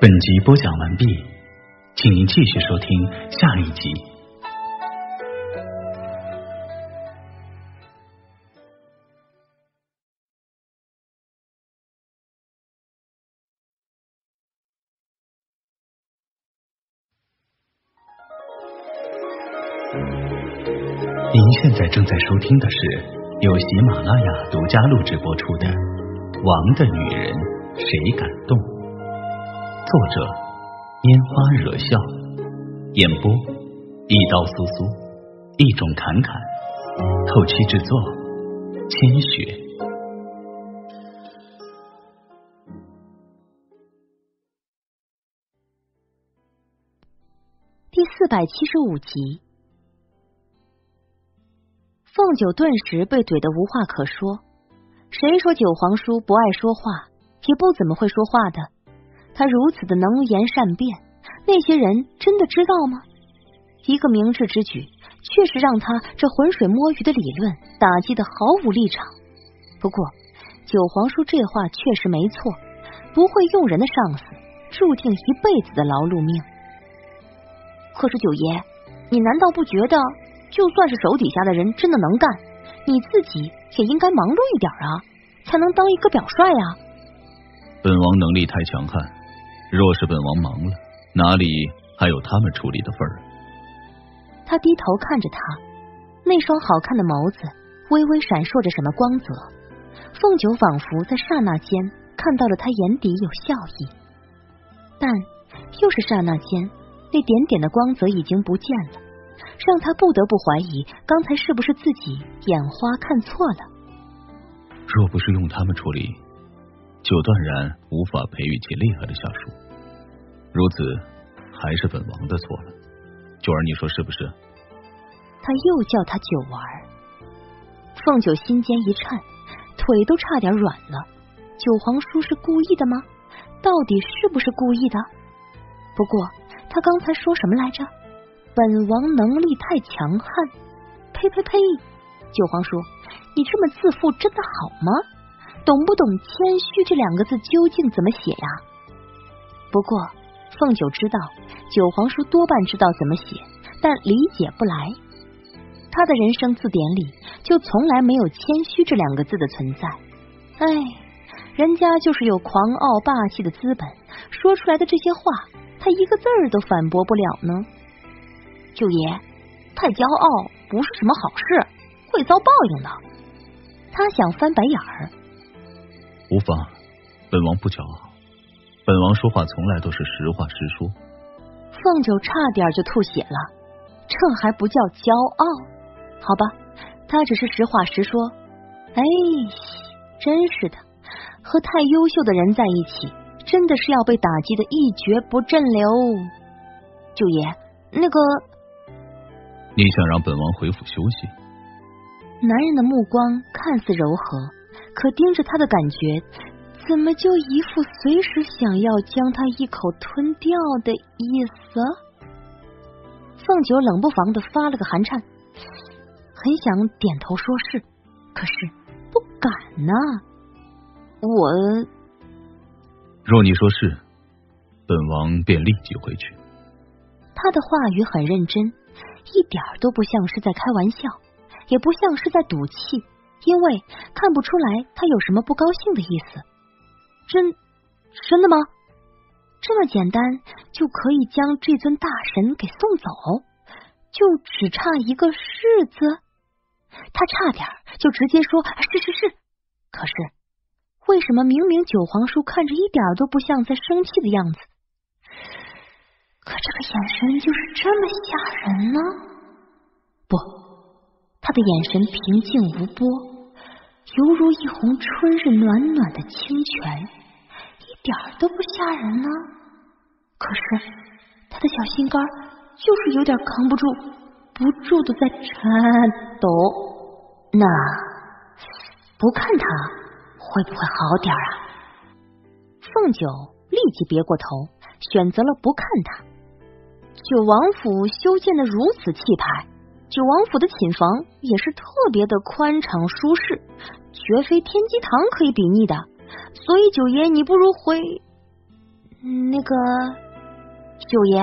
本集播讲完毕，请您继续收听下一集。正在收听的是由喜马拉雅独家录制播出的《王的女人谁敢动》，作者烟花惹笑，演播一刀苏苏，一种侃侃，后期制作千雪。第四百七十五集。凤九顿时被怼得无话可说。谁说九皇叔不爱说话，也不怎么会说话的？他如此的能言善辩，那些人真的知道吗？一个明智之举，确实让他这浑水摸鱼的理论打击的毫无立场。不过，九皇叔这话确实没错，不会用人的上司，注定一辈子的劳碌命。可是九爷，你难道不觉得？就算是手底下的人真的能干，你自己也应该忙碌一点啊，才能当一个表率啊。本王能力太强悍，若是本王忙了，哪里还有他们处理的份儿？他低头看着他，那双好看的眸子微微闪烁着什么光泽。凤九仿佛在刹那间看到了他眼底有笑意，但又是刹那间，那点点的光泽已经不见了。让他不得不怀疑，刚才是不是自己眼花看错了？若不是用他们处理，就断然无法培育起厉害的下属。如此，还是本王的错了。九儿，你说是不是？他又叫他九儿，凤九心尖一颤，腿都差点软了。九皇叔是故意的吗？到底是不是故意的？不过他刚才说什么来着？本王能力太强悍，呸呸呸！九皇叔，你这么自负真的好吗？懂不懂谦虚这两个字究竟怎么写呀？不过凤九知道九皇叔多半知道怎么写，但理解不来。他的人生字典里就从来没有谦虚这两个字的存在。哎，人家就是有狂傲霸气的资本，说出来的这些话，他一个字儿都反驳不了呢。九爷，太骄傲不是什么好事，会遭报应的。他想翻白眼儿。无妨，本王不骄傲。本王说话从来都是实话实说。凤九差点就吐血了，这还不叫骄傲？好吧，他只是实话实说。哎，真是的，和太优秀的人在一起，真的是要被打击的一蹶不振了。九爷，那个，你想让本王回府休息？男人的目光看似柔和。可盯着他的感觉，怎么就一副随时想要将他一口吞掉的意思？凤九冷不防的发了个寒颤，很想点头说是，可是不敢呐。我若你说是，本王便立即回去。他的话语很认真，一点都不像是在开玩笑，也不像是在赌气。因为看不出来他有什么不高兴的意思，真真的吗？这么简单就可以将这尊大神给送走，就只差一个“是”字，他差点就直接说“是是是”。可是为什么明明九皇叔看着一点都不像在生气的样子，可这个眼神就是这么吓人呢？不。他的眼神平静无波，犹如一泓春日暖暖的清泉，一点都不吓人呢。可是他的小心肝就是有点扛不住，不住的在颤抖。那不看他会不会好点啊？凤九立即别过头，选择了不看他。九王府修建的如此气派。九王府的寝房也是特别的宽敞舒适，绝非天机堂可以比拟的。所以九爷，你不如回那个九爷，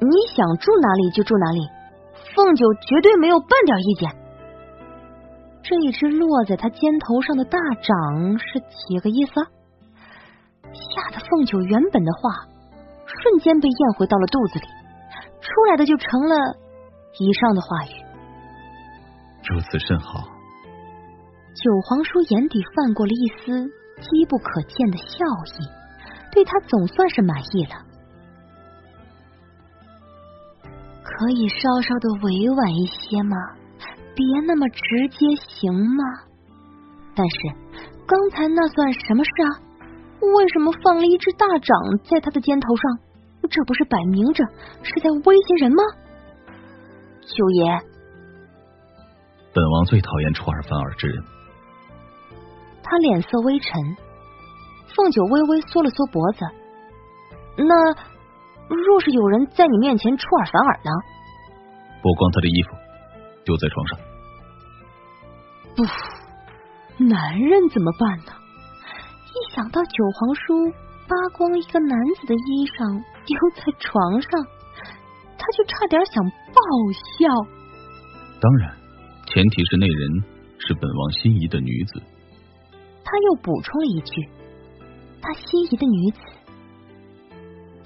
你想住哪里就住哪里，凤九绝对没有半点意见。这一只落在他肩头上的大掌是几个意思？吓得凤九原本的话瞬间被咽回到了肚子里，出来的就成了。以上的话语，如此甚好。九皇叔眼底泛过了一丝机不可见的笑意，对他总算是满意了。可以稍稍的委婉一些吗？别那么直接，行吗？但是刚才那算什么事啊？为什么放了一只大掌在他的肩头上？这不是摆明着是在威胁人吗？九爷，本王最讨厌出尔反尔之人。他脸色微沉，凤九微微缩了缩脖子。那若是有人在你面前出尔反尔呢？剥光他的衣服，丢在床上。不，男人怎么办呢？一想到九皇叔扒光一个男子的衣裳丢在床上。他就差点想爆笑。当然，前提是那人是本王心仪的女子。他又补充了一句：“他心仪的女子。”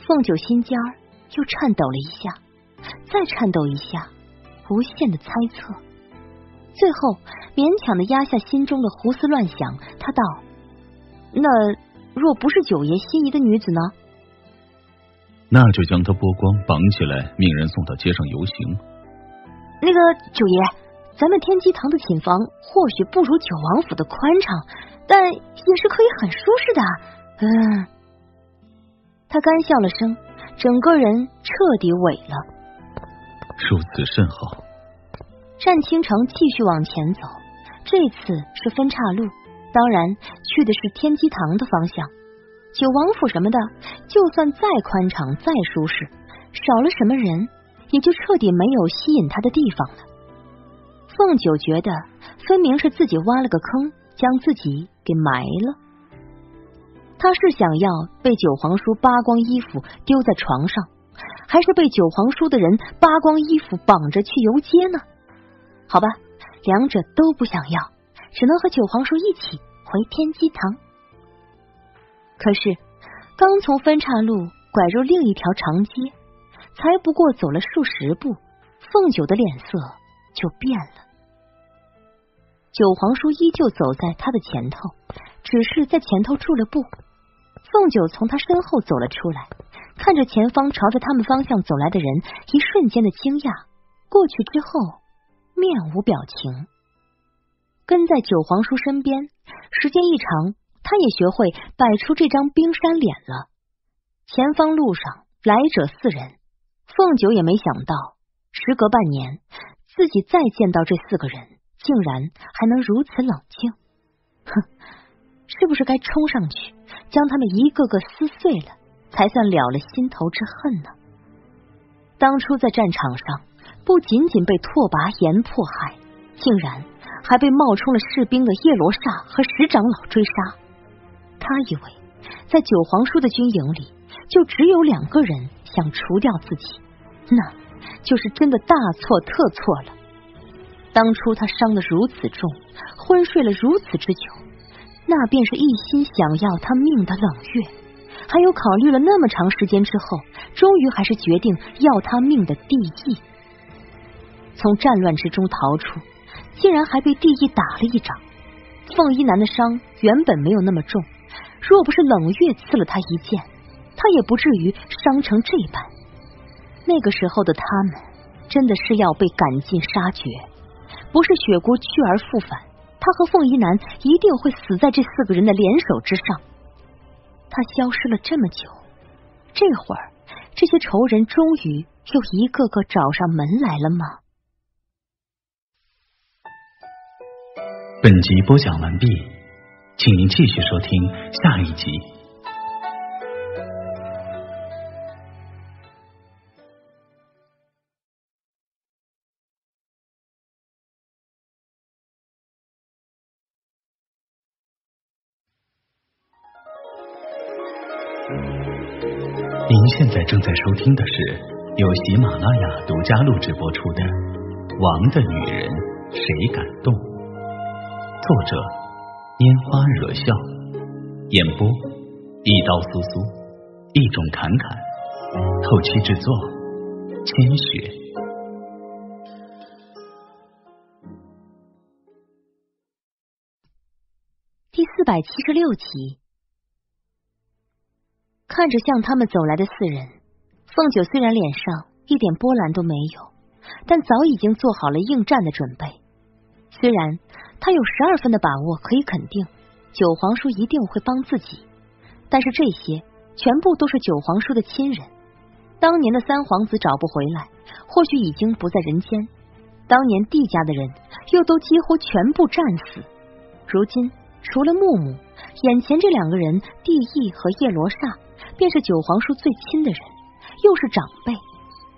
凤九心尖儿又颤抖了一下，再颤抖一下，无限的猜测。最后勉强的压下心中的胡思乱想，他道：“那若不是九爷心仪的女子呢？”那就将他剥光，绑起来，命人送到街上游行。那个九爷，咱们天机堂的寝房或许不如九王府的宽敞，但也是可以很舒适的。嗯，他干笑了声，整个人彻底萎了。如此甚好。战倾城继续往前走，这次是分岔路，当然去的是天机堂的方向。九王府什么的，就算再宽敞、再舒适，少了什么人，也就彻底没有吸引他的地方了。凤九觉得分明是自己挖了个坑，将自己给埋了。他是想要被九皇叔扒光衣服丢在床上，还是被九皇叔的人扒光衣服绑着去游街呢？好吧，两者都不想要，只能和九皇叔一起回天机堂。可是，刚从分岔路拐入另一条长街，才不过走了数十步，凤九的脸色就变了。九皇叔依旧走在他的前头，只是在前头住了步。凤九从他身后走了出来，看着前方朝着他们方向走来的人，一瞬间的惊讶。过去之后，面无表情，跟在九皇叔身边。时间一长，他也学会摆出这张冰山脸了。前方路上来者四人，凤九也没想到，时隔半年，自己再见到这四个人，竟然还能如此冷静。哼，是不是该冲上去？将他们一个个撕碎了，才算了了心头之恨呢。当初在战场上，不仅仅被拓跋炎迫害，竟然还被冒充了士兵的叶罗刹和石长老追杀。他以为在九皇叔的军营里，就只有两个人想除掉自己，那就是真的大错特错了。当初他伤得如此重，昏睡了如此之久。那便是一心想要他命的冷月，还有考虑了那么长时间之后，终于还是决定要他命的地义。从战乱之中逃出，竟然还被地义打了一掌。凤一男的伤原本没有那么重，若不是冷月刺了他一剑，他也不至于伤成这般。那个时候的他们，真的是要被赶尽杀绝，不是雪姑去而复返。他和凤仪南一定会死在这四个人的联手之上。他消失了这么久，这会儿这些仇人终于又一个个找上门来了吗？本集播讲完毕，请您继续收听下一集。您现在正在收听的是由喜马拉雅独家录制播出的《王的女人谁敢动》，作者拈花惹笑，演播一刀苏苏，一种侃侃，后期制作千雪。第四百七十六集。看着向他们走来的四人，凤九虽然脸上一点波澜都没有，但早已经做好了应战的准备。虽然他有十二分的把握可以肯定九皇叔一定会帮自己，但是这些全部都是九皇叔的亲人。当年的三皇子找不回来，或许已经不在人间；当年帝家的人又都几乎全部战死。如今除了木木，眼前这两个人，帝意和叶罗刹。便是九皇叔最亲的人，又是长辈，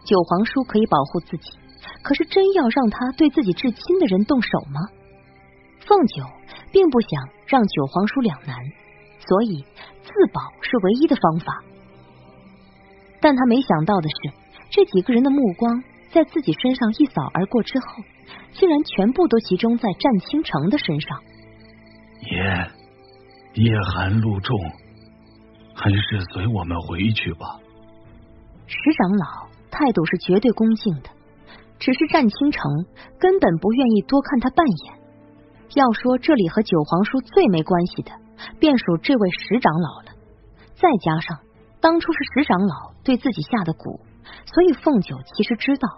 九皇叔可以保护自己，可是真要让他对自己至亲的人动手吗？凤九并不想让九皇叔两难，所以自保是唯一的方法。但他没想到的是，这几个人的目光在自己身上一扫而过之后，竟然全部都集中在战倾城的身上。爷夜寒露重。还是随我们回去吧。石长老态度是绝对恭敬的，只是战倾城根本不愿意多看他半眼。要说这里和九皇叔最没关系的，便属这位石长老了。再加上当初是石长老对自己下的蛊，所以凤九其实知道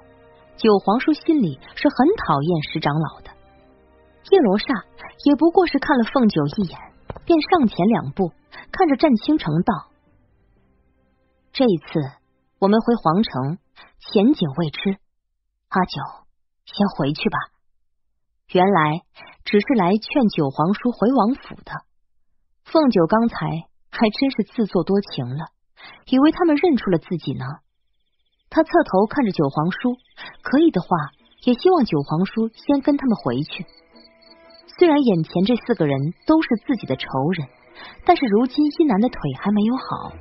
九皇叔心里是很讨厌石长老的。叶罗刹也不过是看了凤九一眼，便上前两步。看着战倾城道：“这一次我们回皇城，前景未知。阿九，先回去吧。原来只是来劝九皇叔回王府的。凤九刚才还真是自作多情了，以为他们认出了自己呢。他侧头看着九皇叔，可以的话，也希望九皇叔先跟他们回去。虽然眼前这四个人都是自己的仇人，但是如今一男的腿还没有好，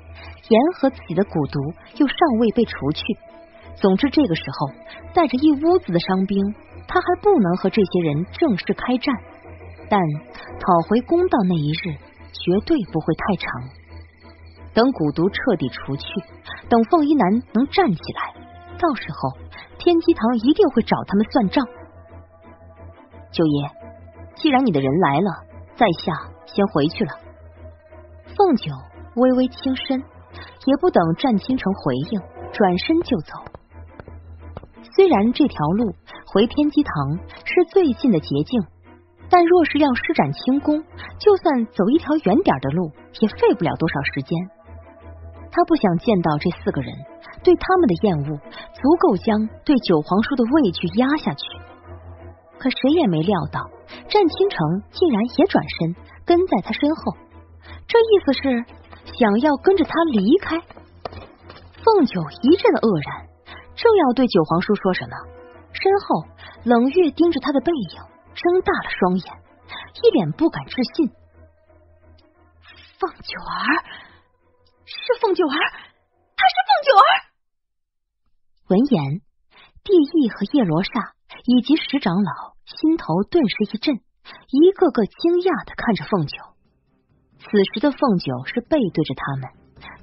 盐和自己的蛊毒又尚未被除去。总之，这个时候带着一屋子的伤兵，他还不能和这些人正式开战。但讨回公道那一日，绝对不会太长。等蛊毒彻底除去，等凤一男能站起来，到时候天机堂一定会找他们算账。九爷，既然你的人来了，在下先回去了。凤九微微轻身，也不等战倾城回应，转身就走。虽然这条路回天机堂是最近的捷径，但若是要施展轻功，就算走一条远点的路，也费不了多少时间。他不想见到这四个人，对他们的厌恶足够将对九皇叔的畏惧压下去。可谁也没料到，战倾城竟然也转身跟在他身后，这意思是想要跟着他离开。凤九一阵愕然，正要对九皇叔说什么，身后冷月盯着他的背影，睁大了双眼，一脸不敢置信。凤九儿。是凤九儿，她是凤九儿。闻言，地义和叶罗刹以及石长老心头顿时一震，一个个惊讶的看着凤九。此时的凤九是背对着他们，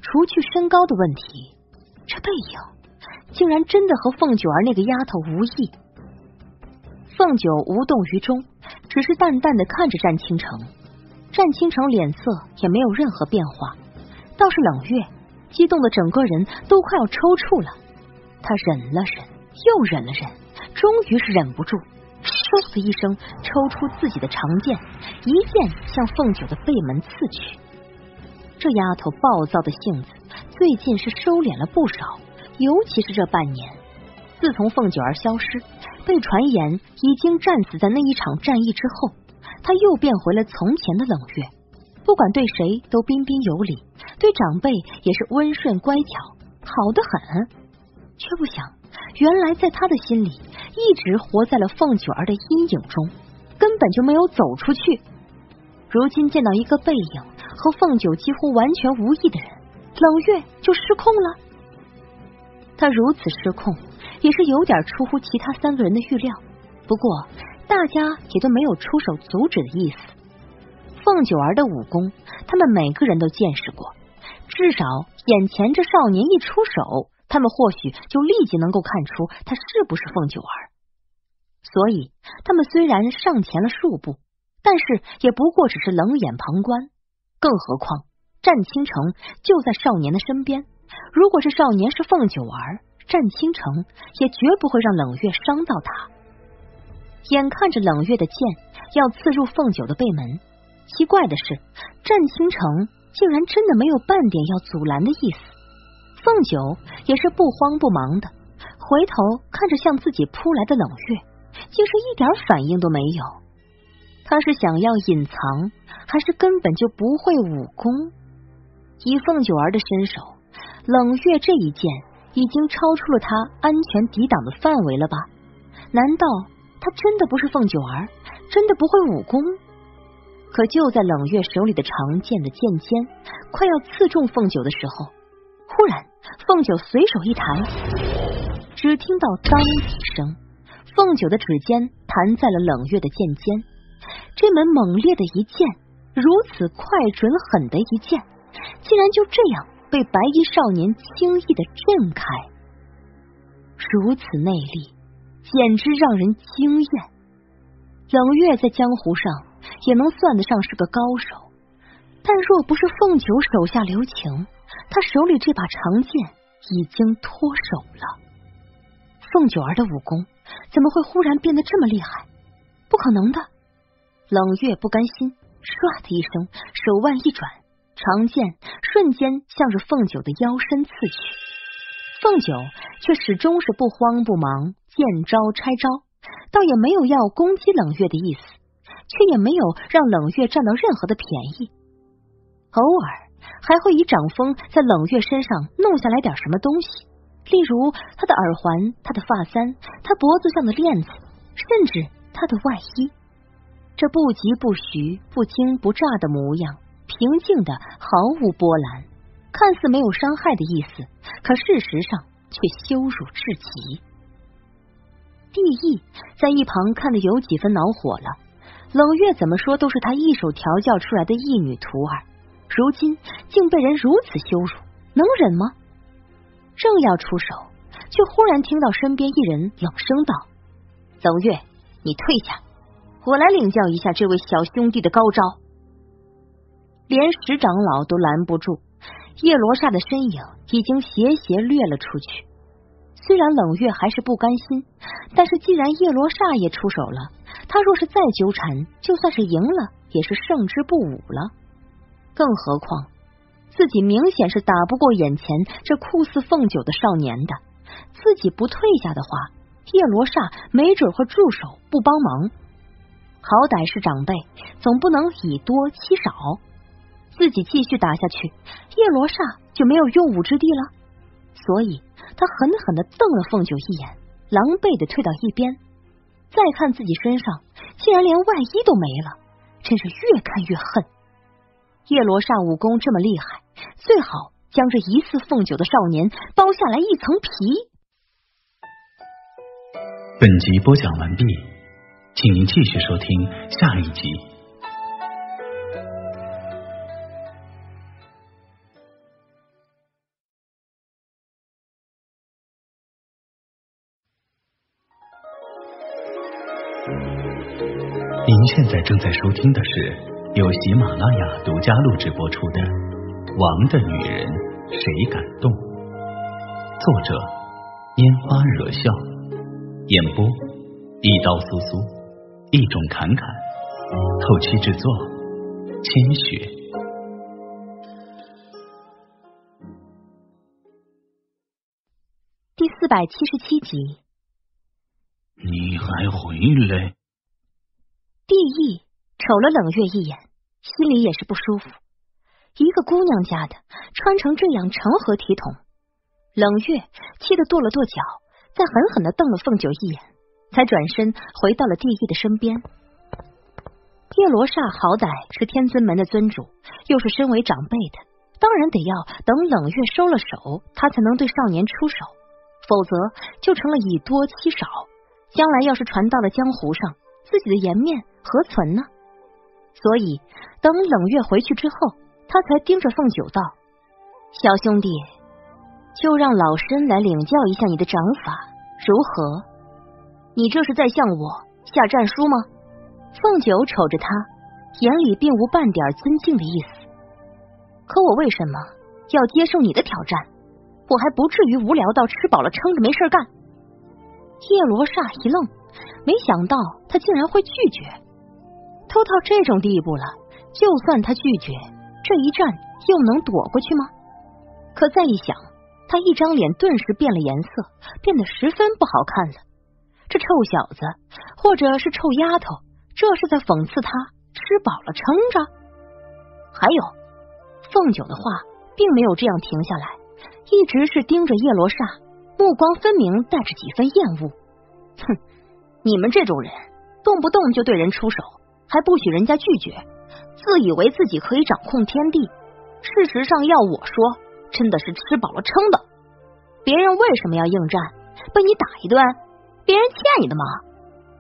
除去身高的问题，这背影竟然真的和凤九儿那个丫头无异。凤九无动于衷，只是淡淡的看着战倾城，战倾城脸色也没有任何变化。倒是冷月，激动的整个人都快要抽搐了。他忍了忍，又忍了忍，终于是忍不住，嗖的一声抽出自己的长剑，一剑向凤九的背门刺去。这丫头暴躁的性子最近是收敛了不少，尤其是这半年，自从凤九儿消失，被传言已经战死在那一场战役之后，他又变回了从前的冷月。不管对谁都彬彬有礼，对长辈也是温顺乖巧，好的很。却不想，原来在他的心里，一直活在了凤九儿的阴影中，根本就没有走出去。如今见到一个背影和凤九几乎完全无异的人，冷月就失控了。他如此失控，也是有点出乎其他三个人的预料。不过，大家也都没有出手阻止的意思。凤九儿的武功，他们每个人都见识过。至少眼前这少年一出手，他们或许就立即能够看出他是不是凤九儿。所以，他们虽然上前了数步，但是也不过只是冷眼旁观。更何况，战倾城就在少年的身边。如果这少年是凤九儿，战倾城也绝不会让冷月伤到他。眼看着冷月的剑要刺入凤九的背门。奇怪的是，战倾城竟然真的没有半点要阻拦的意思。凤九也是不慌不忙的，回头看着向自己扑来的冷月，竟是一点反应都没有。他是想要隐藏，还是根本就不会武功？以凤九儿的身手，冷月这一剑已经超出了他安全抵挡的范围了吧？难道他真的不是凤九儿，真的不会武功？可就在冷月手里的长剑的剑尖快要刺中凤九的时候，忽然凤九随手一弹，只听到当一声，凤九的指尖弹在了冷月的剑尖。这门猛烈的一剑，如此快准狠的一剑，竟然就这样被白衣少年轻易的震开，如此内力，简直让人惊艳。冷月在江湖上。也能算得上是个高手，但若不是凤九手下留情，他手里这把长剑已经脱手了。凤九儿的武功怎么会忽然变得这么厉害？不可能的！冷月不甘心，唰的一声，手腕一转，长剑瞬间向着凤九的腰身刺去。凤九却始终是不慌不忙，见招拆招，倒也没有要攻击冷月的意思。却也没有让冷月占到任何的便宜，偶尔还会以掌风在冷月身上弄下来点什么东西，例如他的耳环、他的发簪、他脖子上的链子，甚至他的外衣。这不疾不徐、不惊不乍的模样，平静的毫无波澜，看似没有伤害的意思，可事实上却羞辱至极。帝意在一旁看得有几分恼火了。冷月怎么说都是他一手调教出来的义女徒儿，如今竟被人如此羞辱，能忍吗？正要出手，却忽然听到身边一人冷声道：“冷月，你退下，我来领教一下这位小兄弟的高招。”连石长老都拦不住，叶罗刹的身影已经斜斜掠了出去。虽然冷月还是不甘心，但是既然叶罗刹也出手了，他若是再纠缠，就算是赢了，也是胜之不武了。更何况自己明显是打不过眼前这酷似凤九的少年的，自己不退下的话，叶罗刹没准会住手不帮忙。好歹是长辈，总不能以多欺少。自己继续打下去，叶罗刹就没有用武之地了。所以。他狠狠的瞪了凤九一眼，狼狈的退到一边。再看自己身上，竟然连外衣都没了，真是越看越恨。叶罗刹武功这么厉害，最好将这疑似凤九的少年剥下来一层皮。本集播讲完毕，请您继续收听下一集。现在正在收听的是由喜马拉雅独家录制播出的《王的女人谁敢动》，作者烟花惹笑，演播一刀苏苏，一种侃侃，后期制作千雪。第四百七十七集，你还回来？帝意瞅了冷月一眼，心里也是不舒服。一个姑娘家的穿成这样成何体统？冷月气得跺了跺脚，再狠狠的瞪了凤九一眼，才转身回到了帝意的身边。叶罗刹好歹是天尊门的尊主，又是身为长辈的，当然得要等冷月收了手，他才能对少年出手，否则就成了以多欺少。将来要是传到了江湖上，自己的颜面。何存呢？所以等冷月回去之后，他才盯着凤九道：“小兄弟，就让老身来领教一下你的掌法如何？你这是在向我下战书吗？”凤九瞅着他，眼里并无半点尊敬的意思。可我为什么要接受你的挑战？我还不至于无聊到吃饱了撑着没事干。叶罗刹一愣，没想到他竟然会拒绝。都到这种地步了，就算他拒绝，这一战又能躲过去吗？可再一想，他一张脸顿时变了颜色，变得十分不好看了。这臭小子，或者是臭丫头，这是在讽刺他吃饱了撑着。还有，凤九的话并没有这样停下来，一直是盯着叶罗刹，目光分明带着几分厌恶。哼，你们这种人，动不动就对人出手。还不许人家拒绝，自以为自己可以掌控天地。事实上，要我说，真的是吃饱了撑的。别人为什么要应战？被你打一顿，别人欠你的吗？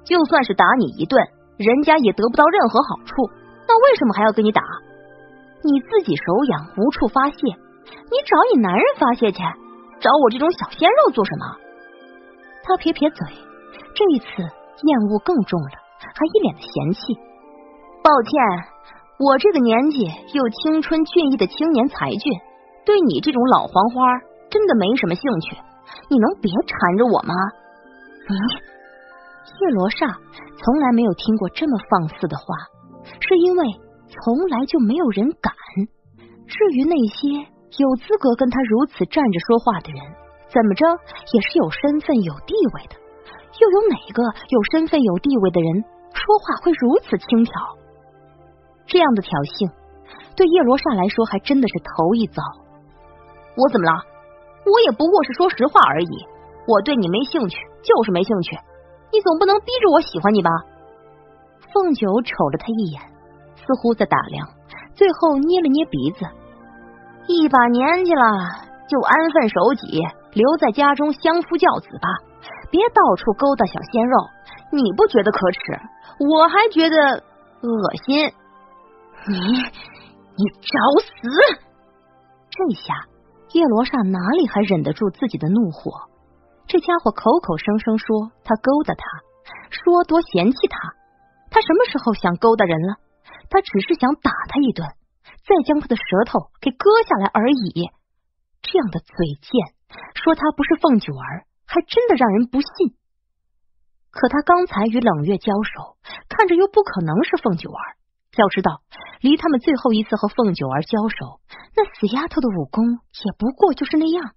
就算是打你一顿，人家也得不到任何好处。那为什么还要跟你打？你自己手痒无处发泄，你找你男人发泄去，找我这种小鲜肉做什么？他撇撇嘴，这一次厌恶更重了，还一脸的嫌弃。抱歉，我这个年纪又青春俊逸的青年才俊，对你这种老黄花真的没什么兴趣。你能别缠着我吗？你叶罗刹从来没有听过这么放肆的话，是因为从来就没有人敢。至于那些有资格跟他如此站着说话的人，怎么着也是有身份有地位的，又有哪个有身份有地位的人说话会如此轻佻？这样的挑衅，对叶罗刹来说还真的是头一遭。我怎么了？我也不过是说实话而已。我对你没兴趣，就是没兴趣。你总不能逼着我喜欢你吧？凤九瞅了他一眼，似乎在打量，最后捏了捏鼻子。一把年纪了，就安分守己，留在家中相夫教子吧，别到处勾搭小鲜肉。你不觉得可耻？我还觉得恶心。你，你找死！这下叶罗刹哪里还忍得住自己的怒火？这家伙口口声声说他勾搭他，说多嫌弃他。他什么时候想勾搭人了？他只是想打他一顿，再将他的舌头给割下来而已。这样的嘴贱，说他不是凤九儿，还真的让人不信。可他刚才与冷月交手，看着又不可能是凤九儿。要知道，离他们最后一次和凤九儿交手，那死丫头的武功也不过就是那样。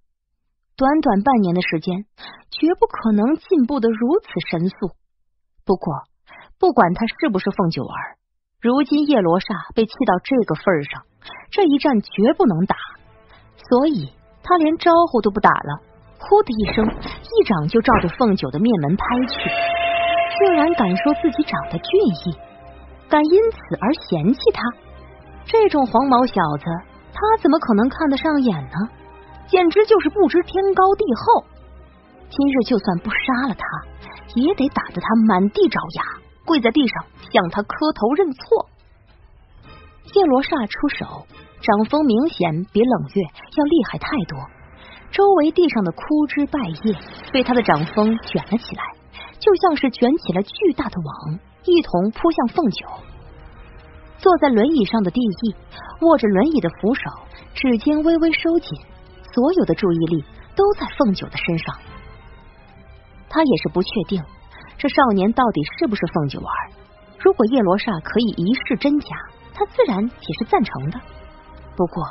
短短半年的时间，绝不可能进步的如此神速。不过，不管他是不是凤九儿，如今叶罗刹被气到这个份上，这一战绝不能打。所以他连招呼都不打了，呼的一声，一掌就照着凤九的面门拍去。竟然敢说自己长得俊逸，敢因此而嫌弃他，这种黄毛小子，他怎么可能看得上眼呢？简直就是不知天高地厚。今日就算不杀了他，也得打得他满地找牙，跪在地上向他磕头认错。叶罗刹出手，掌风明显比冷月要厉害太多。周围地上的枯枝败叶被他的掌风卷了起来，就像是卷起了巨大的网，一同扑向凤九。坐在轮椅上的地翼握着轮椅的扶手，指尖微微收紧。所有的注意力都在凤九的身上，他也是不确定这少年到底是不是凤九儿。如果叶罗刹可以一试真假，他自然也是赞成的。不过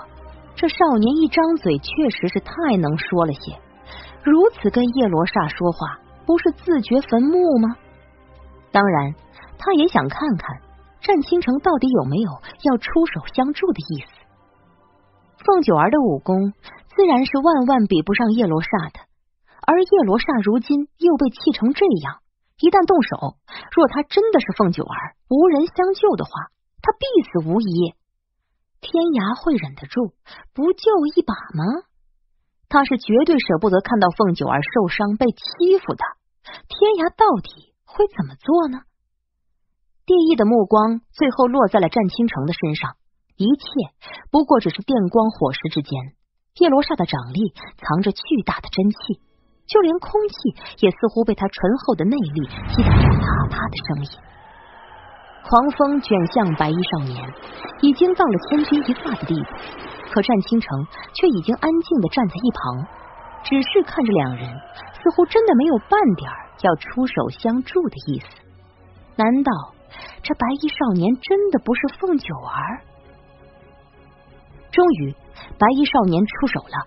这少年一张嘴，确实是太能说了些，如此跟叶罗刹说话，不是自掘坟墓吗？当然，他也想看看战倾城到底有没有要出手相助的意思。凤九儿的武功。自然是万万比不上叶罗刹的，而叶罗刹如今又被气成这样，一旦动手，若他真的是凤九儿，无人相救的话，他必死无疑。天涯会忍得住不救一把吗？他是绝对舍不得看到凤九儿受伤被欺负的。天涯到底会怎么做呢？地义的目光最后落在了战倾城的身上，一切不过只是电光火石之间。叶罗刹的掌力藏着巨大的真气，就连空气也似乎被他醇厚的内力击打出啪啪的声音。狂风卷向白衣少年，已经到了千钧一发的地步。可战倾城却已经安静的站在一旁，只是看着两人，似乎真的没有半点要出手相助的意思。难道这白衣少年真的不是凤九儿？终于。白衣少年出手了，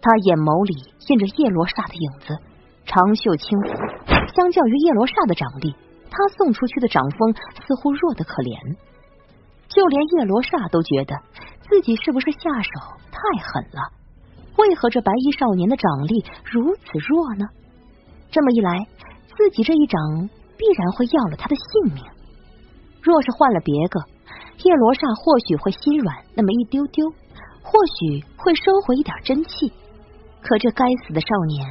他眼眸里印着叶罗刹的影子，长袖轻拂。相较于叶罗刹的掌力，他送出去的掌风似乎弱得可怜。就连叶罗刹都觉得自己是不是下手太狠了？为何这白衣少年的掌力如此弱呢？这么一来，自己这一掌必然会要了他的性命。若是换了别个，叶罗刹或许会心软那么一丢丢。或许会收回一点真气，可这该死的少年，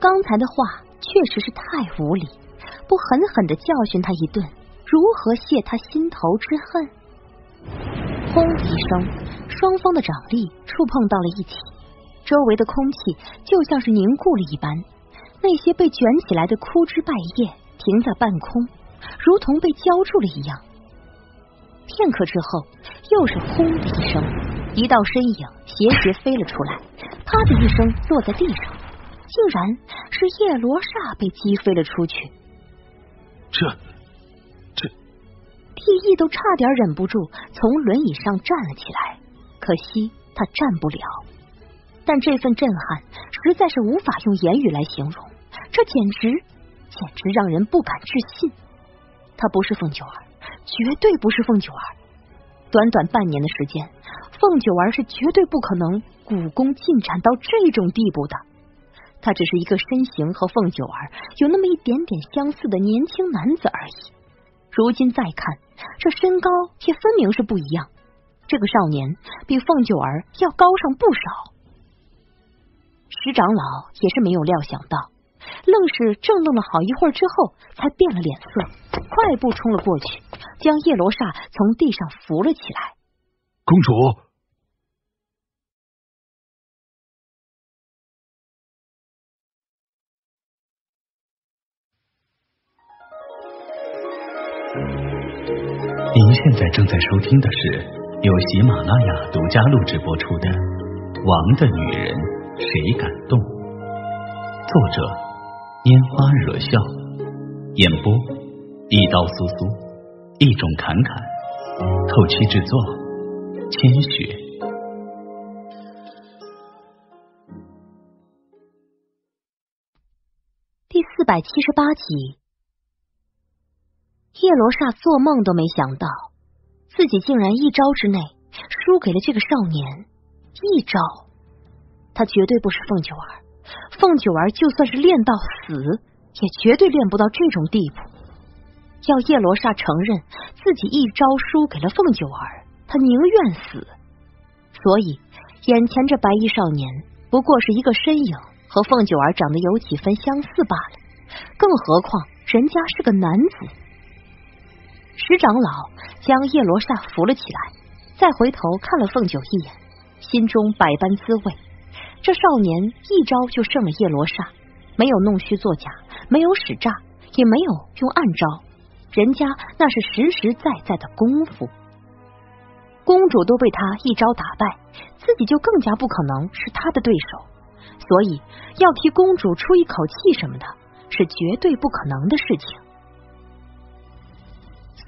刚才的话确实是太无理，不狠狠的教训他一顿，如何泄他心头之恨？轰的一声，双方的掌力触碰到了一起，周围的空气就像是凝固了一般，那些被卷起来的枯枝败叶停在半空，如同被浇筑了一样。片刻之后，又是轰的一声。一道身影斜斜飞了出来，啪的一声落在地上，竟然是叶罗刹被击飞了出去。这这，地翼都差点忍不住从轮椅上站了起来，可惜他站不了。但这份震撼实在是无法用言语来形容，这简直简直让人不敢置信。他不是凤九儿，绝对不是凤九儿。短短半年的时间。凤九儿是绝对不可能武功进展到这种地步的，他只是一个身形和凤九儿有那么一点点相似的年轻男子而已。如今再看，这身高也分明是不一样。这个少年比凤九儿要高上不少。石长老也是没有料想到，愣是怔愣了好一会儿之后，才变了脸色，快步冲了过去，将叶罗刹从地上扶了起来。公主，您现在正在收听的是由喜马拉雅独家录制播出的《王的女人谁敢动》，作者拈花惹笑，演播一刀苏苏，一种侃侃，后期制作千雪。第四百七十八集。叶罗刹做梦都没想到，自己竟然一招之内输给了这个少年。一招，他绝对不是凤九儿。凤九儿就算是练到死，也绝对练不到这种地步。要叶罗刹承认自己一招输给了凤九儿，他宁愿死。所以，眼前这白衣少年不过是一个身影和凤九儿长得有几分相似罢了。更何况，人家是个男子。石长老将叶罗刹扶了起来，再回头看了凤九一眼，心中百般滋味。这少年一招就胜了叶罗刹，没有弄虚作假，没有使诈，也没有用暗招，人家那是实实在在的功夫。公主都被他一招打败，自己就更加不可能是他的对手，所以要替公主出一口气什么的，是绝对不可能的事情。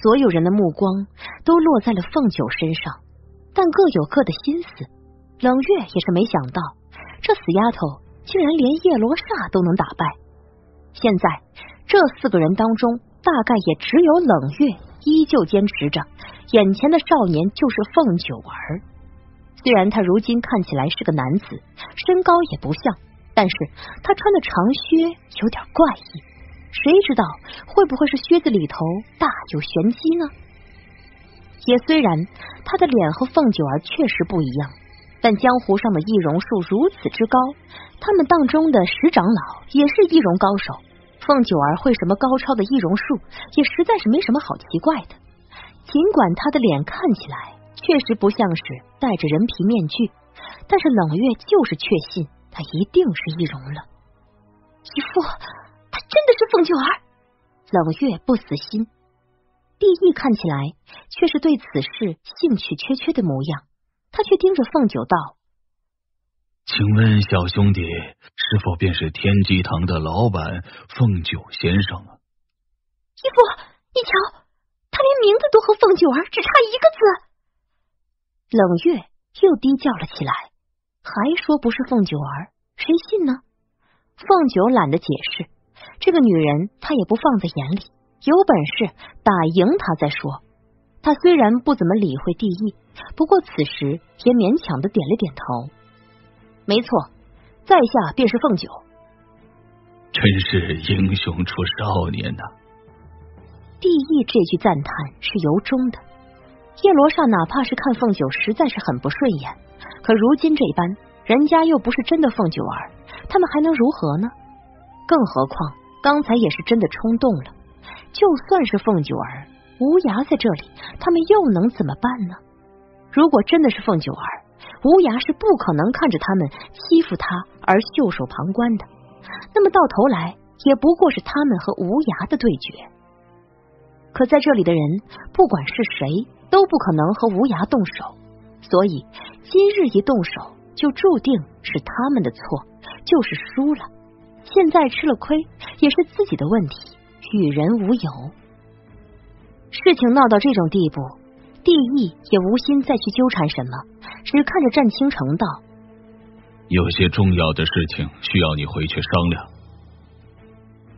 所有人的目光都落在了凤九身上，但各有各的心思。冷月也是没想到，这死丫头竟然连叶罗刹都能打败。现在这四个人当中，大概也只有冷月依旧坚持着，眼前的少年就是凤九儿。虽然他如今看起来是个男子，身高也不像，但是他穿的长靴有点怪异。谁知道会不会是靴子里头大有玄机呢？也虽然他的脸和凤九儿确实不一样，但江湖上的易容术如此之高，他们当中的石长老也是易容高手。凤九儿会什么高超的易容术，也实在是没什么好奇怪的。尽管他的脸看起来确实不像是戴着人皮面具，但是冷月就是确信他一定是易容了。姨父。真的是凤九儿，冷月不死心。帝意看起来却是对此事兴趣缺缺的模样，他却盯着凤九道：“请问小兄弟是否便是天机堂的老板凤九先生啊？”义父，你瞧，他连名字都和凤九儿只差一个字。冷月又低叫了起来，还说不是凤九儿，谁信呢？凤九懒得解释。这个女人，他也不放在眼里。有本事打赢她再说。他虽然不怎么理会帝意，不过此时也勉强的点了点头。没错，在下便是凤九。真是英雄出少年呐！帝意这句赞叹是由衷的。叶罗刹哪怕是看凤九实在是很不顺眼，可如今这般，人家又不是真的凤九儿，他们还能如何呢？更何况。刚才也是真的冲动了，就算是凤九儿、无涯在这里，他们又能怎么办呢？如果真的是凤九儿，无涯是不可能看着他们欺负他而袖手旁观的。那么到头来，也不过是他们和无涯的对决。可在这里的人，不管是谁，都不可能和无涯动手，所以今日一动手，就注定是他们的错，就是输了。现在吃了亏也是自己的问题，与人无尤。事情闹到这种地步，帝意也无心再去纠缠什么，只看着战倾城道：“有些重要的事情需要你回去商量。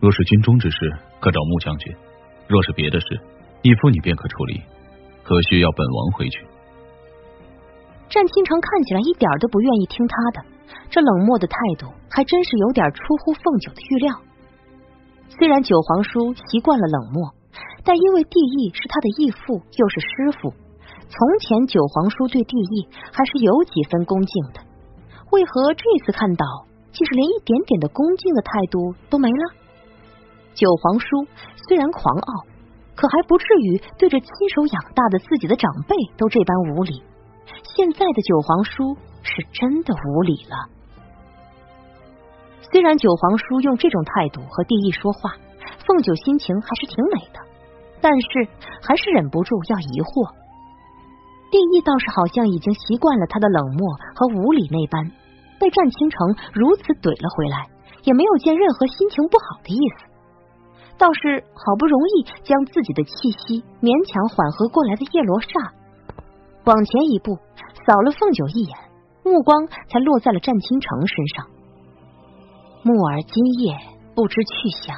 若是军中之事，可找穆将军；若是别的事，义父你便可处理，何须要本王回去？”战倾城看起来一点都不愿意听他的。这冷漠的态度还真是有点出乎凤九的预料。虽然九皇叔习惯了冷漠，但因为帝义是他的义父，又是师傅，从前九皇叔对帝义还是有几分恭敬的。为何这次看到，竟是连一点点的恭敬的态度都没了？九皇叔虽然狂傲，可还不至于对着亲手养大的自己的长辈都这般无礼。现在的九皇叔是真的无礼了。虽然九皇叔用这种态度和帝义说话，凤九心情还是挺美的，但是还是忍不住要疑惑。帝义倒是好像已经习惯了他的冷漠和无礼那般，被战倾城如此怼了回来，也没有见任何心情不好的意思。倒是好不容易将自己的气息勉强缓和过来的叶罗刹，往前一步扫了凤九一眼，目光才落在了战倾城身上。木儿今夜不知去向，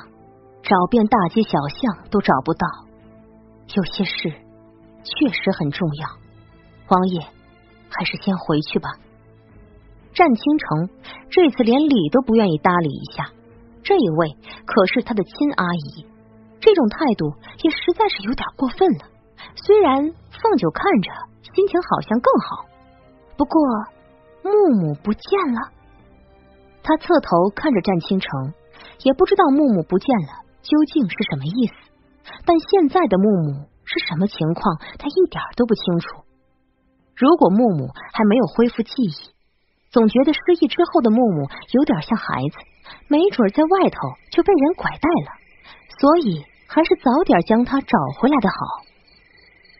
找遍大街小巷都找不到。有些事确实很重要，王爷还是先回去吧。战倾城这次连理都不愿意搭理一下。这一位可是他的亲阿姨，这种态度也实在是有点过分了。虽然凤九看着心情好像更好，不过木木不见了。他侧头看着战倾城，也不知道木木不见了究竟是什么意思。但现在的木木是什么情况，他一点都不清楚。如果木木还没有恢复记忆，总觉得失忆之后的木木有点像孩子。没准在外头就被人拐带了，所以还是早点将他找回来的好。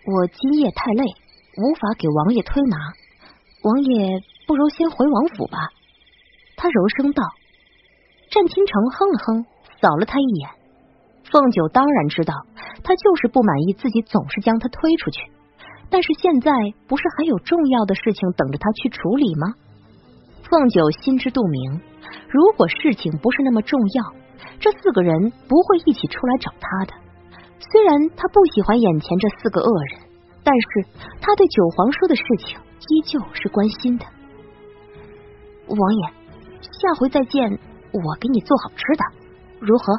我今夜太累，无法给王爷推拿，王爷不如先回王府吧。他柔声道。战倾城哼了哼，扫了他一眼。凤九当然知道，他就是不满意自己总是将他推出去，但是现在不是还有重要的事情等着他去处理吗？凤九心知肚明。如果事情不是那么重要，这四个人不会一起出来找他的。虽然他不喜欢眼前这四个恶人，但是他对九皇叔的事情依旧是关心的。王爷，下回再见，我给你做好吃的，如何？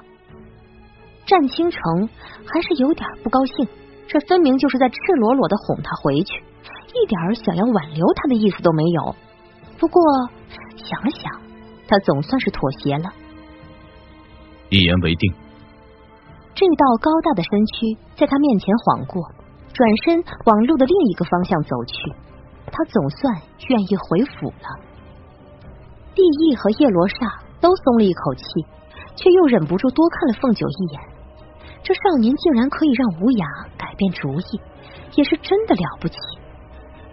战倾城还是有点不高兴，这分明就是在赤裸裸的哄他回去，一点想要挽留他的意思都没有。不过想了想。他总算是妥协了，一言为定。这道高大的身躯在他面前晃过，转身往路的另一个方向走去。他总算愿意回府了。帝义和叶罗刹都松了一口气，却又忍不住多看了凤九一眼。这少年竟然可以让无涯改变主意，也是真的了不起。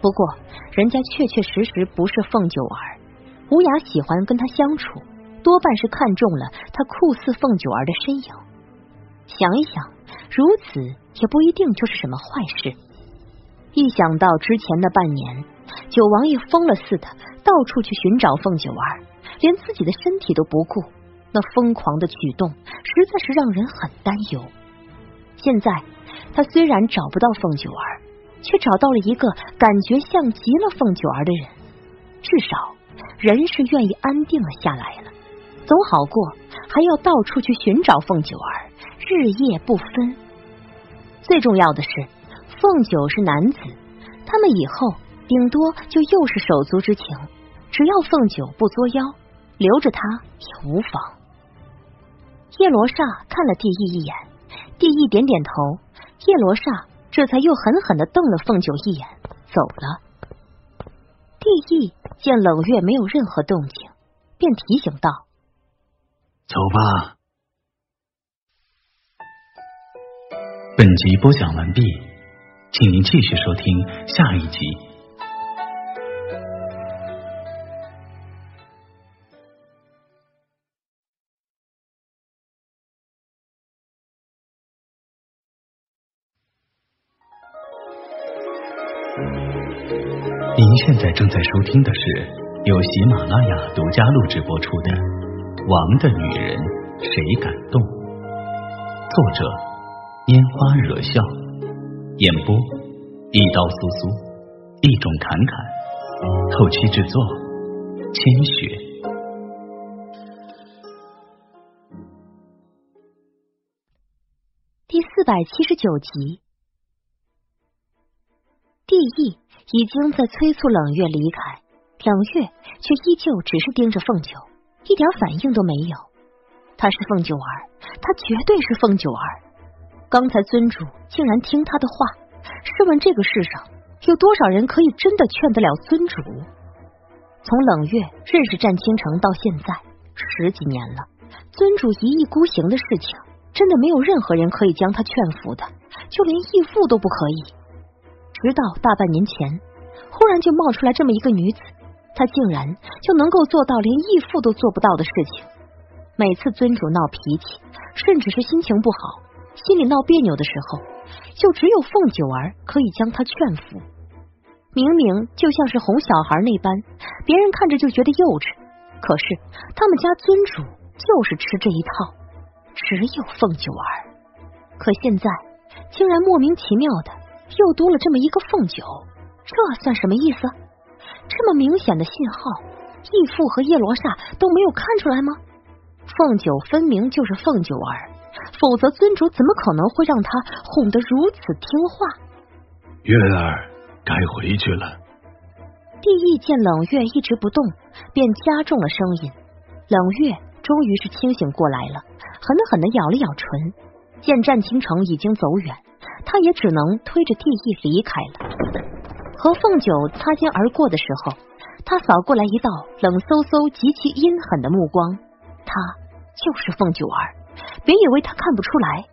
不过，人家确确实实不是凤九儿。无涯喜欢跟他相处，多半是看中了他酷似凤九儿的身影。想一想，如此也不一定就是什么坏事。一想到之前的半年，九王爷疯了似的到处去寻找凤九儿，连自己的身体都不顾，那疯狂的举动实在是让人很担忧。现在他虽然找不到凤九儿，却找到了一个感觉像极了凤九儿的人，至少。人是愿意安定了下来了，总好过还要到处去寻找凤九儿，日夜不分。最重要的是，凤九是男子，他们以后顶多就又是手足之情。只要凤九不作妖，留着他也无妨。叶罗刹看了帝意一眼，帝意点点头，叶罗刹这才又狠狠的瞪了凤九一眼，走了。帝意。见冷月没有任何动静，便提醒道：“走吧。”本集播讲完毕，请您继续收听下一集。您现在正在收听的是由喜马拉雅独家录制播出的《王的女人谁敢动》，作者拈花惹笑，演播一刀苏苏，一种侃侃，后期制作千雪。第四百七十九集，地义已经在催促冷月离开，冷月却依旧只是盯着凤九，一点反应都没有。他是凤九儿，他绝对是凤九儿。刚才尊主竟然听他的话，试问这个世上有多少人可以真的劝得了尊主？从冷月认识战倾城到现在十几年了，尊主一意孤行的事情。真的没有任何人可以将他劝服的，就连义父都不可以。直到大半年前，忽然就冒出来这么一个女子，她竟然就能够做到连义父都做不到的事情。每次尊主闹脾气，甚至是心情不好、心里闹别扭的时候，就只有凤九儿可以将他劝服。明明就像是哄小孩那般，别人看着就觉得幼稚，可是他们家尊主就是吃这一套。只有凤九儿，可现在竟然莫名其妙的又多了这么一个凤九，这算什么意思？这么明显的信号，义父和叶罗刹都没有看出来吗？凤九分明就是凤九儿，否则尊主怎么可能会让他哄得如此听话？月儿该回去了。帝意见冷月一直不动，便加重了声音。冷月终于是清醒过来了。狠狠的咬了咬唇，见战倾城已经走远，他也只能推着帝意离开了。和凤九擦肩而过的时候，他扫过来一道冷飕飕、极其阴狠的目光。他就是凤九儿，别以为他看不出来，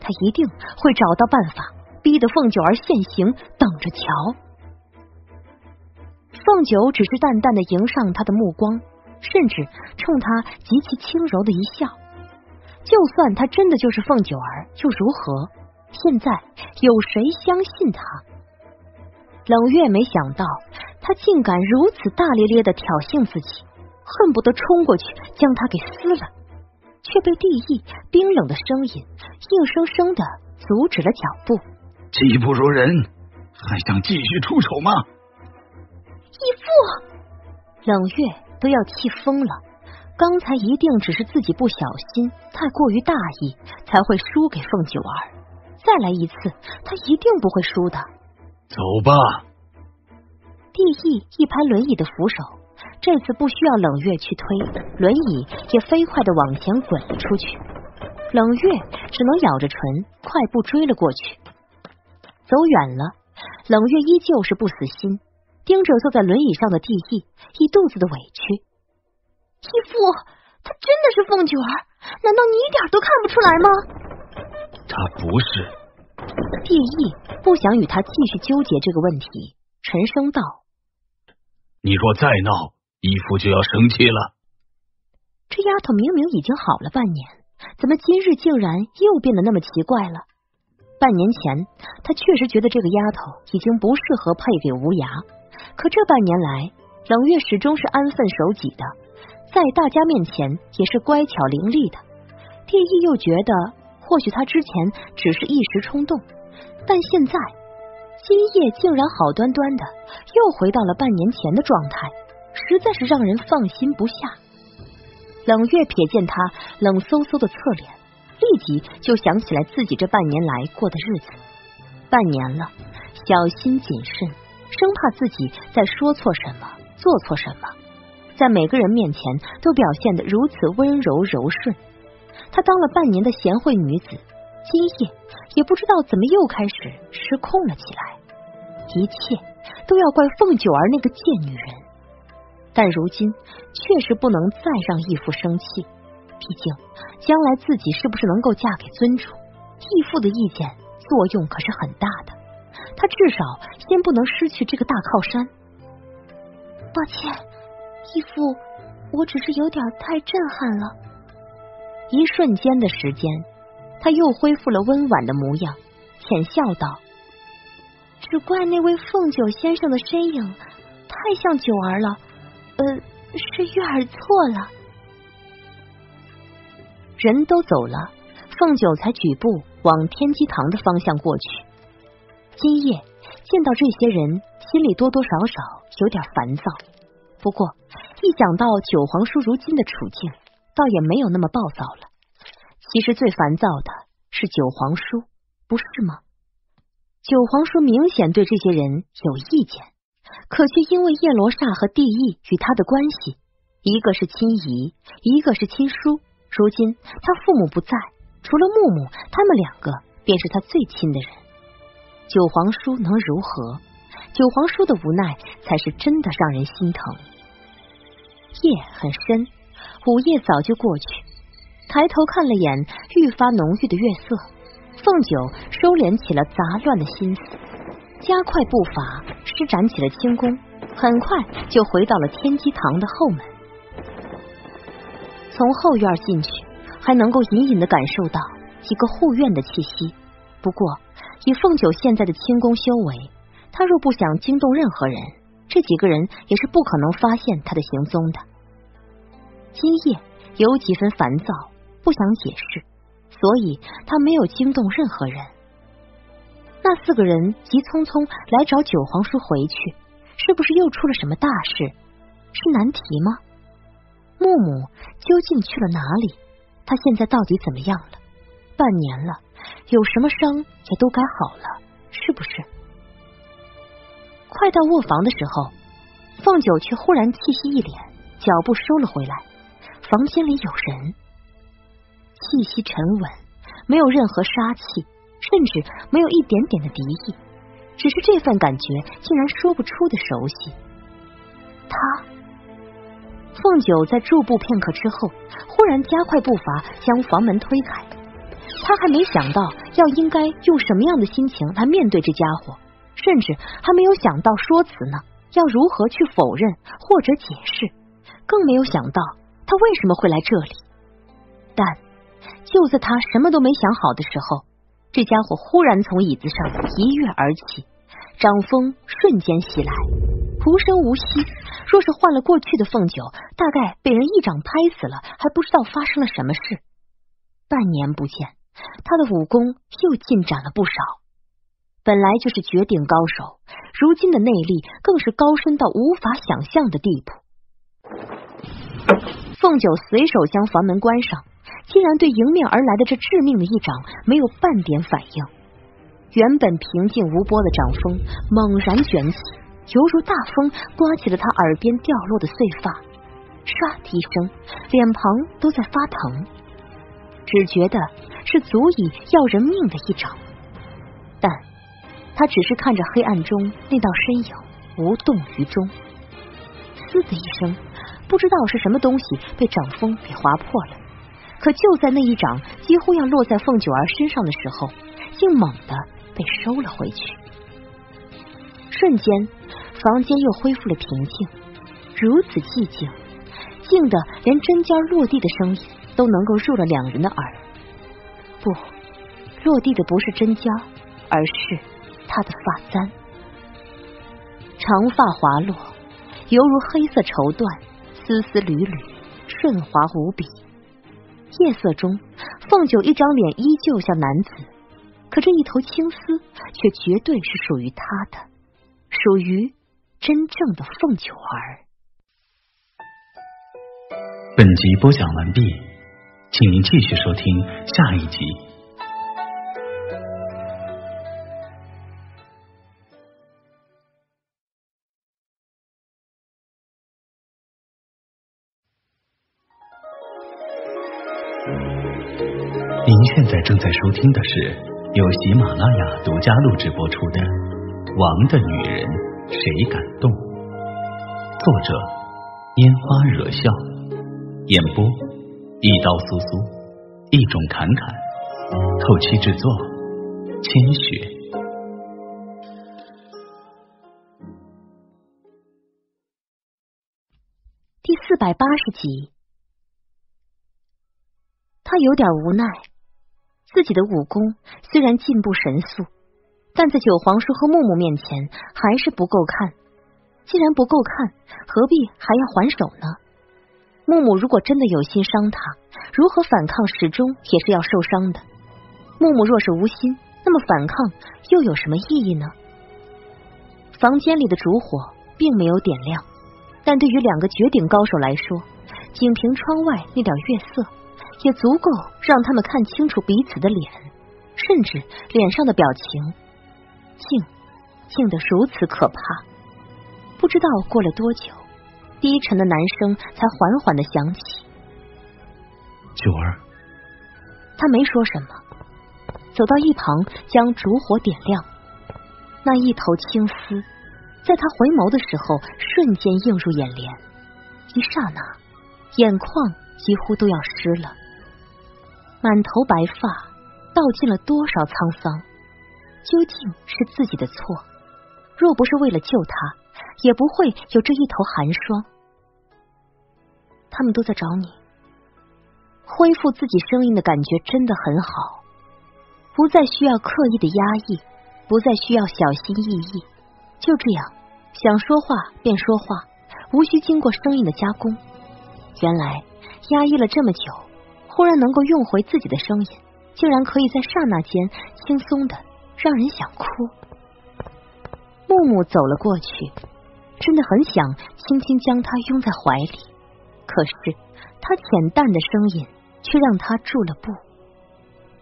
他一定会找到办法，逼得凤九儿现形，等着瞧。凤九只是淡淡的迎上他的目光，甚至冲他极其轻柔的一笑。就算他真的就是凤九儿，又如何？现在有谁相信他？冷月没想到他竟敢如此大咧咧的挑衅自己，恨不得冲过去将他给撕了，却被地意冰冷的声音硬生生的阻止了脚步。技不如人，还想继续出手吗？义父，冷月都要气疯了。刚才一定只是自己不小心，太过于大意，才会输给凤九儿。再来一次，他一定不会输的。走吧。地意一拍轮椅的扶手，这次不需要冷月去推，轮椅也飞快的往前滚了出去。冷月只能咬着唇，快步追了过去。走远了，冷月依旧是不死心，盯着坐在轮椅上的地意，一肚子的委屈。义父，他真的是凤九儿？难道你一点都看不出来吗？他不是。地义不想与他继续纠结这个问题，沉声道：“你若再闹，义父就要生气了。”这丫头明明已经好了半年，怎么今日竟然又变得那么奇怪了？半年前，他确实觉得这个丫头已经不适合配给无涯，可这半年来，冷月始终是安分守己的。在大家面前也是乖巧伶俐的，地义又觉得或许他之前只是一时冲动，但现在今夜竟然好端端的又回到了半年前的状态，实在是让人放心不下。冷月瞥见他冷飕飕的侧脸，立即就想起来自己这半年来过的日子，半年了，小心谨慎，生怕自己在说错什么，做错什么。在每个人面前都表现的如此温柔柔顺，她当了半年的贤惠女子，今夜也不知道怎么又开始失控了起来。一切都要怪凤九儿那个贱女人，但如今确实不能再让义父生气，毕竟将来自己是不是能够嫁给尊主，义父的意见作用可是很大的。他至少先不能失去这个大靠山。抱歉。义父，我只是有点太震撼了。一瞬间的时间，他又恢复了温婉的模样，浅笑道：“只怪那位凤九先生的身影太像九儿了，呃，是月儿错了。”人都走了，凤九才举步往天机堂的方向过去。今夜见到这些人，心里多多少少有点烦躁。不过，一想到九皇叔如今的处境，倒也没有那么暴躁了。其实最烦躁的是九皇叔，不是吗？九皇叔明显对这些人有意见，可却因为叶罗刹和帝意与他的关系，一个是亲姨，一个是亲叔。如今他父母不在，除了木木，他们两个便是他最亲的人。九皇叔能如何？九皇叔的无奈才是真的让人心疼。夜很深，午夜早就过去。抬头看了眼愈发浓郁的月色，凤九收敛起了杂乱的心思，加快步伐，施展起了轻功，很快就回到了天机堂的后门。从后院进去，还能够隐隐的感受到一个护院的气息。不过，以凤九现在的轻功修为，他若不想惊动任何人，这几个人也是不可能发现他的行踪的。今夜有几分烦躁。不想解释，所以他没有惊动任何人。那四个人急匆匆来找九皇叔回去，是不是又出了什么大事？是难题吗？木木究竟去了哪里？他现在到底怎么样了？半年了，有什么伤也都该好了，是不是？快到卧房的时候，凤九却忽然气息一敛，脚步收了回来。房间里有人。气息沉稳，没有任何杀气，甚至没有一点点的敌意，只是这份感觉竟然说不出的熟悉。他，凤九在驻步片刻之后，忽然加快步伐将房门推开。他还没想到要应该用什么样的心情来面对这家伙，甚至还没有想到说辞呢，要如何去否认或者解释，更没有想到他为什么会来这里。但。就在他什么都没想好的时候，这家伙忽然从椅子上一跃而起，掌风瞬间袭来，无声无息。若是换了过去的凤九，大概被人一掌拍死了，还不知道发生了什么事。半年不见，他的武功又进展了不少。本来就是绝顶高手，如今的内力更是高深到无法想象的地步。凤九随手将房门关上。竟然对迎面而来的这致命的一掌没有半点反应，原本平静无波的掌风猛然卷起，犹如大风刮起了他耳边掉落的碎发，唰的一声，脸庞都在发疼，只觉得是足以要人命的一掌，但他只是看着黑暗中那道身影无动于衷，嘶的一声，不知道是什么东西被掌风给划破了。可就在那一掌几乎要落在凤九儿身上的时候，竟猛地被收了回去。瞬间，房间又恢复了平静，如此寂静，静的连针尖落地的声音都能够入了两人的耳。不，落地的不是针尖，而是他的发簪。长发滑落，犹如黑色绸缎，丝丝缕缕，顺滑无比。夜色中，凤九一张脸依旧像男子，可这一头青丝却绝对是属于他的，属于真正的凤九儿。本集播讲完毕，请您继续收听下一集。正在收听的是由喜马拉雅独家录制播出的《王的女人谁敢动》，作者烟花惹笑，演播一刀苏苏，一种侃侃，后期制作千雪。第四百八十集，他有点无奈。自己的武功虽然进步神速，但在九皇叔和木木面前还是不够看。既然不够看，何必还要还手呢？木木如果真的有心伤他，如何反抗始终也是要受伤的。木木若是无心，那么反抗又有什么意义呢？房间里的烛火并没有点亮，但对于两个绝顶高手来说，仅凭窗外那点月色。也足够让他们看清楚彼此的脸，甚至脸上的表情静静得如此可怕。不知道过了多久，低沉的男声才缓缓的响起：“九儿。”他没说什么，走到一旁将烛火点亮。那一头青丝，在他回眸的时候，瞬间映入眼帘。一刹那，眼眶几乎都要湿了。满头白发，道尽了多少沧桑？究竟是自己的错？若不是为了救他，也不会有这一头寒霜。他们都在找你。恢复自己声音的感觉真的很好，不再需要刻意的压抑。不再需要小心翼翼，就这样想说话便说话，无需经过声音的加工。原来压抑了这么久，忽然能够用回自己的声音，竟然可以在刹那间轻松的让人想哭。木木走了过去，真的很想轻轻将他拥在怀里，可是他浅淡的声音却让他住了步。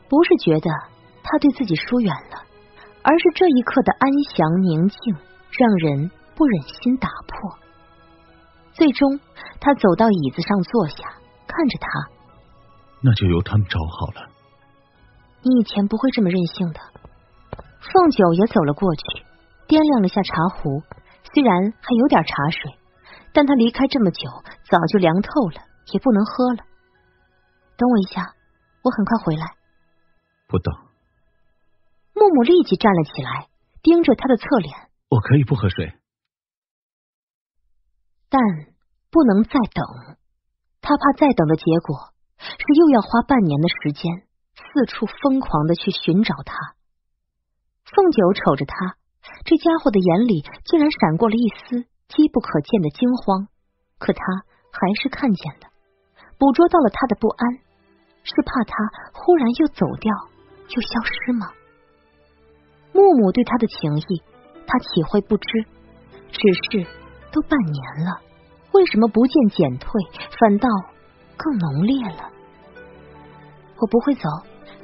不是觉得他对自己疏远了。而是这一刻的安详宁静，让人不忍心打破。最终，他走到椅子上坐下，看着他。那就由他们找好了。你以前不会这么任性的。凤九也走了过去，掂量了下茶壶，虽然还有点茶水，但他离开这么久，早就凉透了，也不能喝了。等我一下，我很快回来。不等。木木立即站了起来，盯着他的侧脸。我可以不喝水，但不能再等。他怕再等的结果是又要花半年的时间，四处疯狂的去寻找他。凤九瞅着他，这家伙的眼里竟然闪过了一丝机不可见的惊慌，可他还是看见了，捕捉到了他的不安，是怕他忽然又走掉，又消失吗？木木对他的情谊，他体会不知。只是都半年了，为什么不见减退，反倒更浓烈了？我不会走，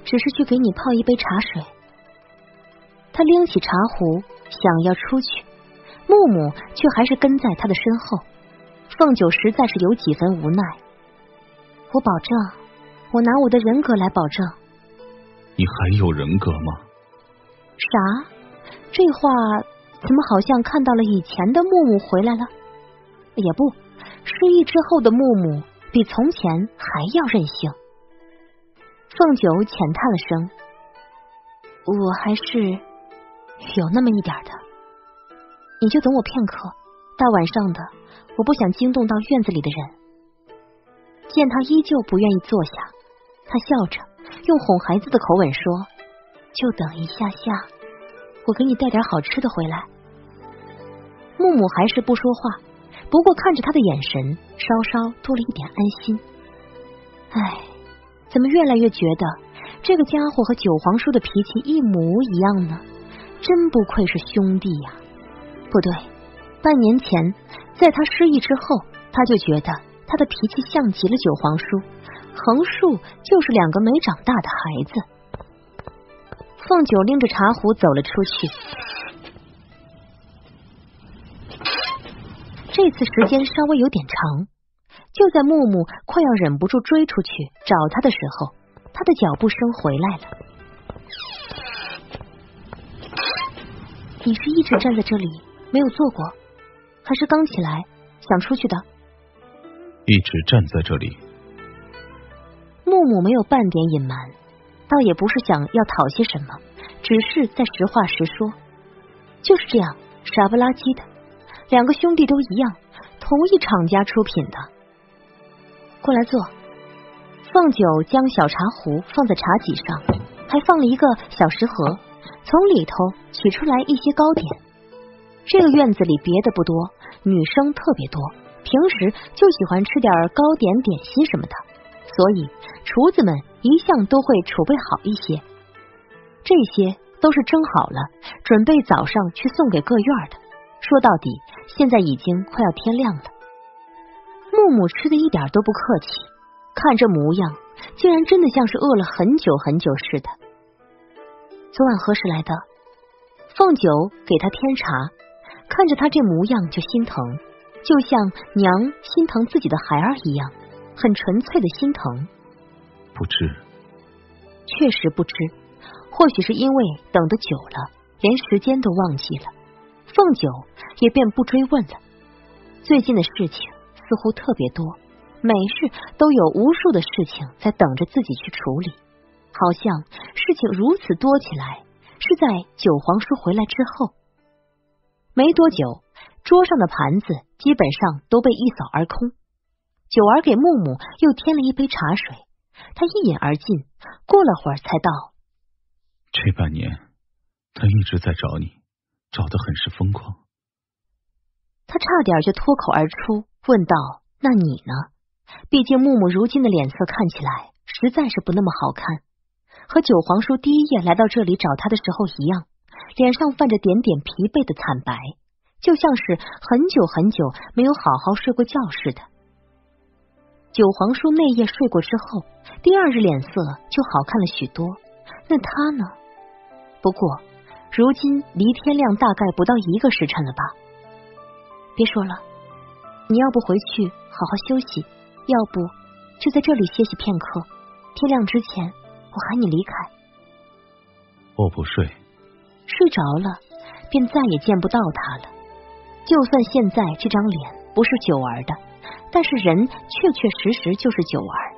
只是去给你泡一杯茶水。他拎起茶壶，想要出去，木木却还是跟在他的身后。凤九实在是有几分无奈。我保证，我拿我的人格来保证。你还有人格吗？啥？这话怎么好像看到了以前的木木回来了？也不，失忆之后的木木比从前还要任性。凤九浅叹了声：“我还是有那么一点的。你就等我片刻，大晚上的，我不想惊动到院子里的人。”见他依旧不愿意坐下，他笑着用哄孩子的口吻说。就等一下下，我给你带点好吃的回来。木木还是不说话，不过看着他的眼神，稍稍多了一点安心。唉，怎么越来越觉得这个家伙和九皇叔的脾气一模一样呢？真不愧是兄弟呀！不对，半年前在他失忆之后，他就觉得他的脾气像极了九皇叔，横竖就是两个没长大的孩子。凤九拎着茶壶走了出去，这次时间稍微有点长。就在木木快要忍不住追出去找他的时候，他的脚步声回来了。你是一直站在这里没有坐过，还是刚起来想出去的？一直站在这里。木木没有半点隐瞒。倒也不是想要讨些什么，只是在实话实说，就是这样傻不拉几的。两个兄弟都一样，同一厂家出品的。过来坐。凤九将小茶壶放在茶几上，还放了一个小食盒，从里头取出来一些糕点。这个院子里别的不多，女生特别多，平时就喜欢吃点糕点、点心什么的，所以厨子们。一向都会储备好一些，这些都是蒸好了，准备早上去送给各院的。说到底，现在已经快要天亮了。木木吃的一点都不客气，看这模样，竟然真的像是饿了很久很久似的。昨晚何时来的？凤九给他添茶，看着他这模样就心疼，就像娘心疼自己的孩儿一样，很纯粹的心疼。不知，确实不知。或许是因为等的久了，连时间都忘记了，凤九也便不追问了。最近的事情似乎特别多，每日都有无数的事情在等着自己去处理，好像事情如此多起来。是在九皇叔回来之后，没多久，桌上的盘子基本上都被一扫而空。九儿给木木又添了一杯茶水，他一饮而尽。过了会儿，才道：“这半年，他一直在找你，找的很是疯狂。”他差点就脱口而出问道：“那你呢？”毕竟木木如今的脸色看起来实在是不那么好看。和九皇叔第一夜来到这里找他的时候一样，脸上泛着点点疲惫的惨白，就像是很久很久没有好好睡过觉似的。九皇叔那夜睡过之后，第二日脸色就好看了许多。那他呢？不过如今离天亮大概不到一个时辰了吧？别说了，你要不回去好好休息，要不就在这里歇息片刻，天亮之前。我喊你离开，我不睡。睡着了，便再也见不到他了。就算现在这张脸不是九儿的，但是人确确实实就是九儿。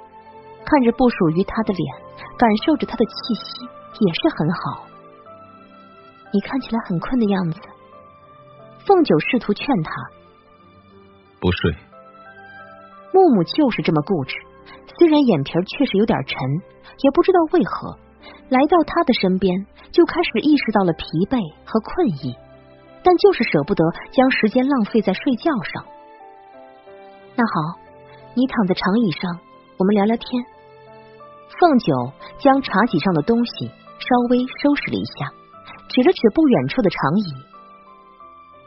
看着不属于他的脸，感受着他的气息，也是很好。你看起来很困的样子。凤九试图劝他，不睡。木木就是这么固执，虽然眼皮确实有点沉。也不知道为何，来到他的身边，就开始意识到了疲惫和困意，但就是舍不得将时间浪费在睡觉上。那好，你躺在长椅上，我们聊聊天。凤九将茶几上的东西稍微收拾了一下，指了指不远处的长椅。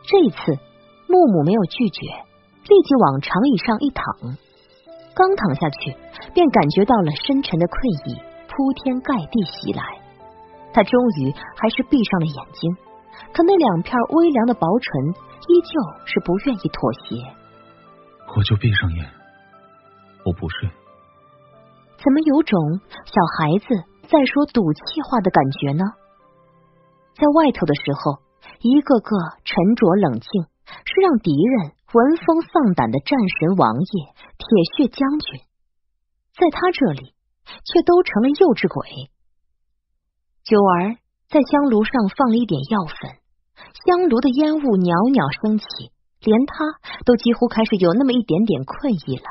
这一次，木木没有拒绝，立即往长椅上一躺。刚躺下去，便感觉到了深沉的困意铺天盖地袭来。他终于还是闭上了眼睛，可那两片微凉的薄唇依旧是不愿意妥协。我就闭上眼，我不睡。怎么有种小孩子在说赌气话的感觉呢？在外头的时候，一个个沉着冷静，是让敌人。闻风丧胆的战神王爷、铁血将军，在他这里却都成了幼稚鬼。九儿在香炉上放了一点药粉，香炉的烟雾袅袅升起，连他都几乎开始有那么一点点困意了。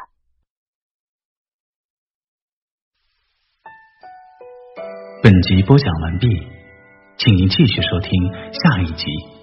本集播讲完毕，请您继续收听下一集。